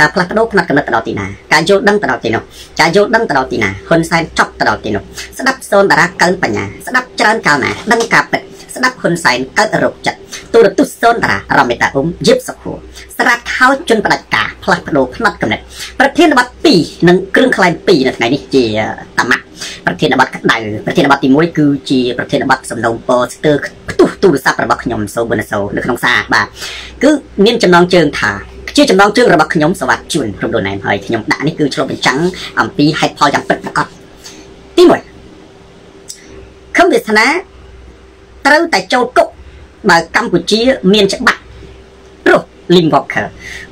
ការផ្លាស់ប្ដូរផ្នែកកំណត់ទៅដល់ទីណាការយល់ដឹងទៅដល់ទីនោះការយល់ដឹងទៅដល់ទីណាហ៊ុនសែនចប់ទៅដល់ទីនោះស្ដាប់សូនតារាកើនបញ្ញាស្ដាប់ច្រើនកាលណាដឹងការពិតស្ដាប់ហ៊ុនសែនកើតរោគចិត្តទូរទស្សន៍សូនតារារមេតាអ៊ុំយឹបសុខួរស្រាតខោជនផ្ដាច់ការផ្លាស់ប្ដូរផ្នត់កំណត់ប្រធានបទ2និងគ្រឿងខ្លែង2នៅថ្ងៃនេះជាតម៉ាក់ប្រធានបទក្តៅប្រធានបទទី1គឺជាប្រធានបទសំណូមពរស្ទើរផ្ទុះទូរស័ព្ទរបស់ខ្ញុំសូប៊ុនសូនៅក្នុងសារបាទគឺមានចំណងជើងថា ជាចំណងជើងរបស់ខ្ញុំសវັດជួនក្រុមដូនណែមហើយខ្ញុំដាក់នេះគឺឆ្លុះបញ្ចាំងអំពីហេតុផលយ៉ាងពិតប្រាកដទី1ខំវាសនាត្រូវតែចូលគុកបើកម្ពុជាមានច្បាប់ព្រោះ Lim Walker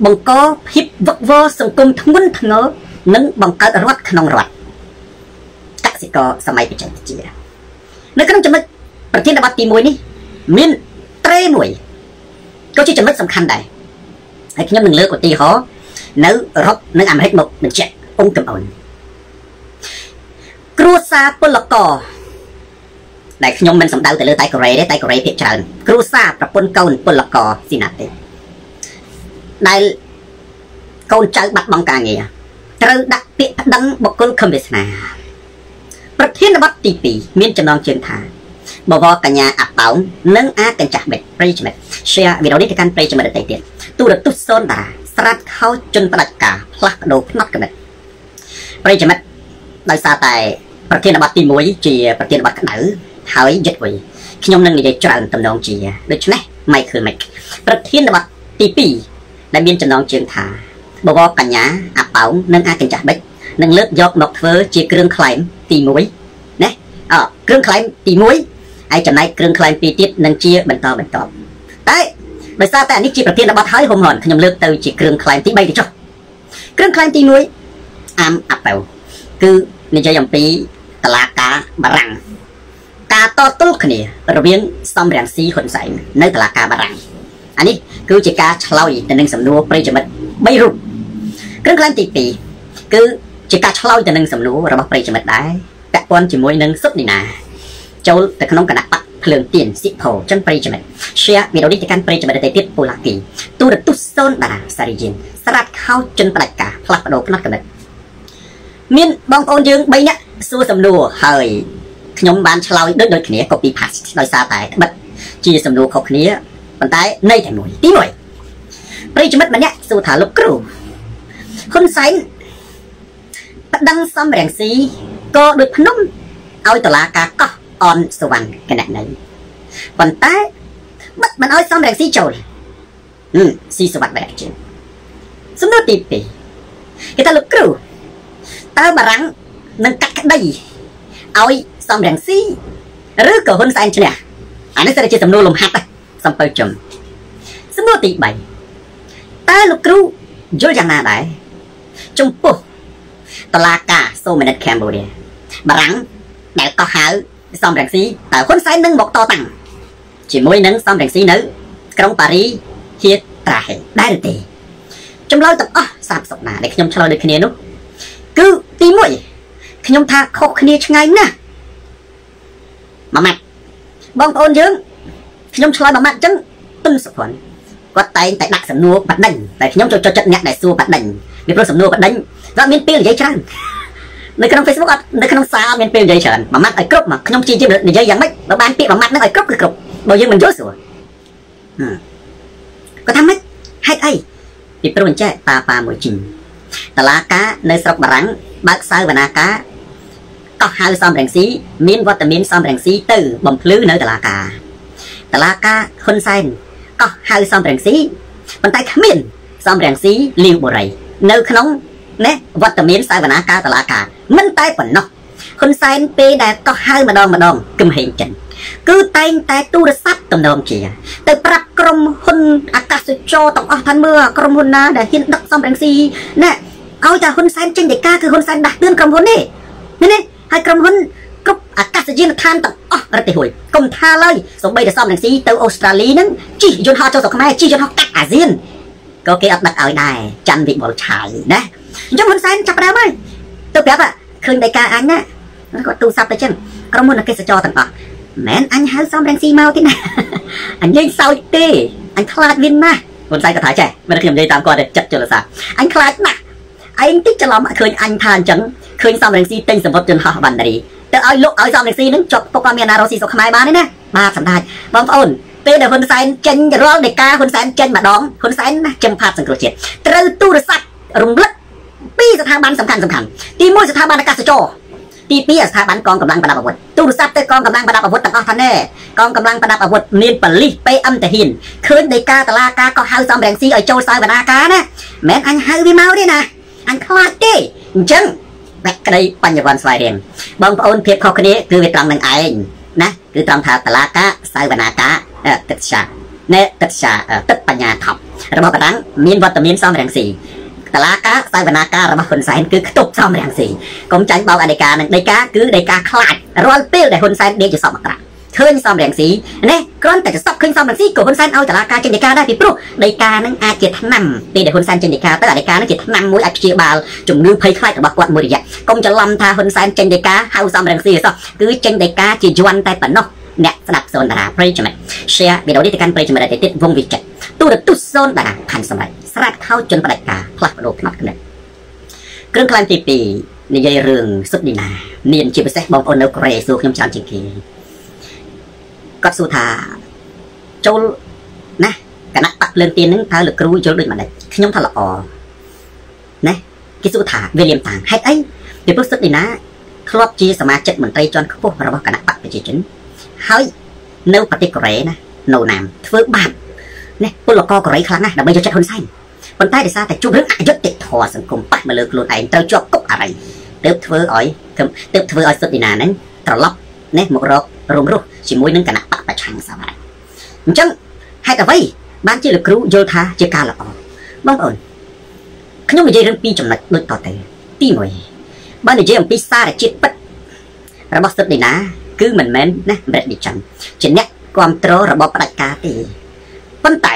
បង្កភាពវឹកវរសង្គមធ្ងន់ធ្ងរនិងបង្កើតរដ្ឋក្នុងរដ្ឋកសិករសម័យបច្ចេកវិទ្យានៅក្នុងចំណុចប្រធានបទទី1នេះមានត្រេមួយក៏ជាចំណុចសំខាន់ដែរ ហើយខ្ញុំនឹងលើកឧទាហរណ៍នៅអឺរ៉ុបនិងអាមេរិកមកបញ្ជាក់អង្គកំអូនគ្រួសារពលករដែលខ្ញុំមិនសំដៅទៅលើតែកូរ៉េទេតែកូរ៉េភាគច្រើនគ្រួសារប្រពន្ធកូនពលករស៊ីណាទេដែលកូនចៅបាត់បង់ការងារត្រូវដាក់ពាក្យប្តឹងបុគ្គលខំវាសនាប្រធានបទទី2មានចំណងជើងថា បវរកញ្ញាអាប៉ោងនិងអាកញ្ចាស់បិទប្រិយមិត្ត share វីដេអូនេះទៅកាន់ប្រិយមិត្តដទៃទៀតទូរទស្សន៍សូនតាស្រាត់ខោជនផ្ដាច់ការផ្លាស់ប្ដូរផ្នត់កំណត់ប្រិយមិត្តដោយសារតែប្រធានបទទី1ជាប្រធានបទក្តៅហើយយឹតវិញខ្ញុំនឹងនិយាយច្រើនតំណងជាដូច្នេះ Michael Mac ប្រធានបទទី2ដែលមានចំណងជើងថាបវរកញ្ញាអាប៉ោងនិងអាកញ្ចាស់បិចនឹងលើកយកមកធ្វើជាគ្រឿងក្លែងទី1ណាអគ្រឿងក្លែងទី1 ហើយចំណែកគ្រឿងក្លែងពីរទៀតនឹងជាបន្តបន្តតែដោយសារតែនេះជាប្រធានបទហើយហុំហនខ្ញុំលើកទៅជាគ្រឿងក្លែងទី3ទៅចុះគ្រឿងក្លែងទី1អាមអាប៉ៅគឺនិយាយអំពីតឡាការបារាំងការតទល់គ្នារវាងសំរាំងស៊ីហ៊ុនសែននៅតឡាការបារាំងអានេះគឺជាការឆ្លើយទៅនឹងសំណួរប្រិយមិត្ត3រូបគ្រឿងក្លែងទី2គឺជាការឆ្លើយទៅនឹងសំណួររបស់ប្រិយមិត្តដែរពាក់ព័ន្ធជាមួយនឹងសុទ្ធនីណា ចូលទៅក្នុងគណៈបកភ្លើងទៀនសិភោចឹងប្រិយមិត្ត share វីដេអូនេះទៅកាន់ប្រិយមិត្តដទៃទៀតពូឡាគីទូរទស្សន៍សូនតារាសារីយិនស្រាតខោចិនផ្ដាច់ការផ្លាស់ប្ដូរផ្នត់កំណត់មានបងប្អូនយើង3នាក់សួរសំណួរហើយខ្ញុំបានឆ្លើយដូចដូចគ្នា copy paste ដោយសារតែត្បិតជាសំណួរខុសគ្នាប៉ុន្តែន័យតែមួយទី1ប្រិយមិត្តម្នាក់សួរថាលោកគ្រូហ៊ុនសែនប្តឹងសំរងស៊ីក៏ដូចភ្នំឲ្យតឡាការកោះ អនសវណ្ណគណនីប៉ុន្តែបិទមិនឲ្យសំរងស៊ីចូលហឹមស៊ីសវត្តបែបជាសំណួរទី2គេថាលោកគ្រូតើបារាំងនឹងកាត់ក្តីឲ្យសំរងស៊ីឬក៏ហ៊ុនសែនឈ្នះអានេះស្អាតជាសំណួរលំហាត់សំពៅចំសំណួរទី3តើលោកគ្រូយល់យ៉ាងណាដែរចំពោះតឡាការសូមានិតកម្ពុជាបារាំងដែលកោះហៅ សំរងស៊ីតើហ៊ុនសែននឹងមកតតាំងជាមួយនឹងសំរងស៊ីនៅ ក្រុងប៉ារីជាត្រាហេដែរឬទេចម្លើយទាំងអស់សាបសុខណាដែលខ្ញុំឆ្លើយដូចគ្នានោះគឺទី1ខ្ញុំថាខុសគ្នាឆ្ងាយណាស់មួយម៉ាត់បងប្អូនយើងខ្ញុំឆ្លើយមួយម៉ាត់អញ្ចឹងទុនសុភ័ណ្ឌគាត់តែងតែដាក់សំណួរបដិញតែខ្ញុំចូលចិត្តអ្នកដែលសួរបដិញពីព្រោះសំណួរបដិញគាត់មានពេលនិយាយច្រើន នៅក្នុង Facebook អត់នៅក្នុងសារមានពេលនិយាយច្រើនមួយម៉ាត់ឲ្យគ្រប់មកខ្ញុំជាជានិយាយយ៉ាងម៉េចបើបានពាក្យមួយម៉ាត់ហ្នឹងឲ្យគ្រប់គឺគ្រប់បើយើងមិនយល់ស្រួលគាត់ថាម៉េចហេតុអីពីព្រោះអញ្ចេះប៉ាប៉ាមួយជីងតឡាការនៅស្រុកបារាំងបើកសៅវនាការកោះហៅសំរងស៊ីមានវត្តមានសំរងស៊ីទៅបំភ្លឺនៅតឡាការតឡាការហ៊ុនសែនកោះហៅសំរងស៊ីប៉ុន្តែគ្មានសំរងស៊ីលាវបុរីនៅក្នុង ណាវត្តមានសាវនាការតឡាការមិនតែប៉ុណ្ណោះហ៊ុនសែនពេលដែលកោះហៅម្ដងម្ដងគំហេងចិនគឺតែងតែទូរស័ព្ទតំណងជា ទៅប្រាប់ក្រុមហ៊ុនអាកាសចរទាំងអស់ថាមើលក្រុមហ៊ុនណាដែលហ៊ានដឹកសំរងស៊ីណាឲ្យតែហ៊ុនសែនចេញដីកាគឺហ៊ុនសែនដាស់តឿនក្រុមហ៊ុននេះនេះហើយក្រុមហ៊ុនគ្រប់អាកាសយានដ្ឋានទាំងអស់រត់ទៅហួយកុំថាឡើយសំបីតែសំរងស៊ីទៅអូស្ត្រាលីហ្នឹងជិះយន្តហោះចូលស្រុកខ្មែរជិះយន្តហោះកាត់អាស៊ានក៏គេអត់ដឹកឲ្យដែរច័ន្ទវិបុលឆាយណា អញ្ចឹងហ៊ុនសែនចាប់ដើមហើយទៅប្រាប់ឃើញដីកាអញណាគាត់ទូរស័ព្ទទៅចឹងក្រុមហ៊ុនអាកាសចរទាំងអស់មែនអញហៅសំរងស៊ីមកទេណាអញលេងសើចទេអញខ្លាចវាណាស់ហ៊ុនសែនក៏ថាចេះមិនខ្ញុំនិយាយតាមគាត់ទេចិត្តជលសាអញខ្លាចណាស់ឯងតិចច្រឡំឃើញអញថាអញ្ចឹងឃើញសំរងស៊ីទិញសម្បត្តិជនហោះបណ្ឌរីទៅឲ្យលោកឲ្យសំរងស៊ីនឹងចុកពុកក៏មានអារ៉ូស៊ីសុខខ្មែរបានទេណាបាទសម្ដេចបងប្អូនពេលដែលហ៊ុនសែនចេញរាល់នៃការហ៊ុនសែនចេញម្ដងហ៊ុនសែនណាចឹងផាតសង្គ្រោះជាតិត្រូវទូរស័ព្ទរំលឹក ពីស្ថាប័នសំខាន់សំខាន់ទី1ស្ថាប័នអាកាសចរទី2ស្ថាប័នកងកម្លាំងប្រដាប់អាវុធទូរស័ព្ទទៅកងកម្លាំងប្រដាប់អាវុធទាំងអស់ថាណែកងកម្លាំងប្រដាប់អាវុធមានបលិស PM តាហ៊ានឃើញដីកាតឡាការក៏ហៅសំរងស៊ីឲ្យចូលសាវនាការណាមិនអញហៅវាមកទេណាអញខ្លាចទេអញ្ចឹងបែកក្តីបញ្ញវន្តស្វ័យរៀងបងប្អូនភាពខុសគ្នាគឺវាត្រង់នឹងឯងណាគឺត្រង់ថាតឡាការសាវនាការទឹកសាណែទឹកសាទឹកបញ្ញាថប់របស់កណ្ដាំងមានវត្តមានសំរងស៊ី តឡាការសាវនាការរបស់ហ៊ុនសែនគឺខ្ទប់សំរងស៊ីកុំចាញ់បោកអធិការនឹងដីកាគឺដីកាខ្លាចរាល់ពេលដែលហ៊ុនសែនដេកជាសពអក្រាឃើញសំរងស៊ីនេះគ្រាន់តែจะសពឃើញសំរងស៊ីក៏ហ៊ុនសែនឲ្យតឡាការចេញដីកាដែរពីព្រោះដីកានឹងអាចជាថ្នាំពេលដែលហ៊ុនសែនចេញដីកាទៅអាដីកានឹងជាថ្នាំមួយអាចព្យាបាលជំងឺភ័យខ្លាចរបស់គាត់មួយរយៈកុំច្រឡំថាហ៊ុនសែនចេញដីកាហៅសំរងស៊ីអសោះគឺចេញដីកាជាយន់តែប៉ុណ្ណោះ អ្នកស្ដាប់សូនតារាប្រិយមិត្ត share វីដេអូនេះទៅកាន់ប្រិយមិត្តទៀតវងវិចិត្រទូរទស្សន៍សូនតារាផាន់សម្រាប់ស្រាតខោជន់បដិការផ្លាស់ប្ដូរផ្នត់គណិតគ្រឿងក្លែងទី2និយាយរឿងសុទ្ធឌីណាមានជាពិសេសបងប្អូននៅកូរ៉េសួរខ្ញុំច្រើនជាងគេគាត់សួរថាចូលណាគណៈបកភ្លើងទៀននឹងតើលោកគ្រូយល់ដូចម្ដេចខ្ញុំថាល្អណាគេសួរថាវិលៀមតាងហេតុអីពីព្រោះសុទ្ធឌីណាធ្លាប់ជាសមាជិកមន្ត្រីជាន់ខ្ពស់របស់គណៈបកប្រជាជន ហើយនៅប្រទេសកូរ៉េណានៅណាមធ្វើបាបនេះពលករកូរ៉េខ្លាំងណាស់ដើម្បីយកចិត្តហ៊ុនសែនប៉ុន្តែដោយសារតែជួបរឿងអយុត្តិធម៌សង្គមប៉ះមកលើខ្លួនឯងត្រូវជាប់គុកអរិយទើបធ្វើឲ្យទើបធ្វើឲ្យសុទ្ធឌីណាហ្នឹងត្រឡប់នេះមករករងរស់ជាមួយនឹងគណៈបកប្រឆាំងសាវ៉ាអញ្ចឹងហេតុអ្វីបានជាលោកគ្រូយល់ថាជាការល្អបងប្អូនខ្ញុំនិយាយរឿងពីរចំណុចដូចតទៅទី1បើនិយាយអំពីសារជាតិពិតរបស់សុទ្ធឌីណា គឺមិនមែនណាម្រេចឌីចឹងជាអ្នកគ្រប់គ្រងរបបផ្ដាច់ការទេប៉ុន្តែ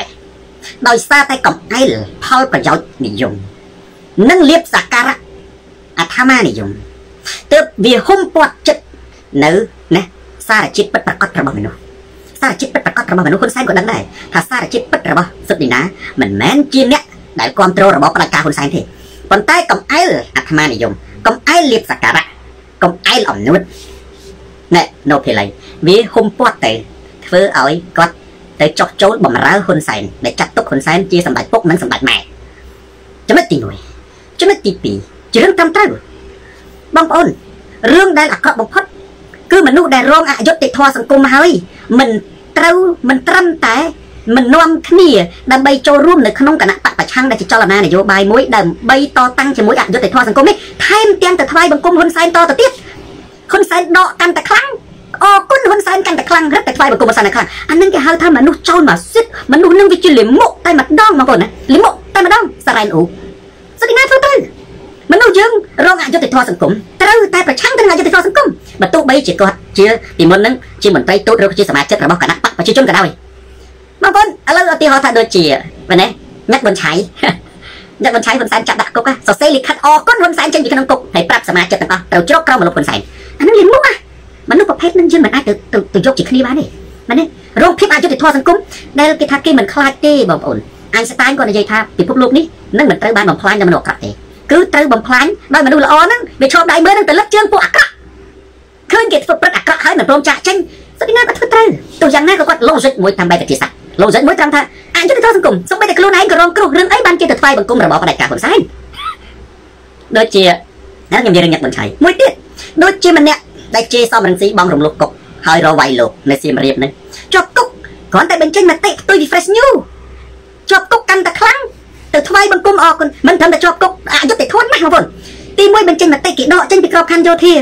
ដោយសារតែកំអែលផលប្រយោជន៍និយមនិងលៀបសក្ការៈអធមានិយមទើបវាហុំពាត់ចិត្តនៅណាសារជាតិពិតប្រកបរបស់មនុស្សសារជាតិពិតប្រកបរបស់មនុស្សហ៊ុនសែនក៏ដឹងដែរថាសារជាតិពិតរបស់សុទ្ធឌីណាមិនមែនជាអ្នកដែលគ្រប់គ្រងរបបផ្ដាច់ការហ៊ុនសែនទេប៉ុន្តែកំអែលអធមានិយមកំអែលលៀបសក្ការៈកំអែលអំនួត ណែនៅពេលឡៃវាហុំពាត់ទៅធ្វើឲ្យគាត់ទៅចោះចូលបំរើហ៊ុនសែនដែលចាត់ទុកហ៊ុនសែនជាសម្ដេចពុកនិងសម្ដេចម៉ែចំណុចទី1ចំណុចទី2ជារឿងត្រឹមត្រូវបងប្អូនរឿងដែលអាក្រក់បំផុតគឺមនុស្សដែលរងអយុត្តិធម៌សង្គមហើយមិនត្រូវមិនត្រឹមតែមិននាំគ្នាដើម្បីចូលរួមនៅក្នុងគណៈបកប្រឆាំងដែលជាចលនានយោបាយមួយដើម្បីតតាំងជាមួយអយុត្តិធម៌សង្គមនេះថែមទាំងទៅថ្វាយបង្គំហ៊ុនសែនតទៅទៀត ហ៊ុនសែនដកកាន់តែខ្លាំងអរគុណហ៊ុនសែនកាន់តែខ្លាំងរឹតតែថ្វាយបង្គំហ៊ុនសែនតែខ្លាំងអានឹងគេហៅថាមនុស្សចោលមកសិតមនុស្សនឹងវាជាលិមុខតែម្ដងបងប្អូនណាលិមុខតែម្ដងសារ៉ែនអ៊ូសក្តិណាធ្វើត្រូវមនុស្សយើងរងអយុត្តិធម៌សង្គមត្រូវតែប្រឆាំងទៅនឹងអយុត្តិធម៌សង្គមបើទោះបីជាគាត់ជាពីមុនហ្នឹងជាមន្ត្រីទូតឬជាសមាជិករបស់គណៈបកប្រជាជនក៏ដោយបងប្អូនឥឡូវឧទាហរណ៍ថាដូចជាមែនទេញឹកប៊ុនឆៃញឹកប៊ុនឆៃហ៊ុនសែនចាប់ដាក់គុកសរសេរលិខិតអរគុណហ៊ុនសែនចេញពីក្នុងគុកហើយប្រាប់សមាជិកទាំងអស់ត្រូវជ្រកក្រោមមកលោកហ៊ុនសែន អានឹងលិមុខណាមនុស្សប្រភេទហ្នឹងយើងមិនអាចទៅទៅយកជាគ្នាបានទេមែនទេរងភាពអយុត្តិធម៌សង្គមដែលគេថាគេមិនខ្លាចទេបងប្អូនអញស្តាញគាត់និយាយថាពិភពលោកនេះនឹងមិនត្រូវបានបំផ្លាញដោយមនុស្សអាក្រក់ទេគឺត្រូវបំផ្លាញដោយមនុស្សល្អហ្នឹងវាឈប់ដៃមើលនឹងទៅលឹកជើងពួកអាក្រក់ឃើញគេធ្វើព្រឹត្តអាក្រក់ហើយមិនព្រមចាក់ចេញស្អីណាក៏ធ្វើត្រូវទោះយ៉ាងណាក៏គាត់ logic មួយតាមបែបវិទ្យាសាស្ត្រ logic មួយត្រង់ថាអយុត្តិធម៌សង្គមសូម្បីតែខ្លួនឯងក៏រងគ្រោះរឿងអីបានជាទៅថ្វាយបង្គំរបស់បដិការហ៊ុនសែនដូចជា ណាខ្ញុំនិយាយរឿងញឹកមិនឆៃមួយទៀតដូចជាម្នាក់ដែលជេរសំរងស៊ីបងរំលោះគុកហើយរវាយលោកនៅសៀមរាបនេះជាប់គុកគ្រាន់តែបញ្ចេញមតិផ្ទុយពី fresh new ជាប់គុកកាន់តែខ្លាំងទៅថ្វាយបង្គំអរគុណមិនត្រឹមតែជាប់គុកអយុត្តិធម៌ណាស់បងប្អូនទីមួយបញ្ចេញមតិគេដកចេញពីក្របខ័ណ្ឌយោធា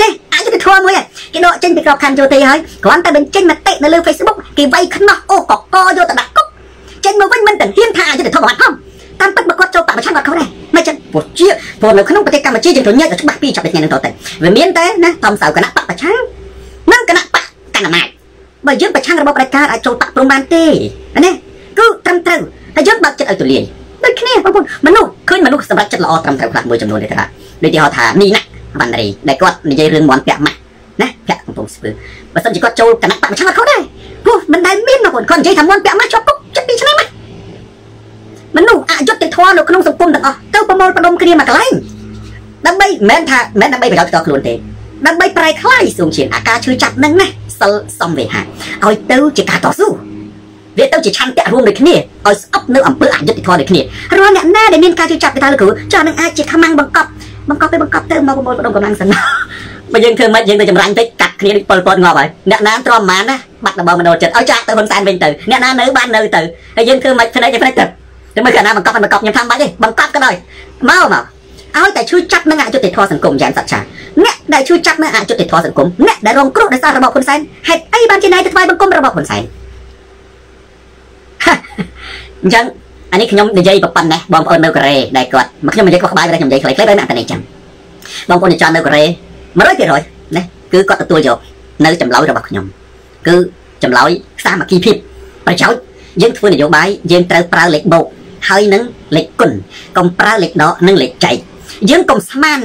នេះអយុត្តិធម៌មួយគេដកចេញពីក្របខ័ណ្ឌយោធាហើយគ្រាន់តែបញ្ចេញមតិនៅលើ Facebook គេវាយខ្នោះអូកកយកទៅដាក់គុកចេញមកវិញមិនទាំងហ៊ានថាអយុត្តិធម៌បាត់ផង តាមពិតបើគាត់ចូលបកប្រឆាំងគាត់ខុសដែរមិនចឹងព្រោះជាព្រោះនៅក្នុងប្រទេសកម្ពុជាយើងត្រូវញែកឲ្យច្បាស់ពីចាប់ពីថ្ងៃនឹងតទៅវាមានតែណាតំសៅគណៈបកប្រឆាំងនិងគណៈបកកណ្ដាលម៉ាយបើយើងប្រឆាំងរបបផ្ដាច់ការអាចចូលតាក់ព្រំបានទេណាគឺត្រឹមត្រូវហើយយើងបើកចិត្តឲ្យទូលាយដូចគ្នាបងប្អូនមនុស្សឃើញមនុស្សសម្រាប់ចិត្តល្អត្រឹមត្រូវខ្លះមួយចំនួនទេថាដូចទីហៅថានេះណាបានរីដែលគាត់និយាយរឿងមន់ពាក់ម៉ាស់ណាពាក់កំពុងស្ពើបើសិនជាគាត់ចូលគណៈបកប្រឆាំងអត់ខុសដែរព្រោះមិនដែលមានបងប្អូនគាត់និយាយថាមន់ពាក់ម៉ាស់ជាប់គុកចិត្ត2ឆ្នាំណា មនុស្សអយុត្តិធម៌នៅក្នុងសង្គមទាំងអស់ទៅប្រមូលផ្ដុំគ្នាមកកន្លែងដើម្បីមិនថាមិនដើម្បីប្រយោជន៍ផ្ទាល់ខ្លួនទេដើម្បីប្រែក្លាយសួងឈានអាការឈឺចាប់នឹងណាសិលសំវេហាឲ្យទៅជាការតស៊ូវាទៅជាឆន្ទៈរួមដូចគ្នាឲ្យស្អប់នៅអំពើអយុត្តិធម៌ដូចគ្នារាល់អ្នកណាដែលមានការជឿចាប់ទៅតើលោកគ្រូចោះនឹងអាចជាខ្មាំងបង្កប់បង្កប់ទៅបង្កប់ទៅមកប្រមូលផ្ដុំកម្លាំងសិនបើយើងធ្វើមិនយើងទៅចម្រាញ់តិចកាត់គ្នាដូចប៉ុលពតងាប់ហើយអ្នកណាទ្រាំមិនណាបាត់ដបងមនោចិត្តឲ្យចាក់ទៅហ៊ុនសែនវិញទៅអ្នកណានៅបាននៅទៅហើយយើងធ្វើមិនផ្នែកផ្នែកទៅ តែមើលកាលណាបង្កប់បង្កប់ខ្ញុំថាមិនបាច់ទេបង្កប់ក៏ដោយមកមកឲ្យតែជួយចាប់នឹងអយុត្តិធម៌សង្គមយ៉ាងសច្ចាអ្នកដែលជួយចាប់នឹងអយុត្តិធម៌សង្គមអ្នកដែលរងគ្រោះដោយសាររបបហ៊ុនសែនហេតុអីបានជាណៃទៅថ្វាយបង្គំរបបហ៊ុនសែនអញ្ចឹងអានេះខ្ញុំនិយាយប៉ុណ្ណេះបងប្អូននៅកូរ៉េដែលគាត់មកខ្ញុំនិយាយខុសក្បាលតែខ្ញុំនិយាយខ្លីៗដោយអ្នកតែនេះចឹងបងប្អូនចង់នៅកូរ៉េ100%ណាគឺគាត់ទទួលយកនៅចម្លើយរបស់ខ្ញុំគឺចម្លើយសាមគ្គីភាពប្រយោជន៍យើងធ្វើនយោបាយយើងត្រូវប្រើលេខបូក ហើយនឹងលេខគុណកុំប្រើលេខដកនិងលេខចែកយើងកុំស្មាន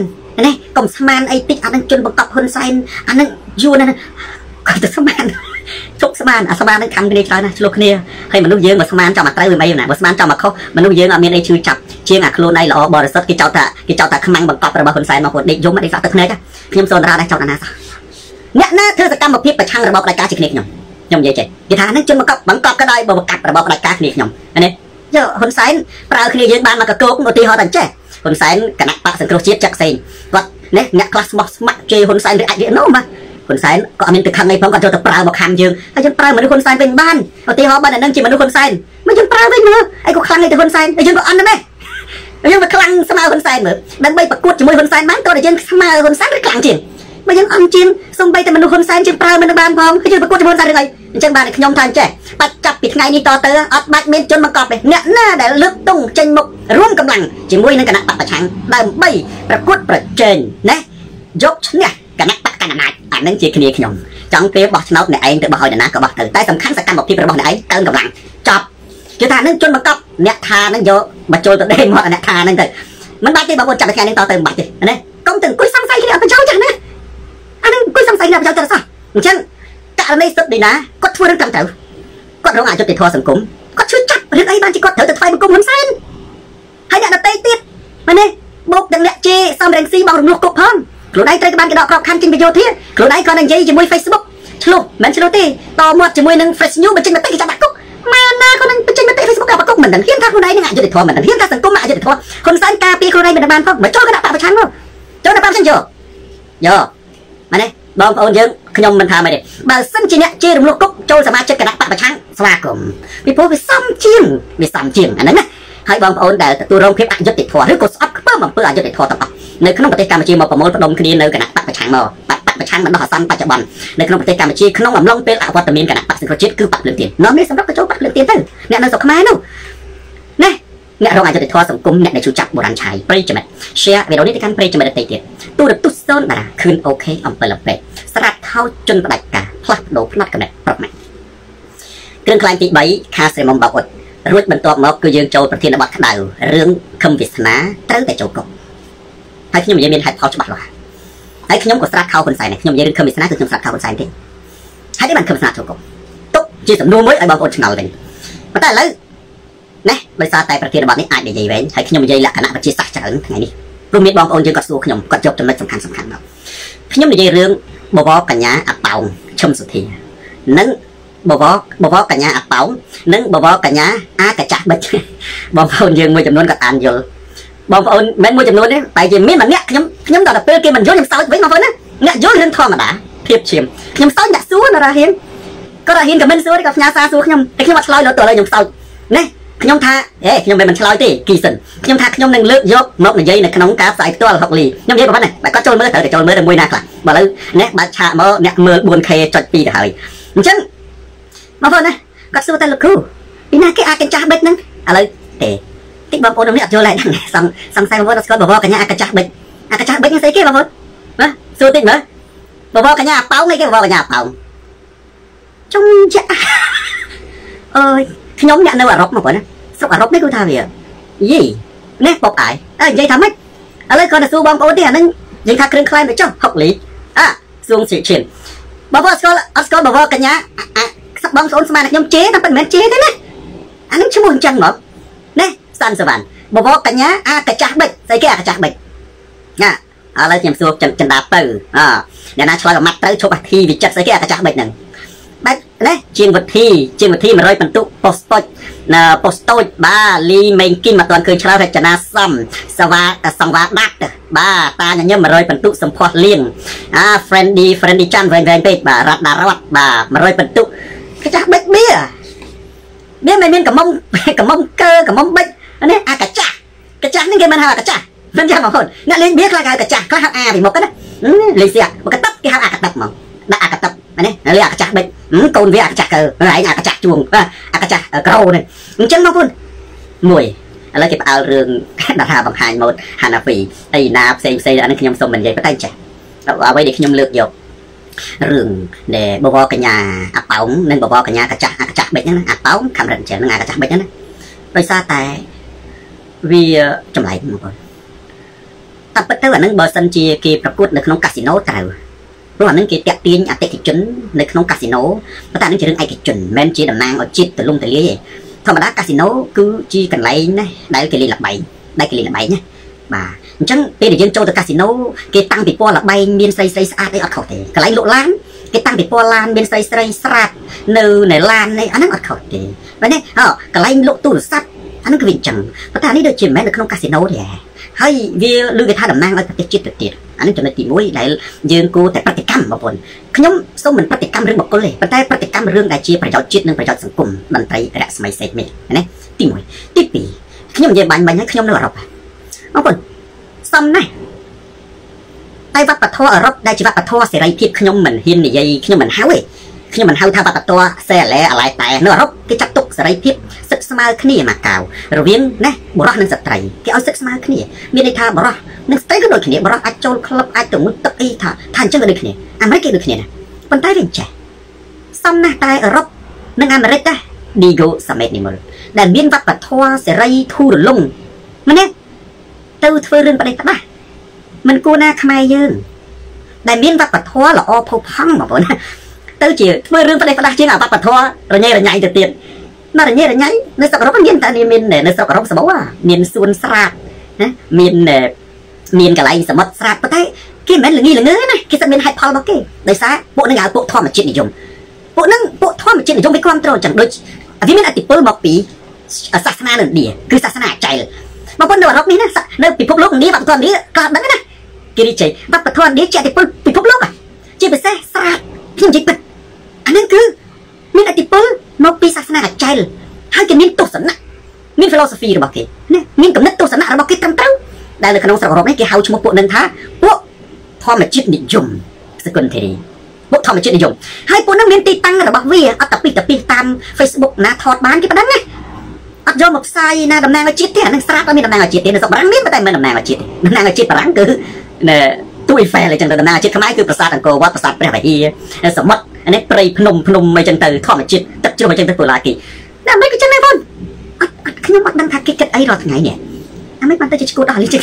ណាកុំស្មានអីតិចអានឹងជន់បង្កប់ហ៊ុនសែនអានឹងយួរណាគាត់ទៅស្មានជប់ស្មានអាស្មាននឹងខំគ្នាច្រើនណាស់ឆ្លោះគ្នាហើយមនុស្សយើងមកស្មានចាំមកត្រូវវាមិនណាបើស្មានចាំមកខុសមនុស្សយើងអត់មានអីឈឺចាប់ជាងអាខ្លួនឯងល្អបរិសុទ្ធគេចោទថាគេចោទថាខ្មាំងបង្កប់របស់ហ៊ុនសែនមកគាត់ដេកយំដេកសក់ទឹកភ្នែកខ្ញុំសូនរាដែរចោទអាណាសោះអ្នកណាធ្វើសកម្មភាពប្រឆាំងរបបផ្ដាច់ការជាគ្នាខ្ញុំខ្ញុំនិយាយចេះគេថានឹងជនបង្កប់បង្កប់ក៏ដោយបើបង្កាត់របបផ្ដាច់ការគ្នាខ្ញុំនេះ យកហ៊ុនសែនប្រើគ្នាយើងបានមកកកោកឧទាហរណ៍តែចេះហ៊ុនសែនគណៈបកសង្គ្រោះជាតិចាក់ផ្សេងគាត់នេះអ្នកខ្លះស្មោះស្ម័គ្រជេរហ៊ុនសែនឬអាចរៀននោះមកហ៊ុនសែនក៏អត់មានទឹកខឹងអីផងគាត់ចូលទៅប្រើមកខំយើងហើយយើងប្រើមនុស្សហ៊ុនសែនវិញបានឧទាហរណ៍បើអ្នកនឹងជាមនុស្សហ៊ុនសែនមកយើងប្រើវិញមើលអីក៏ខ្លាំងឯទៅហ៊ុនសែនហើយយើងក៏អន់ដែរយើងមកខ្លាំងស្មើហ៊ុនសែនមើលដើម្បីប្រកួតជាមួយហ៊ុនសែនបានក៏តែយើងស្មើហ៊ុនសែនឬខ្លាំងជាង បើយើងអន់ជាងសំបីតែមនុស្សហ៊ុនសែនជាងប្រើមិនបានផងគឺយើងប្រកួតជាមួយហ៊ុនសែនឬអីអញ្ចឹងបានខ្ញុំថាចេះបាច់ចាប់ពីថ្ងៃនេះតទៅអត់បាច់មានជនបង្កប់ទេអ្នកណាដែលលើកទង់ចេញមុខរួមកម្លាំងជាមួយនឹងគណៈបកប្រឆាំងដើម្បីប្រកួតប្រជែងណាយកឈ្នះគណៈបកកណ្ដាលអានឹងជាគ្នាខ្ញុំចង់ពេលបោះឆ្នោតអ្នកឯងទៅបោះឲ្យអ្នកណាក៏បោះទៅតែសំខាន់សកម្មភាពរបស់អ្នកឯងកើនកម្លាំងចប់គឺថានឹងជនបង្កប់អ្នកថានឹងយកមកចូលទៅដេញមកអ្នកថានឹងទៅមិនបាច់ទេបងប្អូនចាប់ថ្ងៃនេះតទៅមិនបាច់ទេណាកុំទៅអង្គុយសង្ស័យគ្នាអត់ប្រយោជន៍ចាស់ណា អានឹងអង្គុយសង្ស័យគ្នាអត់ប្រយោជន៍ចាស់សោះអញ្ចឹងករណីសុទ្ធឌីណាគាត់ធ្វើរឿងត្រឹមត្រូវគាត់រងអយុត្តិធម៌សង្គមគាត់ជួយចាប់រឿងអីបានជាគាត់ត្រូវទៅថ្វាយបង្គំហ៊ុនសែនហើយអ្នកដតីទៀតមែនទេបោកទាំងអ្នកជេរសំរងស៊ីបងរំលោះគុកផងខ្លួនឯងត្រូវបានគេដកក្របខ័ណ្ឌចេញពីយោធាខ្លួនឯងក៏នឹងនិយាយជាមួយ Facebook ឆ្លុះមិនឆ្លុះទេតមាត់ជាមួយនឹង Fresh News បញ្ចេញមតិគេចាប់ដាក់គុកម៉ែណាក៏នឹងបញ្ចេញមតិ Facebook កាប់គុកមិនដឹងហ៊ានថាខ្លួនឯងនឹងអយុត្តិធម៌មិនដឹងហ៊ានថាសង្គមអយុត្តិធម៌ហ៊ុនសែនការពារខ្លួនឯងមិនបានផងមកចូលគណៈបកប្រឆាំងមកចូលគណៈបកប្រឆាំងយកយក មែនទេបងប្អូនយើងខ្ញុំមិនថាមិនទេបើសិនជាអ្នកជេររំលោះគុកចូលសមាជិកគណៈបកប្រឆាំងស្វាគមន៍ពីព្រោះវាសំជាងវាសំជាងអាហ្នឹងណាហើយបងប្អូនដែលទទួលរងភាពអយុត្តិធម៌ឬក៏ស្អប់ខ្ពើមអំពើអយុត្តិធម៌ទាំងអស់នៅក្នុងប្រទេសកម្ពុជាមកប្រមូលផ្ដុំគ្នានៅគណៈបកប្រឆាំងមកបកប្រឆាំងបណ្ដោះអាសន្នបច្ចុប្បន្ននៅក្នុងប្រទេសកម្ពុជាក្នុងអំឡុងពេលអវត្តមានគណៈបកសង្គ្រោះជាតិគឺបកភ្លើងទៀននាំនេះសម្រាប់បញ្ចូលបកភ្លើងទៀនទៅអ្នកនៅស្រុកខ្មែរនោះណា អ្នករងអយុត្តិធម៌សង្គមអ្នកដែលជួយចាប់បុរាណឆាយប្រិយមិត្ត share វីដេអូនេះទៅកាន់ប្រិយមិត្តដទៃទៀតទូរទស្សន៍សូនតារាខឿនអូខេអំពិលអំពេស្រាប់ថោជន់ផ្ដាច់ការផ្លាស់ប្ដូរផ្នត់កំណត់ប្រមាណគ្រឿងខ្លែងទី3ខាស្រេមុំបោកអ៊ុតរួចបន្ទាប់មកគឺយើងចូលប្រធានបទក្តៅរឿងខឹមវាសនាត្រូវតែចូលកុកហើយខ្ញុំនិយាយមានហេតុផលច្បាស់លាស់ហើយខ្ញុំក៏ស្រាត់ខោហ៊ុនសែនខ្ញុំនិយាយរឿងខឹមវាសនាគឺខ្ញុំស្រាត់ខោហ៊ុនសែនទេហើយនេះបានខឹមវាសនាចូលកុកទុកជាសំណួរមួយឲ្យបងប្អូនឆ្ងល់វិញប៉ុន្តែឥឡូវ ណាដោយសារតែប្រធានបទនេះអាចនិយាយវែងហើយខ្ញុំនិយាយលក្ខណៈវិទ្យាសាស្ត្រច្រើនថ្ងៃនេះព្រោះមានបងប្អូនយើងគាត់សួរខ្ញុំគាត់យកចំណុចសំខាន់សំខាន់មកខ្ញុំនិយាយរឿងបវរកញ្ញាអប៉ោងឈឹមសុធានិងបវរបវរកញ្ញាអប៉ោងនិងបវរកញ្ញាអាកចាស់បិចបងប្អូនយើងមួយចំនួនគាត់អានយល់បងប្អូនមិនមួយចំនួនទេតែជាមានម្នាក់ខ្ញុំខ្ញុំដល់ទៅពេលគេមិនយល់ខ្ញុំសើចវិញបងប្អូនណាអ្នកយល់រឿងធម្មតាភាពឈាមខ្ញុំសើចអ្នកសួរណារ៉ាហ៊ានក៏រ៉ាហ៊ានក៏មិនសួរទេក៏ផ្ញើសារសួរខ្ញុំតែខ្ញុំអត់ឆ្លើយលើតើខ្ញុំសើចណា ខ្ញុំថាអេខ្ញុំមិនមិនឆ្លើយទេគីសិនខ្ញុំថាខ្ញុំនឹងលើកយកមកនិយាយនៅក្នុងការផ្សាយផ្ទាល់ហុកលីខ្ញុំនិយាយប្រហែលណាបើគាត់ចូលមើលត្រូវតែចូលមើលតែមួយណាខ្លះបើឥឡូវអ្នកបើកឆាកមកអ្នកមើល 4K ចុច2ទៅហើយអញ្ចឹងបងប្អូនណាគាត់សួរតែលោកគ្រូពីណាគេអាចកញ្ចាស់បិចហ្នឹងឥឡូវទេតិចបងប្អូននេះអត់យល់ដែរសង្សង្ស័យបងប្អូនអត់ស្គាល់បវរកញ្ញាអាកញ្ចាស់បិចអាកញ្ចាស់បិចនេះស្អីគេបងប្អូនណាសួរតិចមើលបវរកញ្ញាប៉ោងអីគេបវរកញ្ញាប៉ោងចុងចាអើយ ខ្ញុំអ្នកនៅអឺរ៉ុបមកបងណាស្រុកអឺរ៉ុបនេះគឺថាវាយីនេះបបអាយអើនិយាយថាម៉េចឥឡូវគាត់ទៅសួរបងប្អូនទេអានឹងនិយាយថាគ្រឿងខ្លែងទៅចុះ6លីអាសួងសិឈិនបងប្អូនស្គាល់អត់ស្គាល់បវរកញ្ញាបងប្អូនស្មានខ្ញុំជេរតែមិនមែនជេរទេណាអានឹងឈ្មោះអញ្ចឹងមកណាសសាន់សវណ្ណបវរកញ្ញាអាកាចាស់បិចស្អីគេអាកាចាស់បិចណាឥឡូវខ្ញុំសួរចិនចិនដាទៅអអ្នកណាឆ្លើយអាម៉ាត់ទៅឈប់អាធីវិចិត្រស្អីគេអាកាចាស់បិចហ្នឹង បែបណាជាងវិធីជាងវិធី100បន្ទុកប៉ុស្តុចណាប៉ុស្តូចបាទលីមេងគីមអត់ទាន់ឃើញឆ្លើយរចនាសំសវ៉ាសង្វាដាក់ បាទតាញញឹម100បន្ទុកសម្ផស្សលៀងអា friendly friendly ចាន់វែងវែងពេកបាទរ៉ាត់ដារ៉ាត់បាទ100បន្ទុកកាចាស់បិចបៀវាមិនមានកំមុំកំមុំកើកំមុំបិចនេះអាកាចាស់កាចាស់នេះគេមិនហៅអាកាចាស់មិនចាំបងប្អូនអ្នកលេងបៀខ្លះគេហៅកាចាស់ខ្លះហៅអាពីមុខណាលេងសៀកមកកតឹបគេហៅអាកតឹបហ្មងដាក់អាកតឹប នេះលេងអាកាចាស់បិចកូនវាអាកាចាស់កើឯងអាកាចាស់ជួងអាកាចាស់ក្រោនេះអញ្ចឹងបងប្អូនមួយឥឡូវគេផ្អើលរឿងដល់ថាបង្ហាញម៉ូតហាណាហ្វីអីណាផ្សេងផ្សេងអានេះខ្ញុំសូមមិននិយាយប៉ុន្តែចេះអ្វីដែលខ្ញុំលើកយករឿងដែលបវរកញ្ញាអាប៉ោងនិងបវរកញ្ញាកាចាស់អាកាចាស់បិចហ្នឹងណាអាប៉ោងខាំរិនជើនឹងអាកាចាស់បិចហ្នឹងណាដោយសារតែវាចម្លែកមកបងតែពិតទៅអានឹងបើសិនជាគេប្រកួតនៅក្នុងកាស៊ីណូត្រូវ ព្រោះអានឹងគេតាក់ទាញអតិថិជននៅក្នុងកាស៊ីណូប៉ុន្តែអានឹងជារឿងឯកជនមិនមែនជាតំណាងឲ្យជាតិទលំទលាយទេធម្មតាកាស៊ីណូគឺជាកន្លែងណាដែលគេលេងល្បែងដែលគេលេងល្បែងណាបាទអញ្ចឹងពេលដែលយើងចូលទៅកាស៊ីណូគេតាំងពីពណ៌ល្បែងមានស្រីស្រីស្អាតអីអត់ខុសទេកន្លែងលក់ឡានគេតាំងពីពណ៌ឡានមានស្រីស្រីស្រាតនៅនៅឡាននេះអាហ្នឹងអត់ខុសទេបាទនេះអូកន្លែងលក់ទូរស័ព្ទអាហ្នឹងគឺវាអញ្ចឹងប៉ុន្តែនេះដូចជាមិនមែននៅក្នុងកាស៊ីណូទេហើ យវាលើគេថាតំណាងឲ្យប្រទេសជាតិទៅទៀតអានេះចំណុចទី1ដែលយើងគួរតែប្រតិកម្មបងប្អូនខ្ញុំសូមមិនប្រតិកម្មរឿងបុគ្គលទេប៉ុន្តែប្រតិកម្មរឿងដែលជាប្រយោជន៍ជាតិនិងប្រយោជន៍សង្គមតន្ត្រីរស្មីសេកមីណាទី1ទី2ខ្ញុំនិយាយបាញ់បាញ់ហើយខ្ញុំនៅអឺរ៉ុបបងប្អូនសមណាស់តែវប្បធម៌អឺរ៉ុបដែលជាវប្បធម៌សេរីភាពខ្ញុំមិនហ៊ាននិយាយខ្ញុំមិនហៅទេ ខ្ញុំមិនហៅថាវប្បធម៌សេអាឡែអាឡែតែនៅអឺរ៉ុបគេចាត់ទុកសេរីភាពសិទ្ធិស្មើគ្នាមកកៅរវាងណាបុរសនិងស្ត្រីគេឲ្យសិទ្ធិស្មើគ្នាមានន័យថាបុរសនិងស្ត្រីក៏ដូចគ្នាបុរសអាចចូលក្លឹបអាចទៅមុខទឹកអីថាថាអញ្ចឹងក៏ដូចគ្នាអាមេរិកគេដូចគ្នាណាប៉ុន្តែវាចេះសំណាស់តែអឺរ៉ុបនិងអាមេរិកដែរ Digo Summit នេះមកដែលមានវប្បធម៌សេរីធូររលុងម្នាក់ទៅធ្វើរឿងប្រទេសច្បាស់មិនគួរណាខ្មែរយើងដែលមានវប្បធម៌ល្អផូរផង់បងប្អូន ទៅជាធ្វើរឿងប្រទេសផ្ដាស់ជាងអាវប្បធម៌រញ៉េរញ៉ៃទៅទៀតនៅរញ៉េរញ៉ៃនៅស្រុកអឺរ៉ុបមានតែមាននៅស្រុកអឺរ៉ុបសបោមានសួនស្រាតណាមានមានកន្លែងសមុទ្រស្រាតប៉ុន្តែគេមិនមែនល្ងីល្ងើណាគេស្អិតមានហេតុផលរបស់គេដោយសារពួកនឹងហៅពួកធម្មជាតិនិយមពួកនឹងពួកធម្មជាតិនិយមវាគ្រប់គ្រងចឹងដូចវាមានអតិពលមកពីសាសនានៅឥណ្ឌាគឺសាសនាចៃលបងប្អូននៅអឺរ៉ុបនេះណានៅពិភពលោកឥណ្ឌាវប្បធម៌ឥណ្ឌាក៏ដឹងណាគេនិយាយវប្បធម៌ឥណ្ឌាជាអតិពលពិភពលោកជាពិសេសស្រាតខ្ញុំនិយាយពិត អានឹងគឺមានអតិពលមកពីសាសនាអចែលហើយគេមានទស្សនៈមាន philosophy របស់គេណាមានគំនិតទស្សនៈរបស់គេត្រឹមត្រូវដែលនៅក្នុងស្រុកអឺរ៉ុបនេះគេហៅឈ្មោះពួកនឹងថាពួកធម្មជាតិនិយមសកុនធីរីពួកធម្មជាតិនិយមហើយពួកនឹងមានទីតាំងរបស់វាអត់តែពីតែពីតាម Facebook ណាថតបានគេប៉ណ្ណឹងណាអត់យកមកផ្សាយណាតំណាងឲ្យជាតិទេអានឹងស្រាប់អត់មានតំណាងឲ្យជាតិទេនៅស្រុកបារាំងមានតែមិនតំណាងឲ្យជាតិតំណាងឲ្យជាតិបារាំងគឺ ទូអ៊ីហ្វែលអញ្ចឹងទៅតំណាងឲ្យជាតិខ្មែរគឺប្រាសាទអង្គរវត្តប្រាសាទព្រះវិហារសមុទ្រអានេះព្រៃភ្នំភ្នំអីចឹងទៅធម្មជាតិទឹកជ្រោះអញ្ចឹងទៅពូឡាគីតែមិនក៏ចឹងដែរបងអត់អត់ខ្ញុំអត់ដឹងថាគេគិតអីរាល់ថ្ងៃនេះអាមិនបានទៅជាឈួតអស់លីចឹង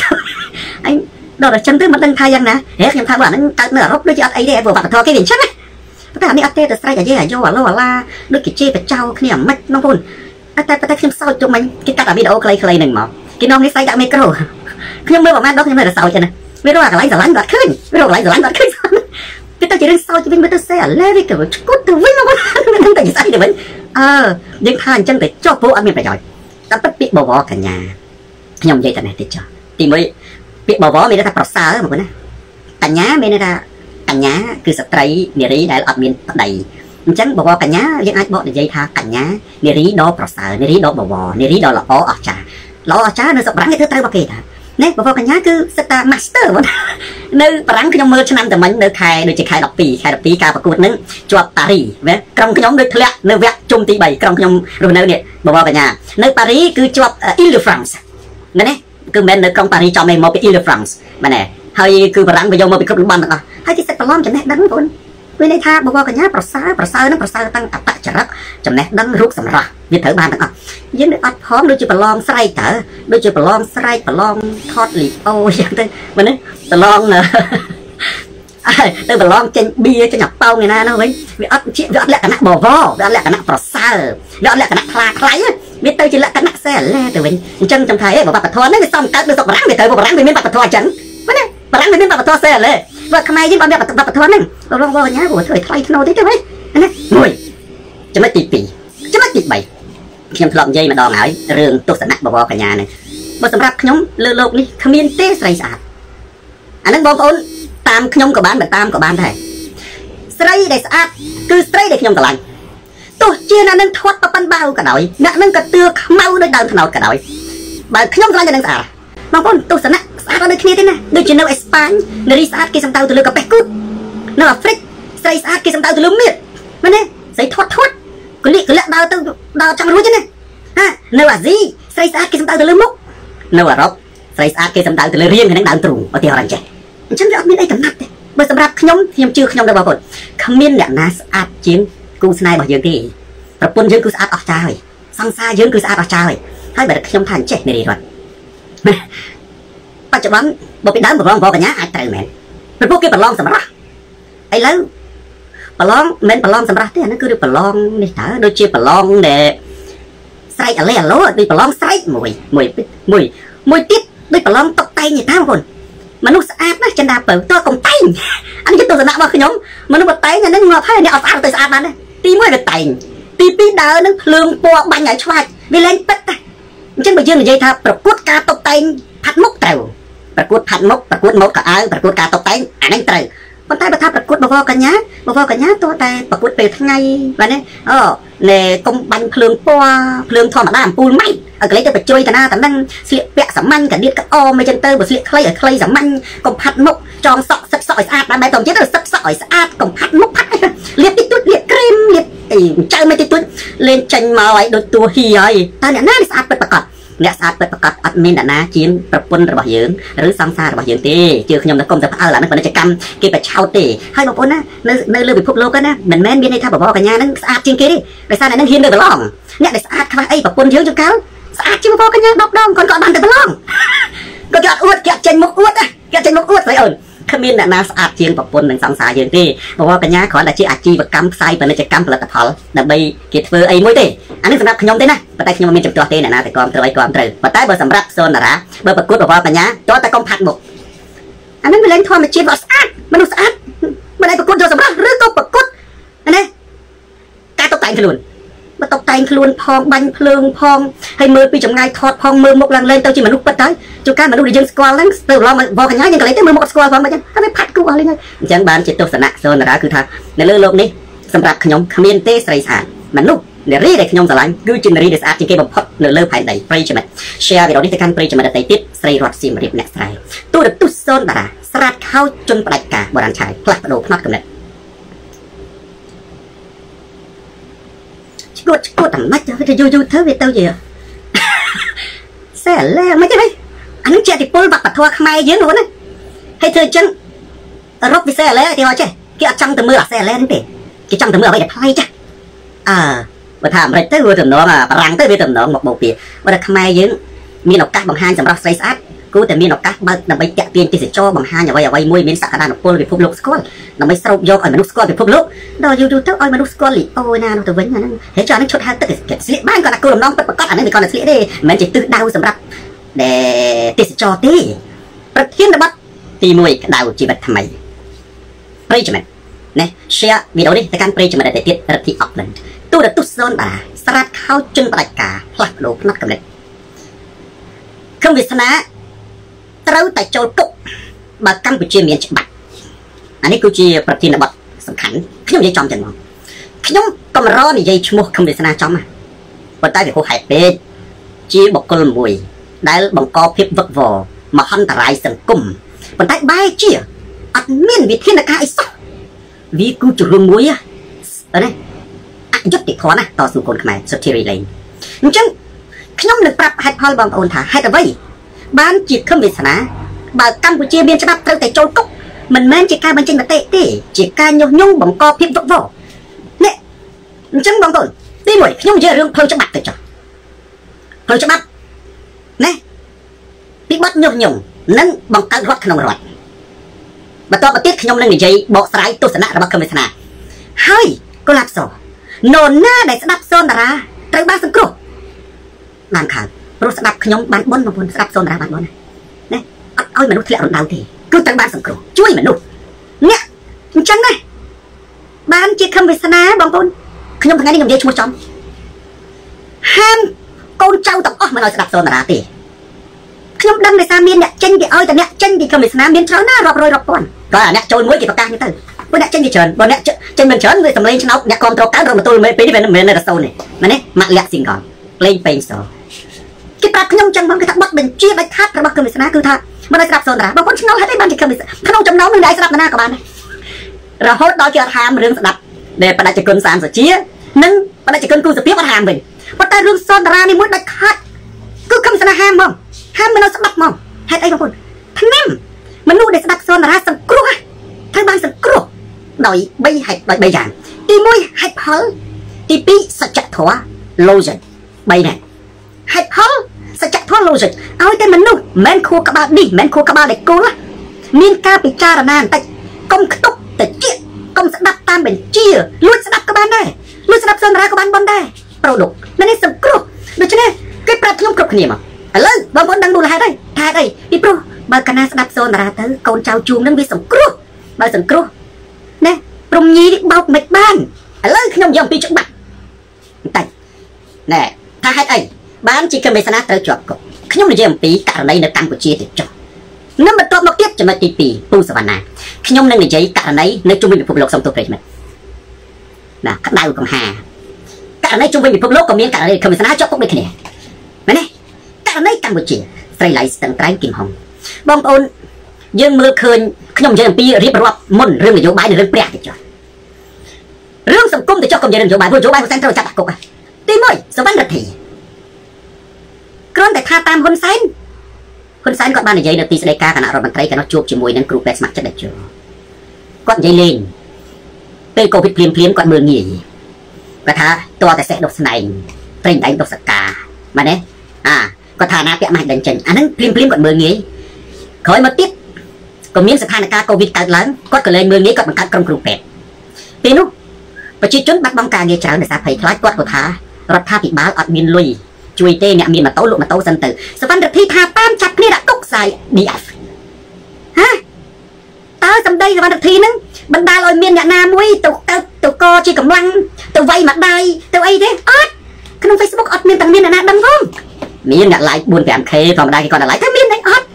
អញដល់តែចឹងទៅមិនដឹងថាយ៉ាងណាហេខ្ញុំថាបើអានឹងកើតនៅអឺរ៉ុបដូចជាអត់អីទេព្រោះវប្បធម៌គេវាអញ្ចឹងណាតែអានេះអត់ទេទៅស្រែកអាយអាយោអាឡូអាឡាដូចគេជេរបចោគ្នាអាម៉េចបងប្អូនតែតែតែខ្ញុំសើចជុំមិញគេកាត់អាវីដេអូខ្លីៗហ្នឹងមកគេនាំនេះស្អែកដាក់មីក្រូខ្ញុំមើលប្រហែលដងខ្ញុំនៅតែសើចណា វារកអាកន្លែងស្រឡាញ់បាត់ឃើញវារកកន្លែងស្រឡាញ់បាត់ឃើញគេទៅជារឿងសោចវិញមកទៅសេអាឡេរីទៅឈុតទៅវិញមកមិនតែស្អីទៅវិញអឺយើងថាអញ្ចឹងទៅចុះព្រោះអត់មានប្រយោជន៍តែពិតពាក្យបវរកញ្ញាខ្ញុំនិយាយតែនេះតិចចុះទីមួយពាក្យបវរមានន័យថាប្រសើរមកណាកញ្ញាមានន័យថាកញ្ញាគឺស្ត្រីនារីដែលអត់មានប្តីអញ្ចឹងបវរកញ្ញាយើងអាចបកនិយាយថាកញ្ញានារីដ៏ប្រសើរនារីដ៏បវរនារីដ៏ល្អអស្ចារ្យល្អអស្ចារ្យនៅសប្រាំងគេធ្វើត្រូវរបស់គេថា នេះបងប្អូនកញ្ញាគឺសិតតា master បងនៅបារាំងខ្ញុំមើលឆ្នាំតែមិញនៅខែដូចជាខែ12ខែ12ការប្រកួតហ្នឹងជាប់ប៉ារីណាក្រុមខ្ញុំដូចធ្លាក់នៅវគ្គជុំទី3ក្រុមខ្ញុំរស់នៅនេះបងប្អូនកញ្ញានៅប៉ារីគឺជាប់ Ile de France មែនទេគឺមិននៅក្រុងប៉ារីចំឯងមកពី Ile de France មែនទេហើយគឺបារាំងវាយកមកពីគ្រប់តំបន់ទាំងអស់ហើយគេសិតប្រឡំចំណេះដឹងបងវាន័យថាបវរកញ្ញាប្រសើរប្រសើរនឹងប្រសើរតាំងអតចរិតចំណេះដឹងរូបសម្រស់ វាត្រូវបានទាំងអស់យើងអត់ផងដូចជាប្រឡងស្រែកតើដូចជាប្រឡងស្រែកប្រឡងថតលីអូយ៉ាងទៅមែនទេប្រឡងទៅប្រឡងចេញបៀចេញអាប៉ោងឯណានោះវិញវាអត់ជាវាអត់លក្ខណៈបវរវាអត់លក្ខណៈប្រសើរវាអត់លក្ខណៈខ្លាខ្លាយវាទៅជាលក្ខណៈសេឡែទៅវិញអញ្ចឹងខ្ញុំថាអេបបធរហ្នឹងវាសំកើតដូចសុកបារាំងវាទៅបារាំងវាមានបបធរអញ្ចឹងមែនទេបារាំងវាមានបបធរសេឡែបើខ្មែរយើងបើមានបបធរហ្នឹងរងបងកញ្ញាព្រោះធ្វើឲ្យថ្លៃធ្នូតិចទៅវិញណាមួយចំណុចទី2ចំណុចទី3 ខ្ញុំធ្លាប់និយាយម្ដងហើយរឿងទស្សនៈបវរកញ្ញាហ្នឹងបើសម្រាប់ខ្ញុំលើโลกនេះគ្មានទេស្រីស្អាតអាហ្នឹងបងប្អូនតាមខ្ញុំក៏បានបើតាមក៏បានដែរស្រីដែលស្អាតគឺស្រីដែលខ្ញុំស្រឡាញ់ទោះជាអ្នកនឹងធាត់ប៉ប៉ិនបាវក៏ដោយអ្នកនឹងក៏ទឿខ្មៅដោយដើមថ្នោតក៏ដោយបើខ្ញុំស្រឡាញ់តែនឹងស្អាតបងប្អូនទស្សនៈស្អាតអត់ដូចគ្នាទេណាដូចជានៅអេស្ប៉ាញនារីស្អាតគេសំដៅទៅលើកាប៉េះគូតនៅអាហ្វ្រិកស្រីស្អាតគេសំដៅទៅលើមៀតមែនទេស្រីធាត់ធាត់ កលិកកលិកដើរទៅដើរចង់រួចទេណាហានៅអាស៊ីស្រីស្អាតគេសំដៅទៅលើមុខនៅអឺរ៉ុបស្រីស្អាតគេសំដៅទៅលើរៀងហ្នឹងដើមទ្រូងឧទាហរណ៍អញ្ចឹងអញ្ចឹងវាអត់មានអីកំណត់ទេបើសម្រាប់ខ្ញុំខ្ញុំជឿខ្ញុំដែរបងប្អូនគ្មានអ្នកណាស្អាតជាងគូស្នេហ៍របស់យើងទេប្រពន្ធយើងគឺស្អាតអស្ចារ្យហើយសង្សារយើងគឺស្អាតអស្ចារ្យហើយហើយបើខ្ញុំថាអញ្ចេះនារីរតបច្ចុប្បន្នបើពីដើមប្រឡងបងកញ្ញាអាចត្រូវមែនព្រោះពួកគេប្រឡងសម្រាប់ឥឡូវ ប្រឡងមិនប្រឡងសម្រាប់ទេអានេះគឺប្រឡងនេះតើដូចជាប្រឡងដែលស្រែកអាលេអាឡូដូចប្រឡងស្រែកមួយមួយមួយមួយទៀតដូចប្រឡងតុកតែងទេតាមបងប្អូនមនុស្សស្អាតណាស់ចិនដាពៅតើកុំតែងអានេះជាទស្សនៈរបស់ខ្ញុំមនុស្សបតែងអានេះងាប់ហើយអ្នកអត់ស្អាតទៅស្អាតបានទេទី1វាតែងទី2ដើរនឹងភ្លើងពណ៌បាញ់ឲ្យឆ្វាច់វាលែងពិតណាអញ្ចឹងបើយើងនិយាយថាប្រកួតការតុបតែងផាត់មុខត្រូវប្រកួតផាត់មុខប្រកួតម៉ូដកៅអៅប្រកួតការតុបតែងអានេះត្រូវ ប៉ុន្តែបើថាប្រកួតបវរកញ្ញាបវរកញ្ញាទោះតែប្រកួតពេលថ្ងៃបាទណាអូណែកុំបាញ់ភ្លើងពណ៌ភ្លើងធម្មតាអំពូលម៉ៃឲ្យកលេសទៅបញ្ជួយតាណាតានឹងស្លៀកពាក់សាមញ្ញកដៀតក្អមអីចឹងទៅបើស្លៀកខ្លីឲ្យខ្លីសាមញ្ញកុំផាត់មុខចងសក់សិតសក់ឲ្យស្អាតបានបែបទៅទៀតទៅសិតសក់ឲ្យស្អាតកុំផាត់មុខផាត់លាបតិចតួចលាបគ្រីមលាបអីចៅមិនតិចតួចលេងចាញ់មកឲ្យដូចតួហ៊ីហើយតើអ្នកណាស្អាតពិតប្រាកដ អ្នកស្អាតពិតប្រាកដអត់មានអ្នកណាជាងប្រពន្ធរបស់យើងឬសង្សាររបស់យើងទេជឿខ្ញុំទៅគុំទៅផ្អើលអានេះពាណិជ្ជកម្មគេបច្ឆោតទេហើយបងប្អូនណានៅនៅលើពិភពលោកណាមិនមែនមានន័យថាបបរកញ្ញានឹងស្អាតជាងគេទេដោយសារអ្នកនឹងហ៊ានទៅប្រឡងអ្នកដែលស្អាតខ្វះអីប្រពន្ធយើងជួនកាលស្អាតជាងបបរកញ្ញា10ដងគាត់ក៏បានទៅប្រឡងគាត់គេអត់អួតគេចេញមុខអួតគេចេញមុខអួតស្អីអូន គ្មានអ្នកណាស្អាតជាងប្រពន្ធនិងសង្សារយើងទេបវរកញ្ញាគ្រាន់តែជាអាជីវកម្មផ្សាយពាណិជ្ជកម្មផលិតផលដើម្បីគេធ្វើអីមួយទេអានេះសម្រាប់ខ្ញុំទេណាប៉ុន្តែខ្ញុំមិនមានចំទាស់ទេអ្នកណាតែគ្រប់ត្រូវអីគ្រប់ត្រូវប៉ុន្តែបើសម្រាប់សូនតារាបើប្រកួតបវរកញ្ញាតើតែកុំផាត់មុខអានេះវាលែងធម្មជាតិរបស់ស្អាតមនុស្សស្អាតមិនឲ្យប្រកួតយកសម្រាប់ឬក៏ប្រកួតណាការតុបតែងខ្លួន បើតុបតែងខ្លួនផងបាញ់ភ្លើងផងហើយមើលពីចម្ងាយថតផងមើលមុខឡើងលេងទៅជាមនុស្សពិតទៅជួនកាលមនុស្សដែលយើងស្គាល់ហ្នឹងទៅឡំបកញ្ញាយើងកន្លែងទៅមើលមុខស្គាល់ផងមិនចឹងហើយវាផាត់គូអស់លេងហើយអញ្ចឹងបានជាទស្សនៈសូនរាគឺថានៅលើโลกនេះសម្រាប់ខ្ញុំគ្មានទេស្រីស្អាតមនុស្សនារីដែលខ្ញុំស្រឡាញ់គឺជានារីដែលស្អាតជាងគេបំផុតនៅលើផែនដីប្រិយមិត្ត share វីដេអូនេះទៅកាន់ប្រិយមិត្តដទៃទៀតស្រីរតសៀមរាបអ្នកស្រែទូរទស្សន៍សូនតារាស្រាតខោជន់ផ្ដាច់ការបុរាណឆាយផ្លាស់ប្ដូរផ្នត់កំណត់ ឈួតឈួតតែមិនទៅយូរយូរទៅវាទៅជាសែលែមិនទេអានឹងជាអតិពលវប្បធម៌ខ្មែរយើងហ្នឹងណាហើយធ្វើអញ្ចឹងរកវិស័យអលែគេហៅចេះគេអត់ចង់ទៅមើលអាសែលែនេះទេគេចង់ទៅមើលអ្វីដែលថ្លៃចាស់អើបើថាអាមេរិកទៅវាតំណងបារាំងទៅវាតំណងមកបោកពីបើថាខ្មែរយើងមានឱកាសបង្ហាញសម្រាប់ស្រីស្អាត គួរតែមានឱកាសបើកដើម្បីតាក់ទាញទេសចរបង្ហាញអ្វីអ្វីមួយមានសក្តានុពលពិភពលោកស្គាល់ដើម្បីស្រូបយកឲ្យមនុស្សស្គាល់ពិភពលោកដល់យូរយូរទៅឲ្យមនុស្សស្គាល់លីអូណានោះទៅវិញអាហ្នឹងហើយចុះអាហ្នឹងឈុតហៅទឹកស្លៀកបានគាត់ថាគោលបំណងពិតប្រាកដអាហ្នឹងវាគាត់តែស្លៀកទេមិនមែនជាទិសដៅសម្រាប់ដែលទេសចរទេប្រធានបទទី1ក្តៅជីវិតថ្មីប្រិយមិត្តណា share វីដេអូនេះទៅកាន់ប្រិយមិត្តទៅទៀតរដ្ឋីអុកឡង់ទូរទស្សន៍សូនបាស្រាតខោជន់បដិការផ្លាស់ប្ដូរផ្នត់កំណត់ខ្ញុំវាសនា ត្រូវតែចូលគុកបើកម្ពុជាមានច្បាប់អានេះគឺជាប្រធានបទសំខាន់ខ្ញុំនិយាយចំចឹងមកខ្ញុំកម្រនិយាយឈ្មោះខ្ញុំវាសនាចំប៉ុន្តែវាហួសហេតុពេកជាបុគ្គលមួយដែលបង្កភាពវឹកវរមហន្តរាយសង្គមប៉ុន្តែបែរជាអត់មានវិធានការអីសោះវាគឺជារឿងមួយណាអយុត្តិធម៌ណាតស៊ូកូនខ្មែរសុធារីលេងអញ្ចឹងខ្ញុំនឹងប្រាប់ហេតុផលបងប្អូនថាហេតុអ្វី បានជាខឹមវាសនាបើកម្ពុជាមានច្បាប់ត្រូវតែចូលគុកមិនមែនជាការបញ្ចេញមតិទេ ជាការញុះញង់បង្កភាពវឹកវរនេះអញ្ចឹងបងប្អូនទី1ខ្ញុំនិយាយរឿងផ្លូវច្បាប់ទៅចុះផ្លូវច្បាប់ណាពីបទញុះញង់និងបង្កើតរដ្ឋក្នុងរដ្ឋបន្តមកទៀតខ្ញុំនឹងនិយាយបកស្រាយទស្សនៈរបស់កម្មវិធីហើយកុលាបសនរណាដែលស្ដាប់សូនតារាត្រូវបានសង្គ្រោះបានខាង ព្រោះស្ដាប់ខ្ញុំបានបុណ្យបងប្អូនស្ដាប់សូនតារាបានបុណ្យណាអត់ឲ្យមនុស្សធ្លាក់រំដៅទេគឺត្រូវបានសង្គ្រោះជួយមនុស្សអ្នកអញ្ចឹងណាបានជាខំវាសនាបងប្អូនខ្ញុំថ្ងៃនេះខ្ញុំនិយាយឈ្មោះចំហាមកូនចៅទាំងអស់មិនឲ្យស្ដាប់សូនតារាទេខ្ញុំដឹងដោយសារមានអ្នកចេញគេឲ្យតែអ្នកចេញពីក្រុមវាសនាមានច្រើនណាស់រាប់រយរាប់ពាន់ក៏អ្នកចូលមួយគេប្រកាសនេះទៅព្រោះអ្នកចេញគេច្រើនបើអ្នកចេញមិនច្រើនវាសម្លេងឆ្នោតអ្នកគ្រប់គ្រងកើនរកមកទល់មេពេលនេះវាមិនមែននៅរសូនទេមែនទេម៉ាក់លាក់ស៊ីងកលលេងពេងស គេប្រាប់ខ្ញុំចឹងបងគេថាបတ်បញ្ជាដាច់ខាត់របស់ក្រុមវាសនាគឺថាមិនឲ្យស្ដាប់សូនតារាបងប្អូនឆ្ងល់ហេតុអីបានជាក្រុមវាសនាក្នុងចំណោមនឹងដែរស្ដាប់តារាក៏បានដែររហូតដល់ជាអត់ហាមរឿងស្ដាប់ដែលបដិជគុណសានសុជានិងបដិជគុណគូសភាពអត់ហាមវិញប៉ុន្តែរឿងសូនតារានេះមួយដាច់ខាត់គឺក្រុមវាសនាហាមហ្មងហាមមិនឲ្យស្ដាប់ហ្មងហេតុអីបងប្អូនឆ្នាំមនុស្សដែលស្ដាប់សូនតារាសង្គ្រោះត្រូវបានសង្គ្រោះដោយ3ហេតុដោយ3យ៉ាងទី1ហេតុផលទី2សច្ចធម៌ logic 3នេះ ហេតុផលសច្ចធម៌ logic ឲ្យតែមនុស្សមិនខួរក្បាលនេះមិនខួរក្បាលដែលគោលមានការពិចារណាបន្តិចកុំខ្ទប់តិចកុំស្ដាប់តាមបញ្ជាលួចស្ដាប់ក៏បានដែរលួចស្ដាប់សន្តារាក៏បានប៉ុនដែរប្រូឌុកនេះសង្គ្រោះដូច្នេះគេប្រាប់ខ្ញុំគ្រប់គ្នាមកឥឡូវបងប្អូនដឹងមូលហេតុហើយថាអីពីព្រោះបើកណាស្ដាប់សន្តារាទៅកូនចៅជួងនឹងវាសង្គ្រោះបើសង្គ្រោះណាព្រំញីបោកមិនបានឥឡូវខ្ញុំយកអំពីច្បាប់បន្តិចណែថាហេតុអី បានជាកម្មវិសាត្រូវជាប់គុកខ្ញុំនិយាយអំពីករណីនៅកម្ពុជាទៀតចុះនឹងបន្ទាប់មកទៀតចំណុចទី2ពូសវណ្ណាខ្ញុំនឹងនិយាយករណីនៅជុំវិញពិភពលោកសំទុះប្រិយមិត្តណាក្តៅកំហាករណីជុំវិញពិភពលោកក៏មានករណីកម្មវិសាជាប់គុកដូចគ្នាមែនទេករណីកម្ពុជាស្រីឡៃស្ទឹងត្រែងគឹមហុងបងប្អូនយើងមើលឃើញខ្ញុំនិយាយអំពីរៀបរាប់មុនរឿងនយោបាយនិងរឿងព្រះទៅចុះរឿងសង្គមទៅចុះកុំនិយាយរឿងនយោបាយព្រោះនយោបាយហ៊ុនសែនត្រូវចាប់ដាក់គុកទី1សវណ្ណរដ្ឋី គ្រាន់តែថាតាមហ៊ុនសែនហ៊ុនសែនគាត់បាននិយាយនៅទីស្តីការគណៈរដ្ឋមន្ត្រីកណ្ដោះជួបជាមួយនឹងគ្រូពេទ្យស្ម័គ្រចិត្តដេចជគាត់និយាយលេងពេលកូវីដភ្លាមភ្លាមគាត់មើលងាយគាត់ថាតើតែសេះដុសស្នែងព្រេងដៃដុសសកាមែនទេអាគាត់ថាណាពាក់ម៉ាស់ដេញចេញអាហ្នឹងភ្លាមភ្លាមគាត់មើលងាយក្រោយមកទៀតក៏មានស្ថានភាពកូវីដកើតឡើងគាត់ក៏លែងមើលងាយគាត់បង្កើតក្រុមគ្រូពេទ្យពេលនោះប្រជាជនបាត់បង់ការងារច្រើនដោយសារភ័យខ្លាចគាត់ក៏ថារដ្ឋាភិបាលអត់មានលុយ ជួយទេអ្នកមានម៉ូតូលក់ម៉ូតូសិនទៅសវណ្ណរដ្ឋីថាតាមចាប់គ្នាដាក់គុកខ្សែ DF ហាតើសម្ដីសវណ្ណរដ្ឋីហ្នឹងបណ្ដាលឲ្យមានអ្នកណាមួយទៅកើតទៅកជាកម្លាំងទៅវាយម្ដាយទៅអីទេអត់ក្នុង Facebook អត់មានទាំងមានអ្នកណាដឹងផងមានអ្នក like 4 5k ធម្មតាគេគាត់ like តែមានអីអត់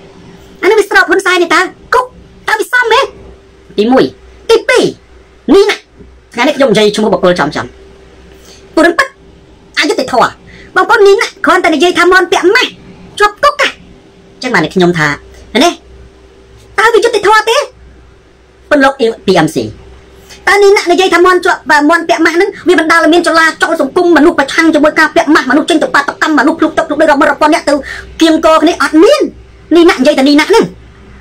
អានេះវាស្របហ៊ុនសែននេះតើគុកតើវាសមទេទី1ទី2នេះណាថ្ងៃនេះខ្ញុំនិយាយឈ្មោះបកគលចំចំពុរឹងប៉ិតអយុត្តិធម៌ បងប្អូននេះណាគ្រាន់តែនិយាយថាមន់ពាក់ម៉ាស់ជាប់គុកហ៎ចឹងបានខ្ញុំថានេះតើវាយុត្តិធម៌ទេពន្លក PMC តើនេះណានិយាយថាមន់ជាប់មន់ពាក់ម៉ាស់ហ្នឹងវាបណ្ដាលឲ្យមានចលាចលសង្គមមនុស្សប្រឆាំងជាមួយការពាក់ម៉ាស់មនុស្សចេញទៅបាតកម្មមនុស្សភ្លុកទឹកភ្លុកដីរបស់រាប់ពាន់អ្នកទៅគៀងកគ្នាអត់មាននេះណានិយាយតែនេះណាហ្នឹង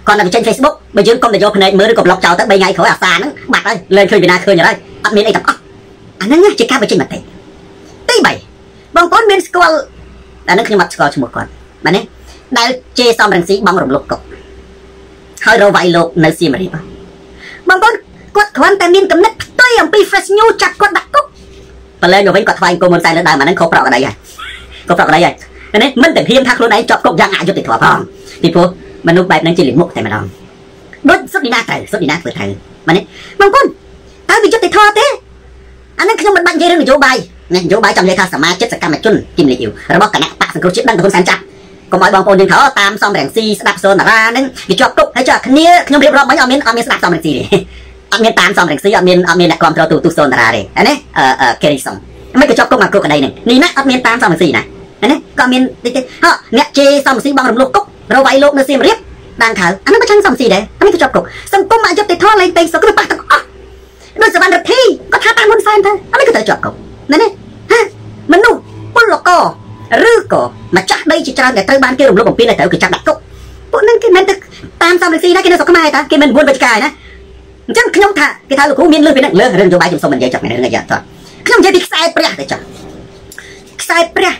គាត់តែចេញ Facebook បើយើងកុំតែយកភ្នែកមើលឬក៏ប្លុកចោលទៅ3ថ្ងៃក្រោយអាសាហ្នឹងបាត់ហើយលែងឃើញពីណាឃើញហើយអត់មានអីទាំងអស់អាហ្នឹងជាការបញ្ចេញមតិទី3 បងប្អូនមានស្គាល់អានេះខ្ញុំអត់ស្គាល់ឈ្មោះគាត់បាទនេះដែលជេសំរងស៊ីបងរំលត់កុកហើយរវាយលោកនៅសៀមរាបបងប្អូនគាត់គ្រាន់តែមានកំណត់ផ្ទុយអំពី fresh news ចាត់គាត់ដាក់គុកបលែងមកវិញគាត់ថ្វាយអង្គមុនសែនលើដើមអាហ្នឹងខុសប្រកក្តីហើយខុសប្រកក្តីហើយនេះមិនតែហ៊ានថាខ្លួនឯងជាប់គុកយ៉ាងអយុត្តិធម៌ផងពីព្រោះមនុស្សបែបហ្នឹងជាលិមុខតែម្ដងដូចសុទ្ធនីណាត្រូវសុទ្ធនីណាធ្វើត្រូវបាទនេះបងប្អូនតើវាយុត្តិធម៌ទេអានេះខ្ញុំមិនបាច់និយាយរឿងនយោបាយ នយោបាយចង់និយាយថាសមាជិកសកម្មជនគិមលីយូរបស់គណៈបកសង្គ្រោះជាតិដឹងទៅហ៊ុនសែនចាប់កុំឲ្យបងប្អូនយើងថាតាមសំរងស៊ីស្ដាប់សូនតារាហ្នឹងវាជាប់គុកហើយចាគ្នាខ្ញុំរៀបរាប់មិញអត់មានអត់មានស្ដាប់សំរងស៊ីទេអត់មានតាមសំរងស៊ីអត់មានអត់មានអ្នកគ្រប់គ្រងទូទូសូនតារាទេណាអឺកេរីសុងមិនក៏ជាប់គុកមកគុកកដីហ្នឹងនេះណាអត់មានតាមសំរងស៊ីណាណាក៏មានតិចតិចហ៎អ្នកជេរសំរងស៊ីបងរំលោភគុករវាយលោកនៅសៀមរាបដាងខៅអានោះក៏ចឹងសំស៊ីដែរអានេះក៏ជាប់គុកសង្គមអយុត្តិធម៌លែងតែងសុខឬប៉ះទាំងអស់ដោយសវណ្ណរដ្ឋីក៏ថាតាមហ៊ុនសែនទៅអានេះក៏ត្រូវជាប់គុកណានេះហា មនុស្សពលករឬក៏ម្ចាស់ដីជាច្រើនដែលត្រូវបានគេរំលោភបំពានតែត្រូវគេចាប់ដាក់គុកពួកហ្នឹងគេមិនទៅតាមសំរងស៊ីណាគេនៅស្រុកខ្មែរតាគេមិន9វិច្ឆិកាណាអញ្ចឹងខ្ញុំថាគេថាលោកគ្រូមានលើពីហ្នឹងលើរឿងនយោបាយខ្ញុំសូមមិននិយាយចាប់រឿងនេះយ៉ាតខ្ញុំនិយាយពីខ្សែព្រះទៅចុះខ្សែព្រះ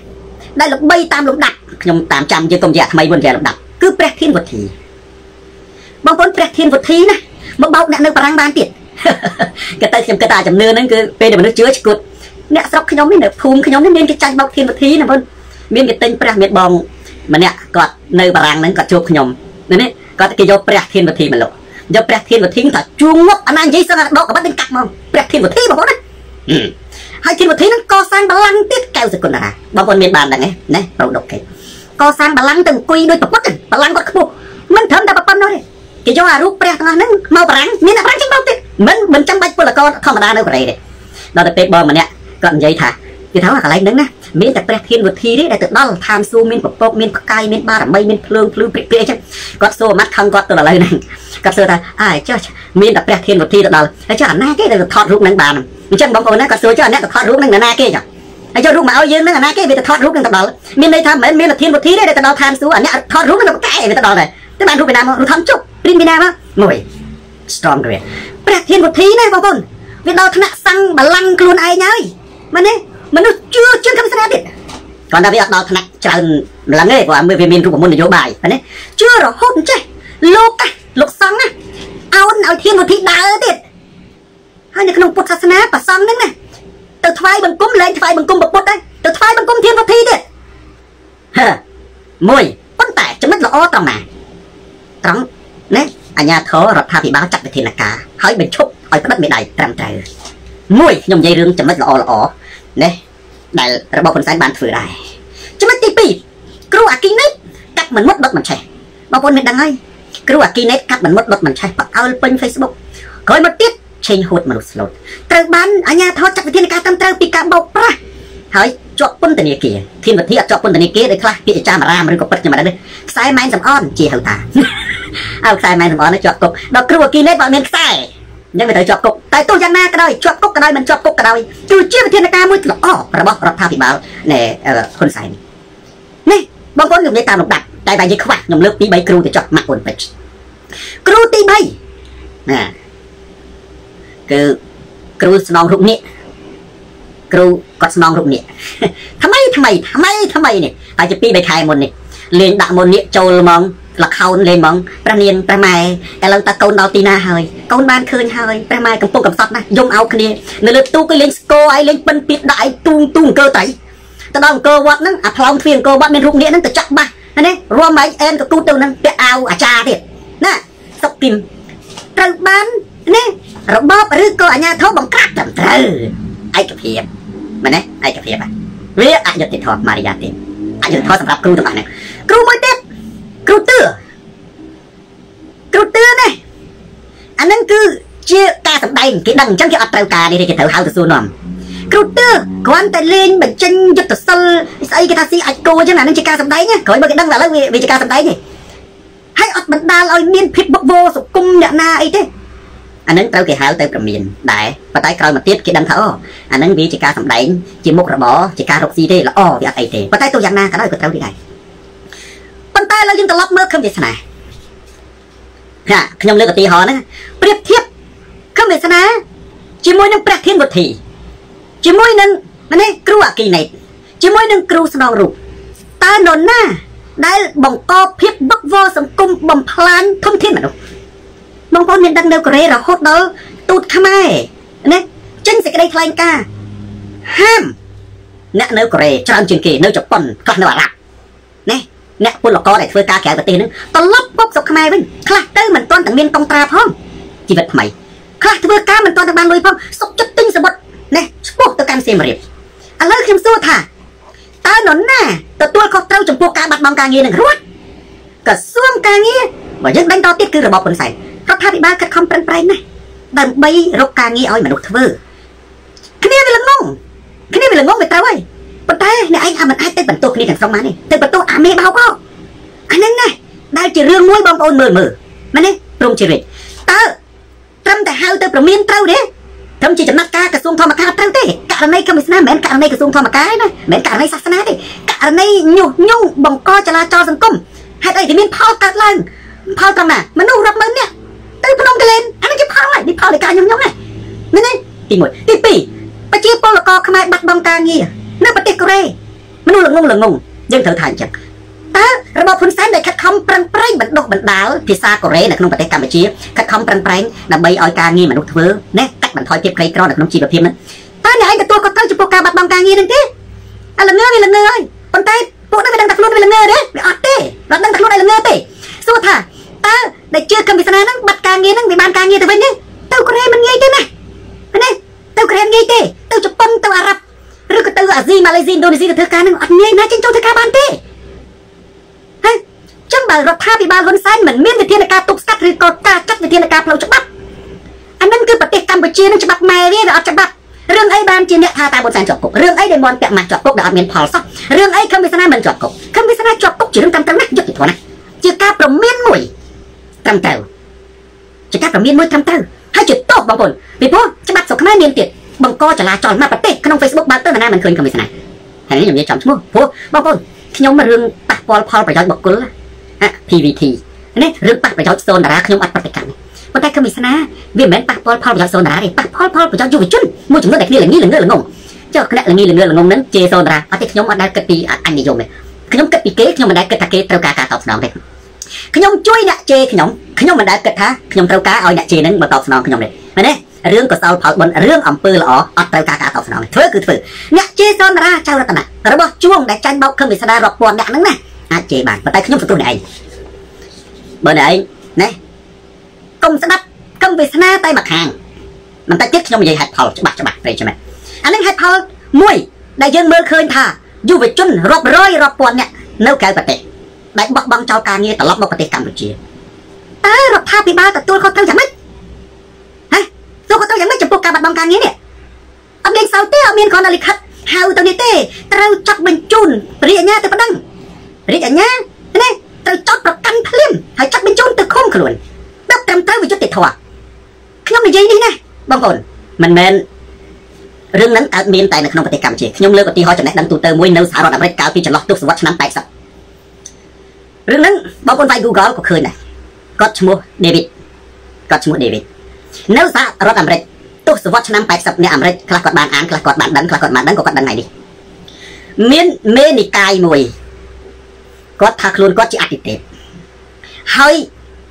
ដែលល្បីតាមលំដាប់ខ្ញុំតាមចាំយើងកុំនិយាយថ្មីមុននិយាយលំដាប់គឺព្រះធានវុធីបងប្អូនព្រះធានវុធីណាមកបោកអ្នកនៅបារាំងបានទៀតគេទៅខ្ញុំគិតថាជំនឿហ្នឹងគឺពេលដែលមនុស្សជឿឈួត អ្នកស្រុកខ្ញុំនេះនៅភូមិខ្ញុំនេះមានគេចាញ់បោកធានវុធីណាបងមានគេទិញព្រះមានបងម្នាក់គាត់នៅបារាំងហ្នឹងគាត់ជួបខ្ញុំនេះគាត់គេយកព្រះធានវធីមកលក់យកព្រះធានវធីថាជួងងប់អាណានិយាយសឹងដកកបិតនឹងកាត់មកព្រះធានវធីបងប្អូនណាហើយធានវធីហ្នឹងកសាងបល្ល័ង្កទៀតកៅសគុណតាបងប្អូនមានបានដឹងទេណាប្រដុកគេកសាងបល្ល័ង្កទៅអង្គុយដោយប្រពុតបល្ល័ង្កគាត់ខ្ពស់មិនត្រឹមតែប៉ុណ្ណោះទេគេយកអារូបព្រះទាំងអស់ហ្នឹងមកបារាំងមានអាបារាំងចឹងបងទៀតមិនមិនចាំបាច់ពលករធម្មតានៅកូរ៉េទេដល់តែពេលបងម្នាក់ គាត់និយាយថាគេថាកន្លែងហ្នឹងណាមានតែព្រះធានវុធីទេដែលទៅដល់ឋានសួគ៌មានពពកមានផ្កាយមានបារមីមានភ្លើងភ្លឺព្រិចព្រាអញ្ចឹងគាត់សួរអាម៉ាត់ខឹងគាត់ទៅឥឡូវហ្នឹងគាត់សួរថាអើចុះមានតែព្រះធានវុធីទៅដល់ហើយចុះអាណាគេដែលថតរូបហ្នឹងបានអញ្ចឹងបងប្អូនណាគាត់សួរចុះអាអ្នកទៅថតរូបហ្នឹងណាគេចុះហើយយករូបមកឲ្យយើងហ្នឹងអាណាគេវាទៅថតរូបហ្នឹងទៅដល់មានន័យថាមិនមែនមានធានវុធីទេដែលទៅដល់ឋានសួគ៌អាអ្នកថតរូបហ្នឹងទៅកែវាទៅដល់ដែរតែបានរូបពីណាមករូបធំជប់ព្រីមពីណាមកមួយ strong great ព្រះធានវុធីណាបងប្អូនវាដល់ថ្នាក់សੰបលាំងខ្លួនឯងហើយ មែនទេមនុស្សជឿជាងកម្មសាសនាទៀតគាត់ថាវាអត់ដល់ថ្នាក់ច្រើនម្លឹងទេព្រោះវាមានរូបមន្តនយោបាយមែនទេជឿរហូតអញ្ចេះលោកលោកសង្ឃណាអោនឲ្យធានវុធីដើរទៀតហើយនៅក្នុងពុទ្ធសាសនាប្រសងហ្នឹងណាទៅថ្វាយបង្គំលែងថ្វាយបង្គំពុទ្ធដែរទៅថ្វាយបង្គំធានវុធីទៀតហឺមួយប៉ុន្តែចំណុចល្អត្រង់ណាត្រង់ណាអាជ្ញាធររដ្ឋាភិបាលចាត់វិធានការហើយបញ្ឈប់ឲ្យផ្ដិតមេដៃត្រឹមត្រូវមួយខ្ញុំនិយាយរឿងចំណុចល្អល្អ ណាដែលរបបហ៊ុនសែនបានធ្វើដែរចំណុចទី2គ្រូអាគីណេតកាត់មិនមុតដុតមិនឆេះបងប្អូនមានដឹងហើយគ្រូអាគីណេតកាត់មិនមុតដុតមិនឆេះបអើលពេញ Facebook ក្រោយមកទៀតឆេងហួតមនុស្សស្លូតត្រូវបានអាជ្ញាធរចាត់វិធានការត្រឹមត្រូវពីការបោកប្រាស់ហើយជាប់ពន្ធនាគារធានវិធីអត់ជាប់ពន្ធនាគារដោយខ្លះពាក្យចាមរាមឬក៏ពិតខ្ញុំមិនដឹងទេខ្សែម៉ែនសំអនជាហៅតាឲ្យខ្សែម៉ែនសំអនជាប់គុកដល់គ្រូអាគីណេតបើមានខ្សែ នឹងវាត្រូវជាប់គុកតែទោះយ៉ាងណាក៏ដោយជាប់គុកក៏ដោយមិនជាប់គុកក៏ដោយគឺជាវិធានការមួយល្អរបស់រដ្ឋាភិបាលនៃហ៊ុនសែននេះបងប្អូនខ្ញុំនិយាយតាមលំដាប់តែបើនិយាយខ្វះខ្ញុំលើកពី3គ្រូទៅចុះម៉ាក់អូនពេជ្រគ្រូទី3ណាគឺគ្រូស្នងរូបនេះគ្រូគាត់ស្នងរូបនេះថ្មីថ្មីថ្មីថ្មីនេះហើយជា2 3ខែមុននេះលេងដាក់មុននេះចូលហ្មង លខោនលេងហ្មងព្រះនាងព្រះម៉ែឥឡូវតើកូនដល់ទីណាហើយកូនបានឃើញហើយព្រះម៉ែកំពុងកំសត់ណាយំអោបគ្នានៅលើទូគឺលេងស្គរឲ្យលេងពិនពីដាក់ឲ្យទូងទូងអង្គើត្រីទៅដល់អង្គើវត្តហ្នឹងអាផ្លោងទ្វារអង្គើវត្តមានរូបនាគហ្នឹងទៅចាក់បាសណារួមម៉ៃអែនកទូទៅហ្នឹងពាក់អាវអាចារ្យទៀតណាសុកគឹមត្រូវបានណារបបឬក៏អាជ្ញាធរបង្ក្រាបត្រឹមត្រូវឯកភាពមែនទេឯកភាពវាអយុត្តិធម៌មារយាទទេអយុត្តិធម៌សម្រាប់គ្រូទាំងអស់ហ្នឹងគ្រូមួយទៀតគ្រូទឿគ្រូទឿនេះអាហ្នឹងគឺជាការសម្ដែងគេដឹងអញ្ចឹងគេអត់ត្រូវការនេះទេគេត្រូវហៅទៅសួរនាំគ្រូទឿគ្រាន់តែលេងបញ្ចេញយុទ្ធសិលស្អីគេថាស៊ីអាចគោអញ្ចឹងអាហ្នឹងជាការសម្ដែងក្រោយមកគេដឹងតែឥឡូវវាជាការសម្ដែងទេហើយអត់បណ្ដាលឲ្យមានភាពបកវោសង្គមអ្នកណាអីទេអានឹងត្រូវគេហៅទៅប្រមានដែរប៉ុន្តែក្រោយមកទៀតគេដឹងថាអូអានឹងវាជាការសម្ដែងជាមុខរបរជាការរកស៊ីទេល្អវាអត់អីទេប៉ុន្តែទោះយ៉ាងណាក៏ដោយក៏ត្រូវវាដែរប៉ុន្តែឥឡូវយើងត្រឡប់មើលខឹមវាសនាហាខ្ញុំលើកឧទាហរណ៍ណាប្រៀបធៀបខឹមវាសនាជាមួយនឹងព្រះធានវុធីជាមួយនឹងនេះគ្រូអគីណេតជាមួយនឹងគ្រូស្នងរូបតើនរណាដែលបង្កភាពវឹកវរសង្គមបំផ្លាញធនធានមនុស្សបងប្អូនមានដឹងនៅកូរ៉េរហូតដល់ទូតខ្មែរណាចេញសេចក្តីថ្លែងការណ៍ហាមអ្នកនៅកូរ៉េច្រើនជាងគេនៅជប៉ុនខ្លះនៅអារ៉ាប់ណា អ្នកពលករដែលធ្វើការក្រៅប្រទេសហ្នឹងត្រឡប់មកស្រុកខ្មែរវិញខ្លះទៅមិនទាន់តែមានកងត្រាផងជីវិតថ្មីខ្លះធ្វើការមិនទាន់តែបានលុយផងសុកចិត្តទិញសបុតណាឆ្ពោះទៅកាន់សៀមរាបឥឡូវខ្ញុំសួរថាតើនរណាទទួលខុសត្រូវចំពោះការបាត់បង់ការងារនឹងរួចក្រសួងការងារបើយើងដេញតទៀតគឺរបបហ៊ុនសែនរដ្ឋាភិបាលខិតខំប្រឹងប្រែងណាស់ដើម្បីរកការងារឲ្យមនុស្សធ្វើគ្នាវាល្ងងគ្នាវាល្ងងវាត្រូវហើយ ប៉ុន្តែអ្នកឯងអាចមិនអាចទៅបន្ទោសគ្នាទាំងស្រុងបានទេទៅបន្ទោសអាមេបោកអអាហ្នឹងណាដែលជារឿងមួយបងប្អូនមើលមើលមែនទេព្រមជារិចតើត្រឹមតែហៅទៅប្រមានត្រូវទេត្រឹមជាចំណាត់ការក្រសួងធម្មការត្រូវទេករណីកម្មវិសាមិនមែនករណីក្រសួងធម្មការទេណាមិនមែនករណីសាសនាទេករណីញុះញង់បង្កចលាចលសង្គមហេតុអីដែលមានផលកើតឡើងផលត្រឹមណាមនុស្សរាប់ម៉ឺននាក់ទៅភ្នំកលែនអានេះជាផលហើយនេះផលនៃការញុះញង់ហ្នឹងមែនទេទី1ទី2ប្រជាពលករខ្មែរបាត់បង់ការងារ នៅប្រទេសកូរ៉េមនុស្សល្ងងល្ងងយើងត្រូវថាអញ្ចឹងតើរបបហ៊ុនសែនដែលខិតខំប្រឹងប្រែងបណ្ដុះបណ្ដាលភាសាកូរ៉េនៅក្នុងប្រទេសកម្ពុជាខិតខំប្រឹងប្រែងដើម្បីឲ្យការងារមនុស្សធ្វើណាកាត់បន្ថយភាពក្រីក្រនៅក្នុងជីវភាពហ្នឹងតើអ្នកឯងទទួលខុសត្រូវចំពោះការបាត់បង់ការងារហ្នឹងទេឥឡូវងើវាល្ងើហើយប៉ុន្តែពួកហ្នឹងវាដឹងតែខ្លួនវាល្ងើទេវាអត់ទេវាដឹងតែខ្លួនឯងល្ងើទេសួរថាតើដែលជឿគំវាសនាហ្នឹងបាត់ការងារហ្នឹងវាបានការងារទៅវិញទេទៅកូរ៉េមិនងាយទេណាណាទៅកូរ៉េងាយទេទៅជប៉ុនទៅអារ៉ាប់ឬក៏ទៅអា ស៊ីម៉ាឡេស៊ីឥណ្ឌូនេស៊ីទៅធ្វើការហ្នឹងអត់ងាយណាចេញចូលធ្វើការបានទេហើយចឹងបើរដ្ឋាភិបាលហ៊ុនសែនមិនមានវិធានការទប់ស្កាត់ឬក៏ការចាត់វិធានការផ្លូវច្បាប់អានឹងគឺប្រទេសកម្ពុជានឹងច្បាប់ម៉ែវាវាអត់ច្បាប់រឿងអីបានជាអ្នកថាតាបុនសានជាប់គុករឿងអីដែលមន់ពាក់ម៉ាស់ជាប់គុកដែលអត់មានផលសោះរឿងអីខំវាសនាមិនជាប់គុកខំវាសនាជាប់គុកជារឿងតាមត្រូវណាយុត្តិធម៌ណាជាការប្រមានមួយត្រឹមត្រូវជាការប្រមានមួយត្រឹមត្រូវហើយជាតបបងប្អូនពីព្រោះច្បាប់ស្រុកខ្មែរមានទៀត បង្កចលាចលមកប្រទេសក្នុង Facebook បើកទៅណាមិនឃើញខំវាសនាហើយខ្ញុំនិយាយចំឈ្មោះព្រោះបងប្អូនខ្ញុំរឿងប៉ះពាល់ផលប្រយោជន៍បុគ្គល PVT នេះរឿងប៉ះប្រយោជន៍សូនតារាខ្ញុំអត់ប្រតិកម្មប៉ុន្តែគឺវាសនាវាមិនមែនប៉ះពាល់ផលប្រយោជន៍សូនតារាទេប៉ះពាល់ផលប្រយោជន៍យុវជនមួយចំនួនដែលគ្នាល្ងីល្ងើល្ងងចុះគណៈល្ងីល្ងើល្ងងហ្នឹងជេរសូនតារាអត់ទេខ្ញុំអត់ដែលគិតពីអនិយមទេខ្ញុំគិតពីគេខ្ញុំមិនដែលគិតថាគេត្រូវការការតបស្នងទេខ្ញុំជួយអ្នកជេរខ្ញុំខ្ញុំមិនដែលគិតថាខ្ញុំត្រូវការឲ្យអ្នកជេរហ្នឹងមកតបស្នងខ្ញុំទេមែនទេ រឿងកសលផលបុណ្យរឿងអំពើល្អអត់ត្រូវការការតបស្នងទេធ្វើគឺធ្វើអ្នកជេរសូនតារាចៅរតនៈរបស់ជួងដែលចាញ់បោកខឹងវិសាដារាប់ពាន់អ្នកហ្នឹងណាអាចជេរបានប៉ុន្តែខ្ញុំសន្ទុះអ្នកឯងបើអ្នកឯងណាកុំស្ដាប់កឹងវាសនាតែមួយខាងបន្តិចទៀតខ្ញុំនិយាយហេតុផលច្បាស់ច្បាស់ព្រៃចាំអានឹងហេតុផលមួយដែលយើងមើលឃើញថាយុវជនរាប់រយរាប់ពាន់អ្នកនៅក្រៅប្រទេសដែលបោះបង់ចោលការងារត្រឡប់មកប្រទេសកម្ពុជាតើរដ្ឋាភិបាលទទួលខុសត្រូវយ៉ាងម៉េចហ៎ទទួ លខុសត្រូវយ៉ាងម៉េចចំពោះការបាត់បង់ការងារនេះអត់មានសោទេអត់មានគ្រាន់តែលិខិតហៅទៅនេះទេត្រូវចាត់បញ្ជូនរាជអាជ្ញាទៅប៉ុណ្ណឹងរាជអាជ្ញាណាត្រូវចោតប្រកាន់ភ្លាមហើយចាត់បញ្ជូនទៅឃុំខ្លួនដឹកត្រឹមត្រូវវិយុទ្ធធម៌ខ្ញុំនិយាយនេះណាបងប្អូនមិនមែនរឿងហ្នឹងកើតមានតែនៅក្នុងប្រទេសកម្ពុជាខ្ញុំលើកឧទាហរណ៍ចំណេះដឹងទូទៅមួយនៅសហរដ្ឋអាមេរិកកាលពីចន្លោះទសវត្សរ៍ឆ្នាំ80រឿងហ្នឹងបងប្អូនវាយ Google ក៏ឃើញដែរគាត់ឈ្មោះ David គាត់ឈ្មោះ David នៅសហរដ្ឋអាមេរិកទសវត្សរ៍ឆ្នាំ80អ្នកអាមេរិកខ្លះគាត់បានអានខ្លះគាត់បានដឹងខ្លះគាត់បានដឹងក៏គាត់ដឹងថ្ងៃនេះមានមេនិកាយមួយគាត់ថាខ្លួនគាត់ជាអតិទេពហើយ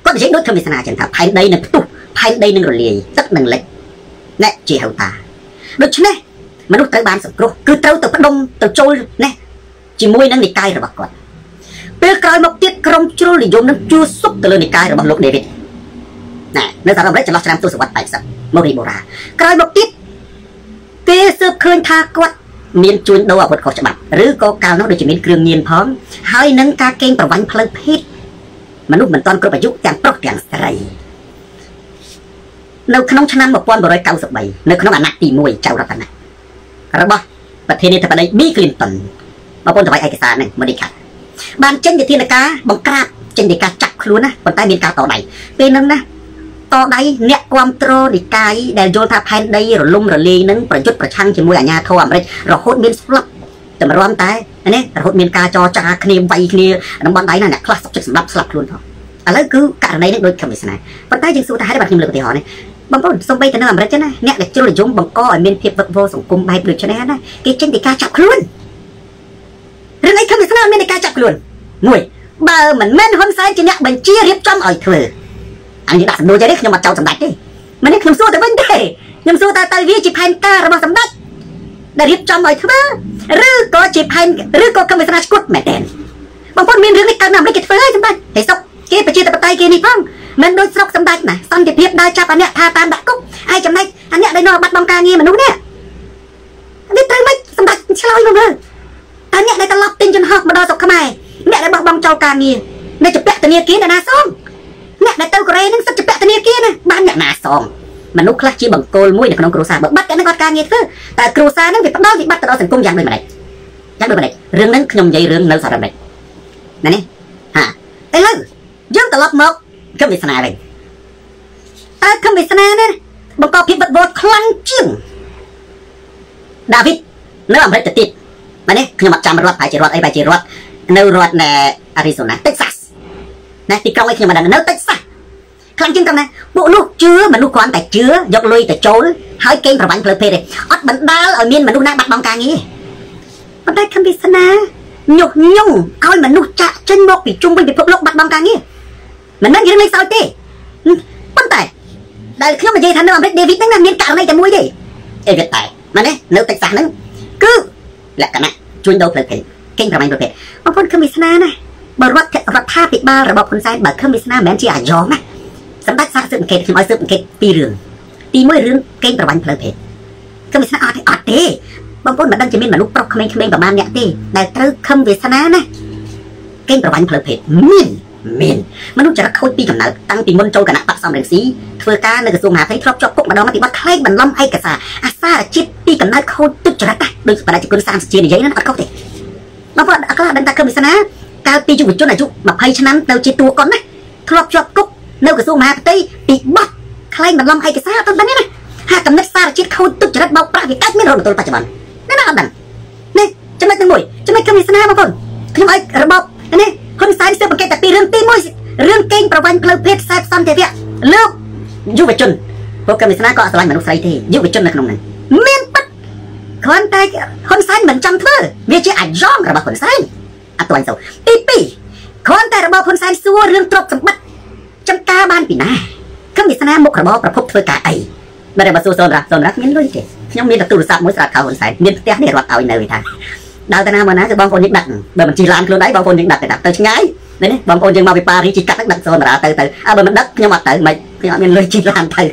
គាត់និយាយដូចធម្មទេសនាចឹងថាផែនដីនឹងផ្ទុះផែនដីនឹងរលាយទឹកនឹងលិចអ្នកជាហៅតាដូច្នេះមនុស្សត្រូវបានសង្គ្រោះគឺត្រូវទៅផ្ដុំទៅចូលណាជាមួយនឹងនិកាយរបស់គាត់ពេលក្រោយមកទៀតក្រុមជ្រុលនិយមនឹងជួសុបទៅលើនិកាយរបស់លោកដេវីត ណានៅសហរដ្ឋអាមេរិកចន្លោះឆ្នាំទសវត្សរ៍80មករីបូរ៉ាក្រោយមកទៀតពេលស៊ើបឃើញថាគាត់មានជួញដូរអាវុធខុសច្បាប់ឬក៏កាលនោះដូចជាមានគ្រឿងញៀនផងហើយនឹងការកេងប្រវ័ញ្ចផ្លូវភេទមនុស្សមិនទាន់គ្រប់អាយុទាំងប្រុសទាំងស្រីនៅក្នុងឆ្នាំ1993នៅក្នុងអាណត្តិទី1ចៅរដ្ឋាភិបាលរបស់ប្រធានាធិបតី Bill Clinton បងប្អូនទៅឯកសារនេះមកនេះខាត់បានចេញវិធានការបង្ក្រាបចេញពីការចាប់ខ្លួនណាប៉ុន្តែមានការតដៃពេលហ្នឹងណា តដៃអ្នកគ្រប់គ្រងនិកាយដែលយល់ថាផែនដីរលំរលាយនឹងប្រយុទ្ធប្រឆាំងជាមួយអាញាធរអាមេរិករហូតមានស្លាប់តម្រាំតែនេះរហូតមានការចរចាគ្នាវាយគ្នាតំបន់ដៃណាអ្នកខ្លះសុខចិត្តសម្លាប់ស្លាប់ខ្លួនផងឥឡូវគឺករណីនេះដូចខំវាសនាប៉ុន្តែយើងសួរថាហេតុបាទខ្ញុំលើកឧទាហរណ៍នេះបងប្អូនសំបីទៅនៅអាមេរិកណាអ្នកដែលជ្រុលនិយមបង្កឲ្យមានភាពវឹកវរសង្គមបែបដូចនេះណាគេចេញពីការចាប់ខ្លួនរឿងអីខំវាសនាមានតែការចាប់ខ្លួនមួយបើមិនមែនហ៊ុនសែនជាអ្នកបញ្ជារៀបចំឲ្យធ្វើ អញដាក់សំណួរចេះទេខ្ញុំអត់ចោទសម្ដេចទេមិននេះខ្ញុំសួរទៅវិញទេខ្ញុំសួរតើតើវាជាផែនការរបស់សម្ដេចដែលរៀបចំឲ្យធ្វើឬក៏ជាផែនឬក៏កម្មវិធីស្គុតមែនទេបងប្អូនមានរឿងនេះកើតនៅអាមេរិកគេធ្វើហើយសម្ដេចតែសុកគេប្រជាធិបតេយ្យគេនេះផងមិនដូចស្រុកសម្ដេចណាសន្តិភាពដើរចាប់អាអ្នកថាតាមដាក់គុកហើយចំណែកអាអ្នកដែលនៅបាត់បង់ការងារមនុស្សនេះនេះត្រូវមិនសម្ដេចឆ្លើយមកមើលតើអ្នកដែលត្រឡប់ទិញចំហមកដល់ស្រុកខ្មែរអ្នកដែលបោះបង់ចោលការងារនៅជាពាក់ធនាគារអ្នកណាសង អ្នកដែលទៅកូរ៉េនឹងសិតជាពាក់ធនាគារណាបានអ្នកណាសងមនុស្សខ្លះជាបង្គោលមួយនៅក្នុងគ្រួសារបើបាត់តែនឹងគាត់ការងារធ្វើតែគ្រួសារនឹងវាផ្ដល់វិបត្តិទៅដល់សង្គមយ៉ាងដូចម្ដេចយ៉ាងដូចម្ដេចរឿងហ្នឹងខ្ញុំនិយាយរឿងនៅសហរដ្ឋអាមេរិកណានេះហាឥឡូវយើងត្រឡប់មកគំវាសនាវិញតើគំវាសនានេះបង្កភាពវឹកវរខ្លាំងជាងដាវីតនៅអាមេរិកទៅទៀតបាទនេះខ្ញុំអត់ចាំរដ្ឋប្រហែលជារដ្ឋអីប្រហែលជារដ្ឋនៅរដ្ឋនៅអារីសូណាតិចសាស ណាទីក្រុងឯខ្ញុំមិនដឹងនៅតិចសាសខ្លាំងជាងត្រង់ណាពួកនោះជឿមនុស្សគ្រាន់តែជឿយកលុយទៅចូលហើយកេងប្រវាញ់ផ្លូវភេទទេអត់បណ្ដាលឲ្យមានមនុស្សណាបាត់បង់ការងារប៉ុន្តែខំវាសនាញុះញង់ឲ្យមនុស្សចាក់ចេញមកពីជុំវិញពិភពលោកបាត់បង់ការងារមិនមែនរឿងលេខសើចទេប៉ុន្តែដែលខ្ញុំនិយាយថានៅអាមេរិកដេវីតហ្នឹងមានករណីតែមួយទេអេវាតែមែនទេនៅតិចសាសហ្នឹងគឺលក្ខណៈជួញដូរផ្លូវភេទកេងប្រវ័ញ្ចប្រភេទបងប្អូនឃើញវាសនាណា បើរដ្ឋរដ្ឋាភិបាលរបស់ហ៊ុនសែនបើឃើញវាសនាមិនមែនជាអាយ៉ងណាសម្ដេចសាស្ត្រស៊ើបអង្កេតខ្ញុំឲ្យស៊ើបអង្កេតពីររឿងទី1រឿងកេងប្រវ័ញ្ចផ្លូវភេទឃើញវាសនាអត់ទេអត់ទេបងប្អូនមិនដឹងជាមានមនុស្សប្រុសក្មេងៗប្រហែលអ្នកទេដែលត្រូវខំវាសនាណាកេងប្រវ័ញ្ចផ្លូវភេទមានមានមនុស្សចរិតខូចពីកំណើតតាំងពីមុនចូលគណៈបកសំរងស៊ីធ្វើការនៅក្រសួងមហាផ្ទៃធ្លាប់ជាប់គុកម្ដងមកពីបាត់ខ្លែងបន្លំឯកសារអាសារជាតិពីកំណើតខូចទុច្ចរិតណាដូចបដិជគុណ30ជានិយាយណាអត់ខុសទេបងប្អូនអក្សរដឹងតែគឹមវិសនា កាលពីយុវជនអាយុ20ឆ្នាំទៅជាតួកុនណាធ្លាប់ជាប់គុកនៅក្រសួងមហាផ្ទៃពីបាត់ខ្លែងបន្លំឯកសារអត់ដឹងទេណាហាកំណត់សារជាតិខូចទុច្ចរិតបោកប្រាស់វាកើតមានរហូតដល់បច្ចុប្បន្នណាណាអត់ដឹងនេះចំណុចទី1ចំណុចគឹមវិសនាបងប្អូនខ្ញុំឲ្យរបបនេះហ៊ុនសែនស៊ើបអង្កេតតែពីរឿងទី1រឿងកេងប្រវ័ញ្ចផ្លូវភេទខ្សែសន្តិវៈលោកយុវជនពួកកមិស្នាក៏ស្រឡាញ់មនុស្សស្រីទេយុវជននៅក្នុងហ្នឹងមានពិតគ្រាន់តែហ៊ុនសែនមិនចង់ធ្វើវាជាអាយ៉ងរបស់ហ៊ុនសែន អត់ទាន់សូវទី2គ្រាន់តែរបបហ៊ុនសែនសួររឿងទ្រព្យសម្បត្តិចំការបានពីណាកមិស្នាមុខរបបប្រភពធ្វើការអីបើតែបើសួរសូនរ៉ាសូនរ៉ាមានលុយទេខ្ញុំមានតែទូរស័ព្ទមួយស្រាប់ខោហ៊ុនសែនមានផ្ទះនេះរត់ឲ្យនៅឯថាដើរទៅណាមកណាគឺបងប្អូនយើងដាក់បើមិនជិះឡានខ្លួនឯងបងប្អូនយើងដាក់ទៅដាក់ទៅឆ្ងាយនេះបងប្អូនយើងមកពីប៉ារីជិះកាត់ដឹកសូនតារាទៅទៅអើបើមិនដឹកខ្ញុំអត់ទៅមិនខ្ញុំអត់មានលុយជិះឡានទៅ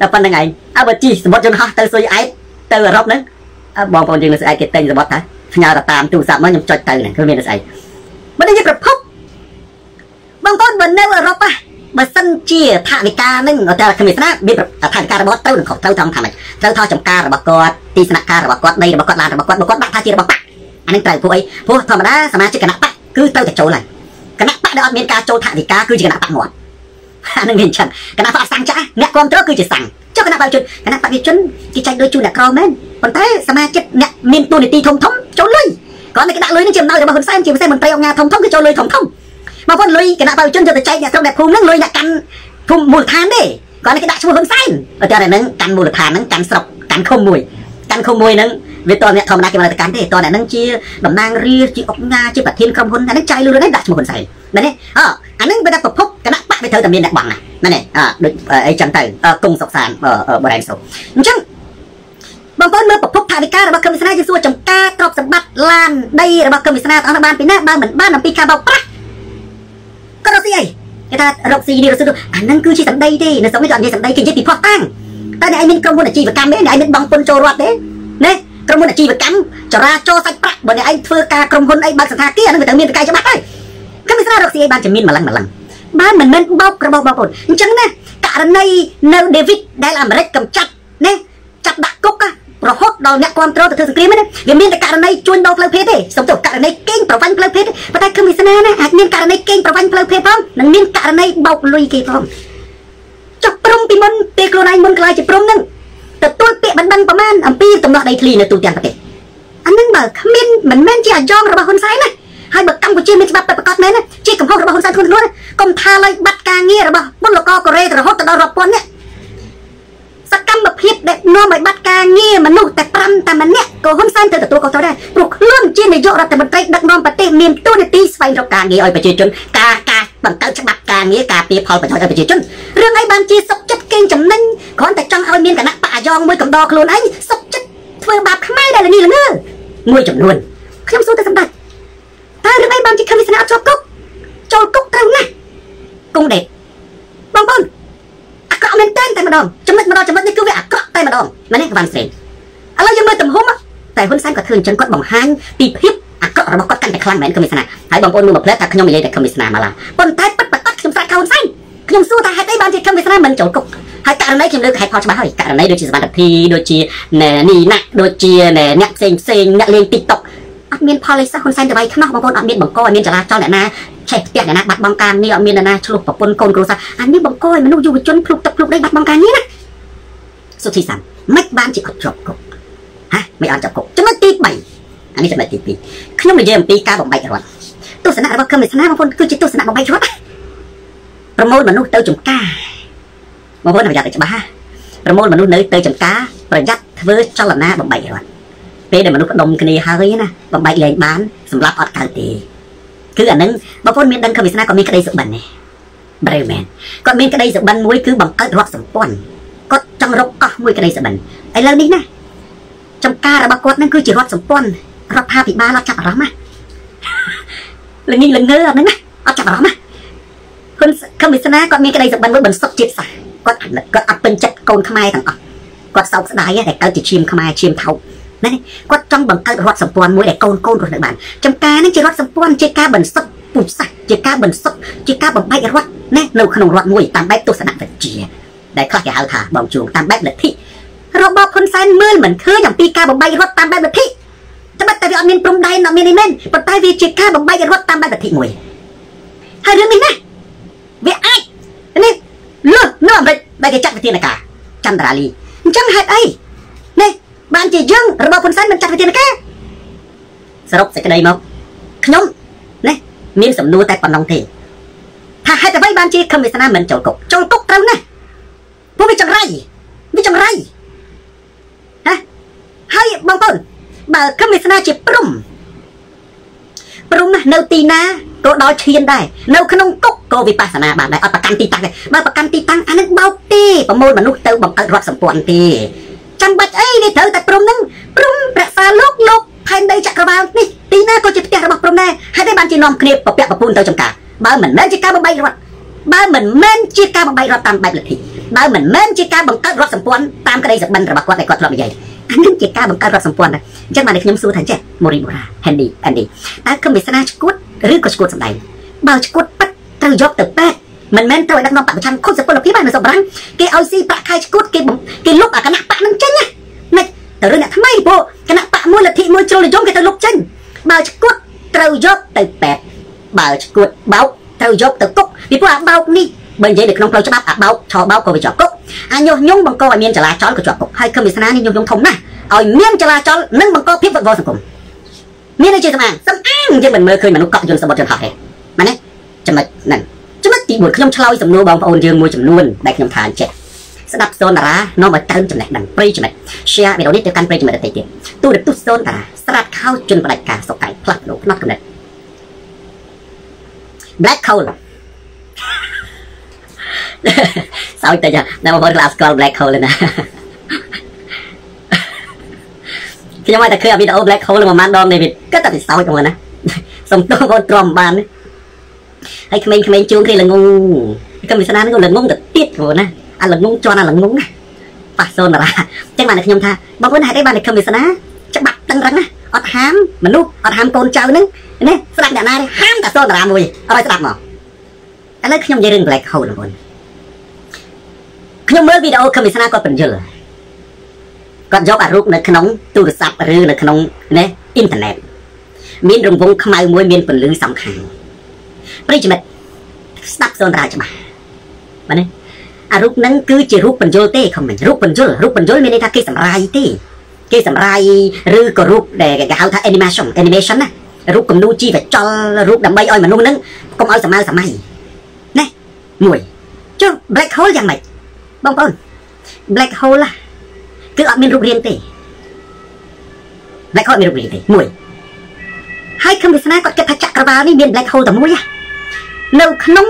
ដល់ប៉ុណ្្នឹងឯងអើបើជិះសមុទ្រយន្តហោះទៅសុយអែតទៅអឺរ៉ុបហ្នឹងបងប្អូនយើងនៅស្អែកគេទិញសមុទ្រថា ផ្ញើទៅតាមទូរស័ព្ទមកខ្ញុំចុចទៅហ្នឹងគឺមានស្អែកបើនេះជាប្រភពបងប្អូនបើនៅអឺរ៉ុបហ៎បើសិនជាថាវិការនឹងតែគ្មានស្នាមានថាវិការរបស់ត្រូវនឹងខុសត្រូវត្រង់ថាម៉េចត្រូវថតចំការរបស់គាត់ទីស្នាក់ការរបស់គាត់ដីរបស់គាត់ឡានរបស់គាត់បើគាត់ដាក់ថាជារបស់បាក់អានឹងត្រូវព្រោះអីព្រោះធម្មតាសមាជិកគណៈបកគឺត្រូវតែចូលហើយគណៈបកដែលអត់មានការចូលថាវិការគឺជាគណៈបកងាត់ អានឹងវាអញ្ចឹងគណៈបកសាំងចាស់អ្នកគ្រប់គ្រងគឺជាសាំងចុះគណៈបកជនគណៈបកជនគេចែកដូចជូនអ្នកក្រមែនប៉ុន្តែសមាជិកអ្នកមានតួនាទីធំធំចូលលុយគាត់តែគេដាក់លុយនេះជាអំណោយរបស់ហ៊ុនសែនជាពិសេសមន្ត្រីអង្គការធំធំគេចូលលុយធំធំមកប៉ុនលុយគណៈបកជនយកទៅចែកអ្នកស្រុកអ្នកភូមិហ្នឹងលុយអ្នកកាន់ភូមិមូលដ្ឋានទេគាត់គេដាក់ឈ្មោះហ៊ុនសែនតែតែហ្នឹងកាន់មូលដ្ឋានហ្នឹងកាន់ស្រុកកាន់ឃុំមួយកាន់ឃុំមួយហ្នឹងវាតអ្នកធម្មតាគេមិនទៅកាន់ទេតអ្នកហ្នឹងជាតំណាងរាជជាអង្គការជាប្រធានក្រុមហ៊ុនអាហ្នឹងចាយលុយរឿងនេះដាក់ឈ្មោះហ៊ុនសែនមែនទេអអាហ្នឹងវាដាក់ប្រភពគណៈបក វាត្រូវតែមានអ្នកបាំងណាមែនទេអដូចអីចឹងទៅគង់សុកសានបរ៉ែនសូអញ្ចឹងបងប្អូនមើលប្រភពថាវិការរបស់កម្មវិសាជាសួរចំការទ្រព្យសម្បត្តិឡានដីរបស់កម្មវិសាអស់បានពីណាបើមិនបានអំពីការបោកប្រាស់ក៏រកស៊ីអីគេថារកស៊ីនេះរកស៊ីអាហ្នឹងគឺជាសម្ដីទេនៅស្រុកនេះក៏អត់និយាយសម្ដីគេនិយាយពីផុសតាំងតែអ្នកឯងមានក្រុមហ៊ុនអាជីវកម្មទេអ្នកឯងមានបង់ពន្ធចូលរដ្ឋទេណាក្រុមហ៊ុនអាជីវកម្មចរាចរសាច់ប្រាក់បើអ្នកឯងធ្វើការក្រុមហ៊ុនអីបើកសន្តាគារអានឹងវាត្រូវមានប្រកាយច្បាប់ហើយគឺមិនស្រារកស៊ីអីបានជំនាញម្លឹងម្លឹង បានមិនមែនបោករបស់បងប្អូនអញ្ចឹងណាករណីនៅ David ដែលអាមេរិកកំចាត់ណាចាប់ដាក់គុករហូតដល់អ្នកគ្រប់គ្រងទៅធ្វើសង្គ្រាមណាវាមានតែករណីជួញដូរផ្លូវភេទទេសំទោសករណីកេងប្រវ័ញ្ចផ្លូវភេទប៉ុន្តែគឺវាសនាណាអាចមានករណីកេងប្រវ័ញ្ចផ្លូវភេទផងនិងមានករណីបោកលុយគេផងចុះព្រំពីមុនពេលខ្លួនឯងមុនខ្លាយជាព្រំនឹងទទួលពាក្យបណ្ដឹងប្រមាណអំពីទំនាស់ដីធ្លីនៅទូទាំងប្រទេសអានឹងបើគ្មានមិនមែនជាអាយ៉ងរបស់ហ៊ុនសែនណា កុំថាលើបាត់ការងាររបស់ពលករកូរ៉េរហូតទៅដល់រាប់ពាន់នាក់សកម្មភាពដែលនាំឲ្យបាត់ការងារមនុស្សតែ5តែម្នាក់ក៏ហ៊ុនសែនទៅទទួលខុសត្រូវដែរព្រោះខ្លួនជានាយករដ្ឋមន្ត្រីដឹកនាំប្រទេសមានទូនាទីស្វែងរកការងារឲ្យប្រជាជនការការបង្កើតច្បាប់ការងារការពារផលប្រយោជន៍ឲ្យប្រជាជនរឿងអីបានជាសុខចិត្តកេងចំណេញគ្រាន់តែចង់ឲ្យមានគណៈបកអាយ៉ងមួយកំដរខ្លួនឯងសុខចិត្តធ្វើបាបខ្មែរដែលល្ងីល្ងើមួយចំនួនខ្ញុំសួរទៅសម្ដេចតើរឿងអីបានជាខំវិស្នាអត់ជាប់គុកចូលគុកត្រូវណាស់ គង់ដេកបងប្អូនអាក្រក់មែនតើតែម្ដងចំណុចម្ដងចំណុចនេះគឺវាអាក្រក់តែម្ដងមែនទេវ៉ាន់ស្រេនឥឡូវយើងមើលទំហំតែហ៊ុនសែនក៏ធ្វើអញ្ចឹងគាត់បង្ហាញពីភាពអាក្រក់របស់គាត់កាន់តែខ្លាំងមែនគំនិតណាហើយបងប្អូនមើលមកផ្លែថាខ្ញុំនិយាយតែគំនិតណាមកឡើយប៉ុន្តែពិតប្រាកដខ្ញុំស្រាក់កៅហ៊ុនសែនខ្ញុំសួរថាហេតុអីបានជាគំនិតណាមិនចូលគុកហើយករណីខ្ញុំលើកហេតុផលច្បាស់ហើយករណីដូចជាសវណ្ណធីដូចជានីណាក់ដូចជាអ្នកផ្សេងផ្សេងអ្នកលេង TikTok អត់មានផលអីសោះហ៊ុនសែនទៅវាយខ្នោះបងប្អូនអត់មានបង្កឲ្យមានចលាចលអ្នកណា ឆេះផ្ទះអ្នកណាបាត់បង់ការងារអត់មានអ្នកណាឆ្លោះប្រពន្ធកូនគ្រួសារអានេះបង្កឲ្យមនុស្សយុវជនភ្លុកទឹកភ្លុកដីបាត់បង់ការងារណាសុធីសានមិនបានជាអត់ជាប់គុកហាមិនអត់ជាប់គុកចំណុចទី3អានេះចំណុចទី2ខ្ញុំនិយាយអំពីការបំបែករដ្ឋទស្សនៈរបស់ខឹមវាសនាបងប្អូនគឺជាទស្សនៈបំបែករដ្ឋប្រមូលមនុស្សទៅចំការបងប្អូនប្រយ័ត្នឲ្យច្បាស់ប្រមូលមនុស្សនៅទៅចំការប្រយ័ត្នធ្វើចលនាបំបែករដ្ឋពេលដែលមនុស្សផ្ដុំគ្នាហើយណាបំបែកលែងបានសម្រាប់អត់កើតទេ គឺអានឹងបងប្អូនមានដឹងខឹមវាសនាក៏មានក្តីសុបិនដែរប្រែមែនគាត់មានក្តីសុបិនមួយគឺបង្កើតរដ្ឋសម្ព័ន្ធគាត់ចង់រកកោះមួយក្តីសុបិនឥឡូវនេះណាចំការរបស់គាត់នឹងគឺជារដ្ឋសម្ព័ន្ធរដ្ឋាភិបាលអត់ចាប់អារម្មណ៍ណាល្ងីល្ងើអត់ហ្នឹងណាអត់ចាប់អារម្មណ៍ណាហ៊ុនខមិសនាគាត់មានក្តីសុបិនមួយបន្សុទ្ធជាតិសាសគាត់អាណិតគាត់អត់ពេញចិត្តកូនខ្មែរទាំងអស់គាត់សោកស្ដាយតែកើតជាឈាមខ្មែរឈាមថោក ណាគាត់ចង់បង្កើតរដ្ឋសម្ព័ន្ធមួយដែលកូនកូនរស់នៅបានចំការនេះជារដ្ឋសម្ព័ន្ធជាការបន្សុទ្ធពូជសាសន៍ជាការបន្សុទ្ធជាការបំបែករដ្ឋណានៅក្នុងរដ្ឋមួយតាមបែបទស្សនវិជ្ជាដែលខ្លះគេហៅថាបងជួងតាមបែបលទ្ធិរបបហ៊ុនសែនមើលមិនឃើញអំពីការបំបែករដ្ឋតាមបែបលទ្ធិតែតែវាអត់មានព្រំដែនអត់មានអីមែនប៉ុន្តែវាជាការបំបែករដ្ឋតាមបែបលទ្ធិមួយហើយរឿងនេះណាវាអាចនេះលើនៅអាមេរិកដែលគេចាត់វិធានការចន្ទរាលីអញ្ចឹងហេតុអីនេះ បានជាយើងរបបហ៊ុនសែនមិនចាត់វិធានការសរុបសេចក្តីមកខ្ញុំនេះមានសំណួរតែប៉ុណ្ណឹងទេថាហេតុអ្វីបានជាខំវាសនាមិនចូលគុកចូលគុកត្រូវណាស់ពួកវាចង្រៃវាចង្រៃហ៎ហើយបងប្អូនបើខំវាសនាជាព្រំព្រំណានៅទីណាក៏ដល់ឈានដែរនៅក្នុងគុកក៏វិបស្សនាបានដែរអត់ប្រកាន់ទីតាំងដែរបើប្រកាន់ទីតាំងអានឹងបោកទេប្រមូលមនុស្សទៅបង្កើតរដ្ឋសម្ព័ន្ធទេ ចាំបាច់អីវាត្រូវតែព្រំហ្នឹងព្រំរក្សាលោកលោកផែនដីចក្រវាលនេះទីណាក៏ជាផ្ទះរបស់ព្រំដែរហើយតែបានជានាំគ្នាប្រពាក់ប្រពូនទៅចំការបើមិនមែនជាការបំបីរដ្ឋបើមិនមែនជាការបំបីរដ្ឋតាមបែបលទ្ធិបើមិនមែនជាការបង្កើតរដ្ឋសម្ព័ន្ធតាមក្តីសបិនរបស់គាត់ដែលគាត់ធ្លាប់និយាយអានេះជាការបង្កើតរដ្ឋសម្ព័ន្ធដែរអញ្ចឹងបានតែខ្ញុំសួរថាចេះមូរីបូរ៉ាហេនឌីអេនឌីតើគំវាសនាឈួតឬក៏ឈួតសម្ដែងបើឈួតប៉ិតត្រូវយកទៅពេទ្យ មិនមែនត្រូវឲ្យដឹកនាំបព្វជិខុសសុពលភាពហើយនៅសុបាំងគេឲ្យស៊ីប្រាក់ខែឈួតគេគេលុបអាគណៈបកនឹងចេញណាមិនទៅរឿងអ្នកថ្មីព្រោះគណៈបកមួយលទ្ធិមួយជ្រុលនិយមគេទៅលុបចេញបើឈួតត្រូវយកទៅពេទ្យបើឈួតបោកត្រូវយកទៅគុកពីព្រោះអាបោកនេះបើនិយាយនៅក្នុងផ្លូវច្បាប់អាបោកឆោបោកក៏វាជាប់គុកអាញុះញង់បង្កឲ្យមានចលាចលក៏ជាប់គុកហើយគំវាសនានេះញុះញង់ធំណាស់ឲ្យមានចលាចលនិងបង្កភាពវឹកវរសង្គមមានដូចជាសំអាងសំអាងយើងមិនមើលឃើញមនុស្សកក់យន្តសបុតយន្តហោះទេមែនទេចំណុចហ្នឹង ចំណុចទី1ខ្ញុំឆ្លើយសំណួរបងប្អូនយើងមួយចំនួនដែលខ្ញុំថាអញ្ចេះស្ដាប់សូនតារានាំឲ្យកើនចំណេះដឹងប្រិយចំណេះ share វីដេអូនេះទៅកាន់ប្រិយចំណេះដទៃទៀតទូរទស្សន៍សូនតារាស្រាតខោជន់ផ្ដាច់ការសុកកាយផ្លាស់ប្ដូរផ្នត់កំណត់ Black Hole សោយតិចណាបងប្អូនខ្លះស្គាល់ Black Hole ណាខ្ញុំឲ្យតែឃើញវីដេអូ Black Hole មួយម៉ានដងនេះវាគិតតែពិសោធន៍ហ្មងណាសុំទោសបងទ្រាំបាន ហើយក្មេងៗជួងគ្នាល្ងងកម្មវិសាហ្នឹងក៏ល្ងងទៅទៀតព្រោះណាអាល្ងងជន់អាល្ងងណាប៉ះសូនតារាចឹងបានតែខ្ញុំថាបងប្អូនហេតុអីបានតែកម្មវិសាច្បាប់តឹងរឹងណាអត់ហាមមនុស្សអត់ហាមកូនចៅហ្នឹងនេះស្ដាប់អ្នកណាហាមតែសូនតារាមួយអត់ឲ្យស្ដាប់មកឥឡូវខ្ញុំនិយាយរឿង Black Hole បងប្អូនខ្ញុំមើលវីដេអូកម្មវិសាគាត់បញ្យល់គាត់យកអារូបនៅក្នុងទូរស័ព្ទឬនៅក្នុងនេះអ៊ីនធឺណិតមានរង្វង់ខ្មៅមួយមានពន្លឺសំខាន់ ប្រិយមិត្តស្ដាប់សូនតាច្បាស់បាទនេះអារូបហ្នឹងគឺជារូបបញ្យលទេខំមិនរូបបញ្យលរូបបញ្យលមានន័យថាគេសម្រាយទេគេសម្រាយឬក៏រូបដែលគេហៅថា animation animation ណារូបគំនូរជីវចលរូបដើម្បីឲ្យមនុស្សហ្នឹងកុំឲ្យសម័យសម័យណាមួយចុះ black hole យ៉ាងម៉េចបងប្អូន black hole ណាគឺអត់មានរូបរាងទេ black hole មានរូបរាងទេមួយហើយខំវាសនាគាត់គិតថាចក្រវាលនេះមាន black hole តែមួយ នៅក្នុង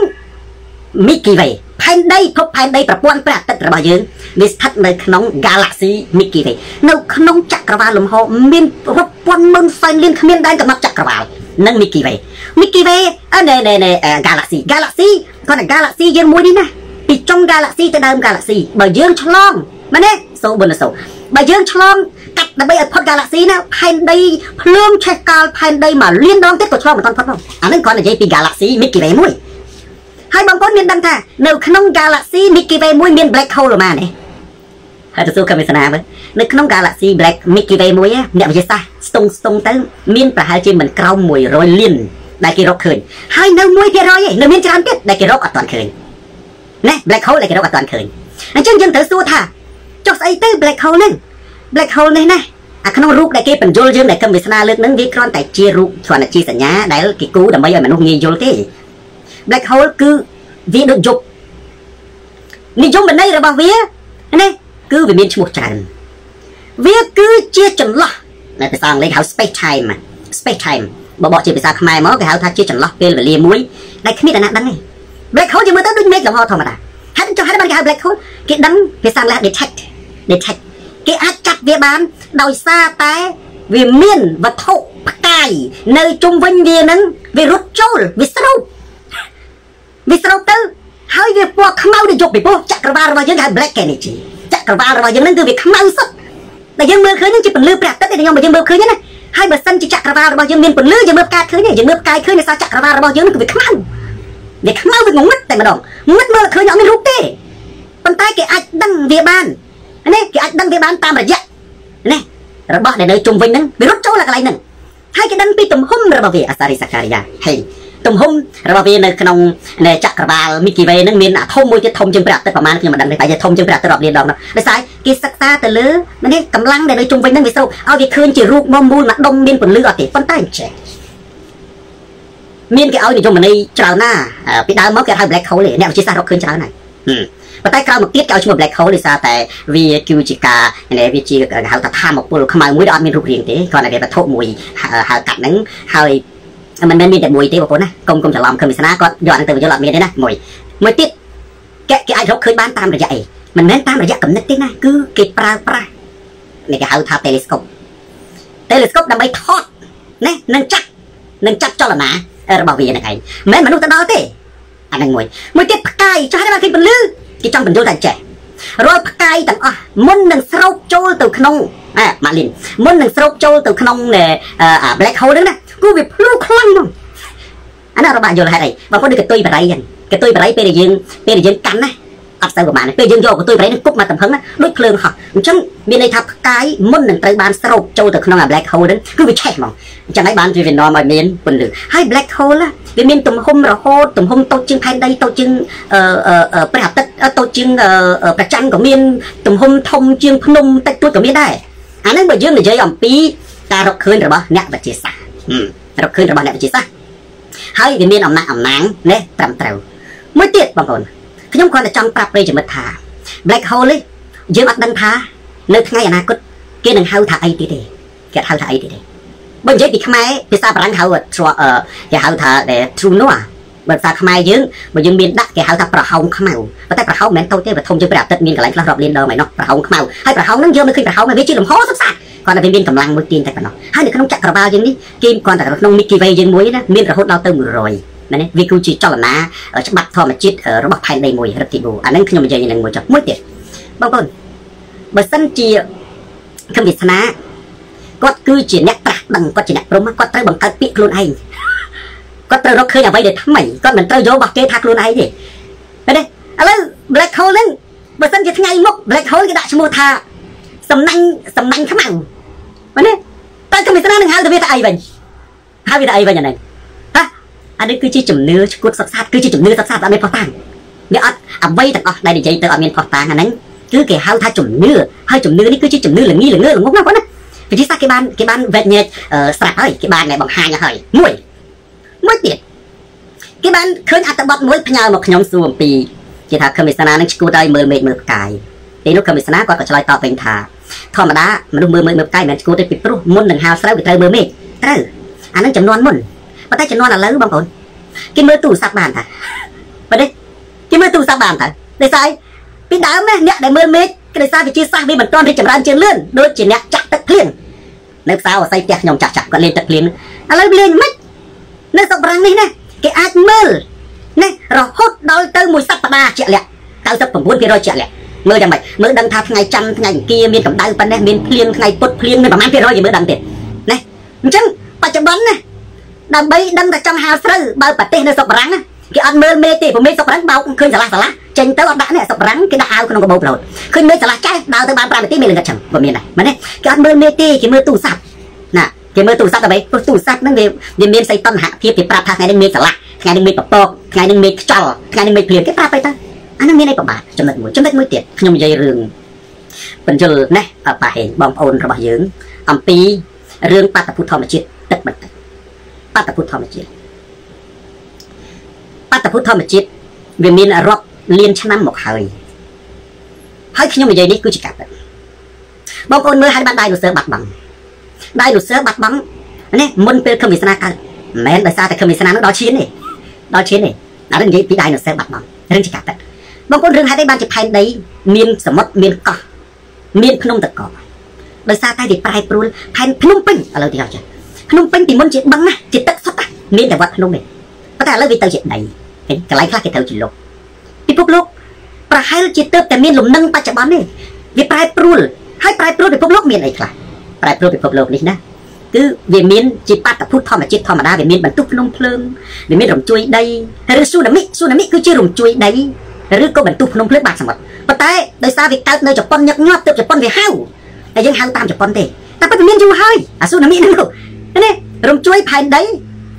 Milky Way ផែនដីភពផែនដីប្រព័ន្ធព្រះអាទិត្យរបស់យើងវាស្ថិតនៅក្នុង Galaxy Milky Way នៅក្នុងចក្រវាលលំហមានរាប់ពាន់ម៉ឺនសែនលានគ្មានដែនកំណត់ចក្រវាលនិង Milky Way Milky Way អឺណែណែ Galaxy Galaxy គាត់ថា Galaxy យើងមួយនេះណាពីចុង Galaxy ទៅដើម Galaxy បើយើងឆ្លងមែនទេសូបុនសូបើយើងឆ្លងកាត់ ដើម្បីឲ្យផុត Galaxy ណាផែនដីភ្លើងឆេះកាលផែនដីមកលានដងទៀតក៏ឆ្លងមិនទាន់ផុតផងអានេះគាត់និយាយពី Galaxy Milky Way មួយហើយបងប្អូនមានដឹងថានៅក្នុង Galaxy Milky Way មួយមាន black hole ប៉ុន្មានទេហើយទៅសួរកមិសនាមើលនៅក្នុង Galaxy Black Milky Way មួយអ្នកវិទ្យាសាស្ត្រស្ទង់ស្ទង់ទៅមានប្រហែលជាមិនក្រោម100លានដែលគេរកឃើញហើយនៅ1%ឯងនៅមានច្រើនទៀតដែលគេរកអត់ទាន់ឃើញណា black hole ដែលគេរកអត់ទាន់ឃើញអញ្ចឹងយើងត្រូវសួរថាចុះស្អីទៅ black hole ហ្នឹង black hole នេះណាអាក្នុងរូបដែលគេបញ្យល់យើងដែលកឹមវាសនាលើកហ្នឹងវាគ្រាន់តែជារូបគ្រាន់តែជាសញ្ញាដែលគេគូដើម្បីឲ្យមនុស្សងាយយល់ទេ black hole គឺវាដូចយប់និយមន័យរបស់វាណាគឺវាមានឈ្មោះច្រើនវាគឺជាចន្លោះនៅភាសាអង់គ្លេសហៅ space time space time បើបកជាភាសាខ្មែរមកគេហៅថាជាចន្លោះពេលវេលាមួយដែលគ្មានអ្នកណាដឹងទេ black hole ជាមើលទៅដូចមេឃលំហធម្មតាហេតុចុះហេតុបានគេហៅ black hole គេដឹងភាសាអង់គ្លេស detect detect គេអាចចាប់វាបានដោយសារតែវាមានវត្ថុកាយនៅជុំវិញវានឹងវារត់ចូលវាស្រូបវាស្រូបទៅហើយវាពណ៌ខ្មៅទៅយប់ពីព្រោះចក្រវាលរបស់យើងហៅ black energy ចក្រវាលរបស់យើងនឹងគឺវាខ្មៅសុទ្ធតែយើងមើលឃើញនឹងជាពន្លឺព្រះអាទិត្យទេខ្ញុំបើយើងមើលឃើញណាហើយបើសិនជាចក្រវាលរបស់យើងមានពន្លឺយើងមើលផ្កាយឃើញទេយើងមើលផ្កាយឃើញដោយសារចក្រវាលរបស់យើងនឹងគឺវាខ្មៅវាខ្មៅវាងងឹតតែម្ដងងឹតមើលឃើញអត់មានរូបទេប៉ុន្តែគេអាចដឹងវាបាន ណាគេអាចដឹងវាបានតាមរយៈណារបស់ដែលនៅជុំវិញហ្នឹងវារត់ចូលដល់កន្លែងហ្នឹងហើយគេដឹងពីទំហំរបស់វាអាសារីសាការីយ៉ាហេទំហំរបស់វានៅក្នុងចក្រវាល Milky Way ហ្នឹងមានអាធំមួយទៀតធំជាងព្រះអាទិត្យប្រហែលខ្ញុំមិនដឹងទេតែធំជាងព្រះអាទិត្យរាប់លានដងនោះដោយសារគេសិក្សាទៅលើនេះកម្លាំងដែលនៅជុំវិញហ្នឹងវាស្រូបឲ្យវាឃើញជារូបមកមូលមកដុំមានពន្លឺអត់ទេប៉ុន្តែអញ្ចឹងមានគេឲ្យនិយមន័យច្រើនណាពីដើមមកគេហៅ black hole ទេអ្នកវិទ្យាសាស្ត្ររកឃើញច្រើនហើយ ប៉ុន្តែក្រោយមកទៀតគេឲ្យឈ្មោះ black hole ដោយសារតែវាគឺជាការវាជាហៅថាធម្មពលខ្មៅមួយដែលអត់មានរូបរាងទេគ្រាន់តែវាវត្ថុមួយហៅកាត់ហ្នឹងហើយមិនមែនមានតែមួយទេបងប្អូនណាកុំកុំច្រឡំឃើញវាសនាគាត់យកហ្នឹងទៅយល់អត់មានទេណាមួយមួយទៀតគេគេអាចរកឃើញបានតាមរយៈអីមិនមែនតាមរយៈកំណត់ទេណាគឺគេប្រើប្រាស់នេះគេហៅថា telescope telescope ដើម្បីថតណានឹងចាប់នឹងចាប់ចលនារបស់វាហ្នឹងឯងមិនមែនមនុស្សទៅដល់ទេអាហ្នឹងមួយមួយទៀតផ្កាយចាស់តែគេពលឺ គេចង់បញ្យល់តែចេះរាល់ផ្កាយទាំងអស់មុននឹងស្រោបចូលទៅក្នុងអាម៉ាលីនមុននឹងស្រោបចូលទៅក្នុងអា black hole ហ្នឹងណាគឺវាភ្លុះខ្លាំងហ្មងអានេះរបស់យល់ហេតុអីបងប្អូនដូចកតុយបរិយហ្នឹងកតុយបរិយពេលដែលយើងពេលដែលយើងកាន់ណា អត់សូវប្រហែលពេលយើងយកកតុយបរិយនឹងគប់មកតំហឹងដូចភ្លើងហោះអញ្ចឹងមានន័យថាផ្កាយមុននឹងត្រូវបានស្រោបចូលទៅក្នុងអា black hole ហ្នឹងគឺវាឆេះហ្មងអញ្ចឹងហើយបានវានាំឲ្យមានពន្លឺហើយ black hole វាមានទំហំរហូតទំហំតូចជាងផែនដីតូចជាងព្រះអាទិត្យតូចជាងព្រះច័ន្ទក៏មានទំហំធំជាងភ្នំតិចតួចក៏មានដែរអាហ្នឹងបើយើងនិយាយអំពីការរកឃើញរបស់អ្នកវិទ្យាសាស្ត្ររកឃើញរបស់អ្នកវិទ្យាសាស្ត្រហើយវាមានអំណាចអំណាងនេះត្រឹមត្រូវមួយទៀតបងប្អូន ខ្ញុំគ្រាន់តែចង់ប្រាប់ប្រិយមិត្តថា black hole នេះយើងអត់ដឹងថានៅថ្ងៃអនាគតគេនឹងហៅថាអីទៀតទេគេហៅថាអីទៀតទេបើនិយាយពីខ្មែរភាសាបារាំងហៅគេហៅថា true noir បើភាសាខ្មែរយើងបើយើងមានដាក់គេហៅថាប្រហោងខ្មៅប៉ុន្តែប្រហោងមិនមែនតូចទេបើធំជាងព្រះអាទិត្យមានកន្លែងខ្លះរាប់លានដងហើយនោះប្រហោងខ្មៅហើយប្រហោងហ្នឹងយើងមិនឃើញប្រហោងវាជាលំហសុខសាគាត់តែវាមានកម្លាំងមួយទៀងតែប៉ុណ្ណោះហើយនៅក្នុងចក្រវាលយើងនេះគេគាត់តែក្នុង Milky Way យើងមួយណាមានរហូតដល់ទៅ100ណា នេះវាគឺជាចលនាច្បាប់ធម្មជាតិរបស់ផែនដីមួយរឹតទីបូអាហ្នឹងខ្ញុំនិយាយនឹងមួយចុះមួយទៀតបងប្អូនបើសិនជាគំវាសនាគាត់គឺជាអ្នកត្រាស់ដឹងគាត់ជាអ្នកព្រមគាត់ត្រូវបង្កើតពាក្យខ្លួនឯងគាត់ត្រូវរកឃើញអ្វីដែលថ្មីគាត់មិនត្រូវយករបស់គេថាខ្លួនឯងទេឃើញទេឥឡូវ black hole ហ្នឹងបើសិនជាថ្ងៃមុខ black hole គេដាក់ឈ្មោះថាសំណាញ់សំណាញ់ខ្មៅមែនទេតែគំនិតនឹងហៅទៅវាថាអីវិញហៅវាថាអីវិញអានេះហ៎ អានេះគឺជាជំនឿឈួតសិក្សាគឺជាជំនឿសិក្សាអត់មានផុសតាំងវាអត់អ្វីទាំងអស់ដែលនិយាយទៅអត់មានផុសតាំងអាហ្នឹងគឺគេហៅថាជំនឿហើយជំនឿនេះគឺជាជំនឿល្ងីល្ងើល្ងងណាបងណាវិទ្យាសាស្ត្រគេបានគេបានវេទញែកស្រាប់ហើយគេបានបង្ហាញហើយមួយមួយទៀតគេបានឃើញអត្ថបទមួយផ្ញើមកខ្ញុំសួរអំពីគេថាខមិសនានឹងឈួតឲ្យមើលមេឃមើលផ្កាយពេលនោះខមិសនាគាត់ក៏ឆ្លើយតបវិញថាធម្មតាមនុស្សមើលមើលផ្កាយមិនឈួតទេពីព្រោះមុននឹងហាលស្រូវវាត្រូវមើលមេឃត្រូវអានឹងចំនួនមុន ប៉ុន្តែចំនួនឥឡូវបងប្អូនគេមើលទូរស័ព្ទបានតាបើទេគេមើលទូរស័ព្ទបានតាដោយសារពីដើមអ្នកដែលមើលមេឃគឺដោយសារវិទ្យាសាស្ត្រវាមិនទាន់រីកចម្រើនជាងលឿនដូចជាអ្នកចាក់ទឹកភ្លៀងនៅផ្សារអាស័យផ្ទះខ្ញុំចាស់ចាស់គាត់លេងទឹកភ្លៀងឥឡូវលេងមិននៅស្រុកបារាំងនេះណាគេអាចមើលណារហូតដល់ទៅមួយសប្តាហ៍ជាក់លាក់99%ជាក់លាក់មើលយ៉ាងម៉េចមើលដឹងថាថ្ងៃច័ន្ទថ្ងៃអង្គារមានកម្ដៅប៉ុណ្ណេះមានភ្លៀងថ្ងៃពុធភ្លៀងមានប្រហែលភាគរយយើងមើលដឹងទៀតណាអញ្ចឹងបច្ចុប្បន្នណា ដើម្បីដឹងថាចង់ហាលស្រូវបើប្រទេសនៅស្រុកបារាំងគេអត់មើលមេទេព្រោះមេស្រុកបារាំងបោកឃើញឆ្លាស់ឆ្លាស់ចេញទៅអត់ដាក់នេះស្រុកបារាំងគេដាក់អាវក្នុងកាបូបរហូតឃើញមេឆ្លាស់ចេះដើរទៅបាន5នាទីមេលងឹតឆឹងបើមានដែរមែនទេគេអត់មើលមេទេគេមើលទូរស័ព្ទណាគេមើលទូរស័ព្ទដើម្បីព្រោះទូរស័ព្ទហ្នឹងវាវាមានសីតុណ្ហភាពគេប្រាប់ថាថ្ងៃនេះមេឆ្លាស់ថ្ងៃនេះមេពពកថ្ងៃនេះមេខ្យល់ថ្ងៃនេះមេភ្លៀងគេប្រាប់ទៅទៅអានឹងមានអីប្របាទចំណុចមួយចំណុចមួយទៀតខ្ញុំនិយាយរឿងបញ្យលណេះប៉ាហេងបងប្អូនរបស់យើង អំពីរឿងបាតុភូតធម្មជាតិទឹកបន្តិច បាតុភូតធម្មជាតិបាតុភូតធម្មជាតិវាមានរាប់លានឆ្នាំមកហើយហើយខ្ញុំនិយាយនេះគឺជាការពិតបងប្អូនមើលហើយបានដៃលូសើបាត់បង់ដៃលូសើបាត់បង់នេះមុនពេលខំវាសនាកើតមិនមែនដោយសារតែខំវាសនានោះដល់ឈានទេដល់ឈានទេអានេះនិយាយពីដៃលូសើបាត់បង់រឿងជាការពិតបងប្អូនរឿងហេតុអីបានជាផែនដី មានសមុទ្រមានកោះមានភ្នំតកដោយសារតែវាប្រែប្រួលផែនភ្នំពេញឥឡូវទីអស់ចា ភ្នំពេញពីមុនជាបឹងណាជាទឹកសុទ្ធណាមានតែវត្តភ្នំទេប៉ុន្តែឥឡូវវាទៅជាដីឃើញកន្លែងខ្លះគេត្រូវជាលុកពិភពលោកប្រហែលជាទៅតែមានលំនឹងបច្ចុប្បន្នទេវាប្រែប្រួលហើយប្រែប្រួលពិភពលោកមានអីខ្លះប្រែប្រួលពិភពលោកនេះណាគឺវាមានជាបាតុភូតធម្មជាតិធម្មតាវាមានបន្ទុះភ្នំភ្លើងវាមានរំជួយដីឬស៊ូណាមិស៊ូណាមិគឺជារំជួយដីឬក៏បន្ទុះភ្នំភ្លើងបាតសមុទ្រប៉ុន្តែដោយសារវាកើតនៅជប៉ុនញឹកញាប់ទើបជប៉ុនវាហៅតែយើងហៅតាមជប៉ុនទេតែពិតវាមានយូរហើយអាស៊ូណាមិហ្នឹង នេះរំជួយផែនដី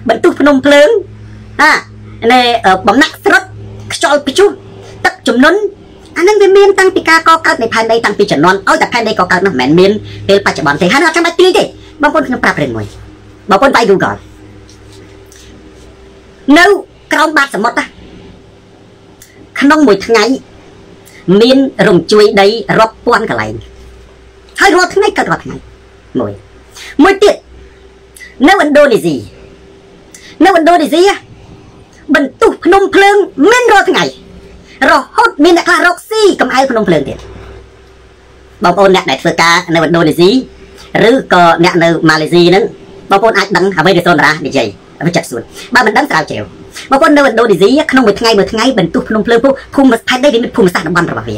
បន្ទុះភ្នំភ្លើងអានេះបំណាក់ស្រុតខ្យល់ព្យុះទឹកជំនន់អានឹងវាមានតាំងពីការកកើតនៃផែនដីតាំងពីជំនាន់ឲ្យតែផែនដីកកើតនោះមិនមែនមានពេលបច្ចុប្បន្នទេហើយអត់ចាំបាច់ទាយទេបងប្អូនខ្ញុំប្រាប់រឿងមួយបងប្អូនបាយ Google នៅក្រោមបាតសមុទ្រណាក្នុងមួយថ្ងៃមានរំជួយដីរាប់ពាន់កន្លែងហើយរាល់ថ្ងៃកើតរាល់ថ្ងៃមួយមួយទៀត នៅឥណ្ឌូនេស៊ីនៅឥណ្ឌូនេស៊ីបន្ទុះភ្នំភ្លើងមានរាល់ថ្ងៃរហូតមានអ្នកខ្លះរកស៊ីកំអែលភ្នំភ្លើងទៀតបងប្អូនអ្នកដែលធ្វើការនៅឥណ្ឌូនេស៊ីឬក៏អ្នកនៅម៉ាឡេស៊ីហ្នឹងបងប្អូនអាចដឹងអ្វីដែលសូនតារានិយាយវាចាត់សួនបើមិនដឹងស្រាវជ្រាវបងប្អូននៅឥណ្ឌូនេស៊ីក្នុងមួយថ្ងៃមួយថ្ងៃបន្ទុះភ្នំភ្លើងពុះភូមិស្ថិតដីវាមានភូមិសាស្ត្រតំបន់របស់វា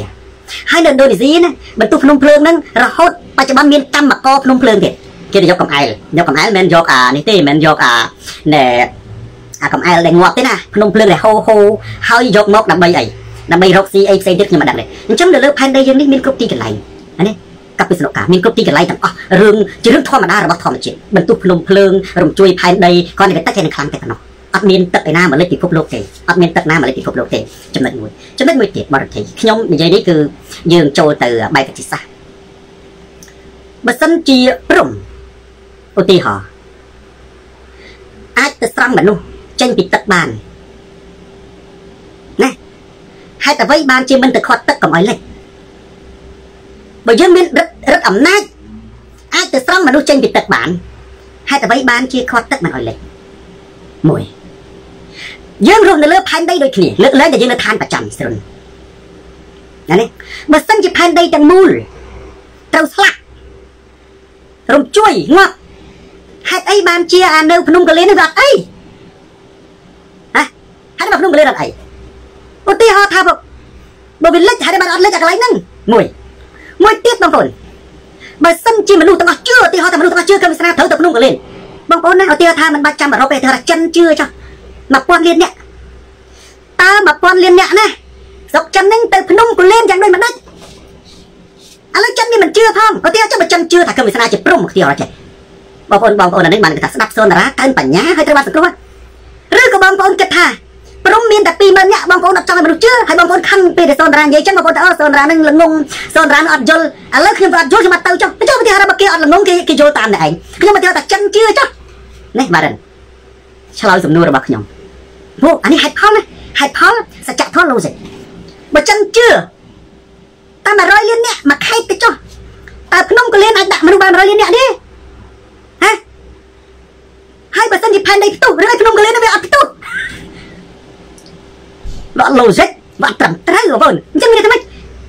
ហើយនៅឥណ្ឌូនេស៊ីណាបន្ទុះភ្នំភ្លើងហ្នឹងរហូតបច្ចុប្បន្នមានកម្មករភ្នំភ្លើងទៀត គេទៅយកកំអែលយកកំអែលមិនយកអានេះទេមិនយកអាណែអាកំអែលដែលងាប់ទេណាភ្នំភ្លើងដែលហូហូហើយយកមកដើម្បីអីដើម្បីរកស៊ីអីផ្សេងទៀតខ្ញុំមិនដឹងទេអញ្ចឹងនៅលើផែនដីយើងនេះមានគ្រប់ទីកន្លែងណាកັບពិសនុការមានគ្រប់ទីកន្លែងទាំងអស់រឿងជារឿងធម្មតារបស់ធម្មជាតិបន្ទុះភ្នំភ្លើងរំជួយផែនដីគាត់តែទឹកឯនឹងខ្លាំងតែប៉ុណ្ណោះអត់មានទឹកឯណាមកលេចពិភពលោកទេអត់មានទឹកណាមកលេចពិភពលោកទេចំណុចមួយចំណុចមួយទៀតបរិទ្ធិខ្ញុំនិយាយនេះគឺយើងចូលទៅបែបវិទ្យាសាស្ត្របើសិនជាព្រំ ឧទាហរណ៍អាចទៅស្រង់មនុស្សចេញពីទឹកបានណាហេតុអ្វីបានជាមិនទៅខាត់ទឹកកុំឲ្យលិចបើយើងមានរិទ្ធរិទ្ធអំណាចអាចទៅស្រង់មនុស្សចេញពីទឹកបានហេតុអ្វីបានជាខាត់ទឹកមិនឲ្យលិចមួយយើងរស់នៅលើផែនដីដូចគ្នាលើកលែងតែយើងនៅឋានប្រចាំស្រុនណានេះបើសិនជាផែនដីទាំងមូលត្រូវស្លាប់រំជួយងាប់ ហេតុអីបានជាអានៅភ្នំកលៀននេះវាអត់អីហ៎ហេតុបើភ្នំកលៀនអត់អីឧទាហរណ៍ថាបើវាលិចហេតុបានអត់លិចអាកន្លែងហ្នឹងមួយមួយទៀតបងប្អូនបើសិនជាមនុស្សទាំងអស់ជឿឧទាហរណ៍ថាមនុស្សទាំងអស់ជឿគឺវាស្នាត្រូវទៅភ្នំកលៀនបងប្អូនណាឧទាហរណ៍ថាមិនបាច់ចាំអឺរ៉ុបទេថាចិនជឿចុះ1000លានអ្នកតើ1000លានអ្នកណាស្រុកចិនហ្នឹងទៅភ្នំកលៀនយ៉ាងដូចម្ដេចឥឡូវចិននេះមិនជឿផងឧទាហរណ៍ចុះបើចិនជឿថាគឺវាស្នាជាព្រំខ្ទាល់អត់ចេះ បងប្អូនបងប្អូនអានេះបានគេថាស្ដាប់សូនតារាកើនបញ្ញាហើយត្រូវបានសង្គ្រោះឬក៏បងប្អូនគិតថាព្រមមានតែ20000នាក់បងប្អូនអត់ចង់ឲ្យមនុស្សជឿហើយបងប្អូនខឹងពេលដែលសូនតារានិយាយចឹងបងប្អូនទៅអើសូនតារានឹងល្ងងសូនតារានឹងអត់យល់ឥឡូវខ្ញុំក៏អត់យល់ខ្ញុំអត់ទៅចុះចុះប្រទេសអារ៉ាប់គេអត់ល្ងងគេគេយល់តាមតែឯងខ្ញុំមកទៅតែចិនជឿចុះនេះបាទឆ្លើយសំណួររបស់ខ្ញុំពួកអានេះហេតុផលណាហេតុផលសច្ចធម៌ logic បើចិនជឿតាម100លាននាក់មួយខេតទៅចុះតើភ្នំកលៀនអាចដាក់មនុស្សបាន100លាននាក់ទេហ៎ ហើយបើសិនជាផែនដីផ្ទុះឬឲ្យភ្នំកលៀនវាអត់ផ្ទុះដក logic វាអត់ត្រឹមត្រូវបងប្អូនអញ្ចឹងមានតែម៉េច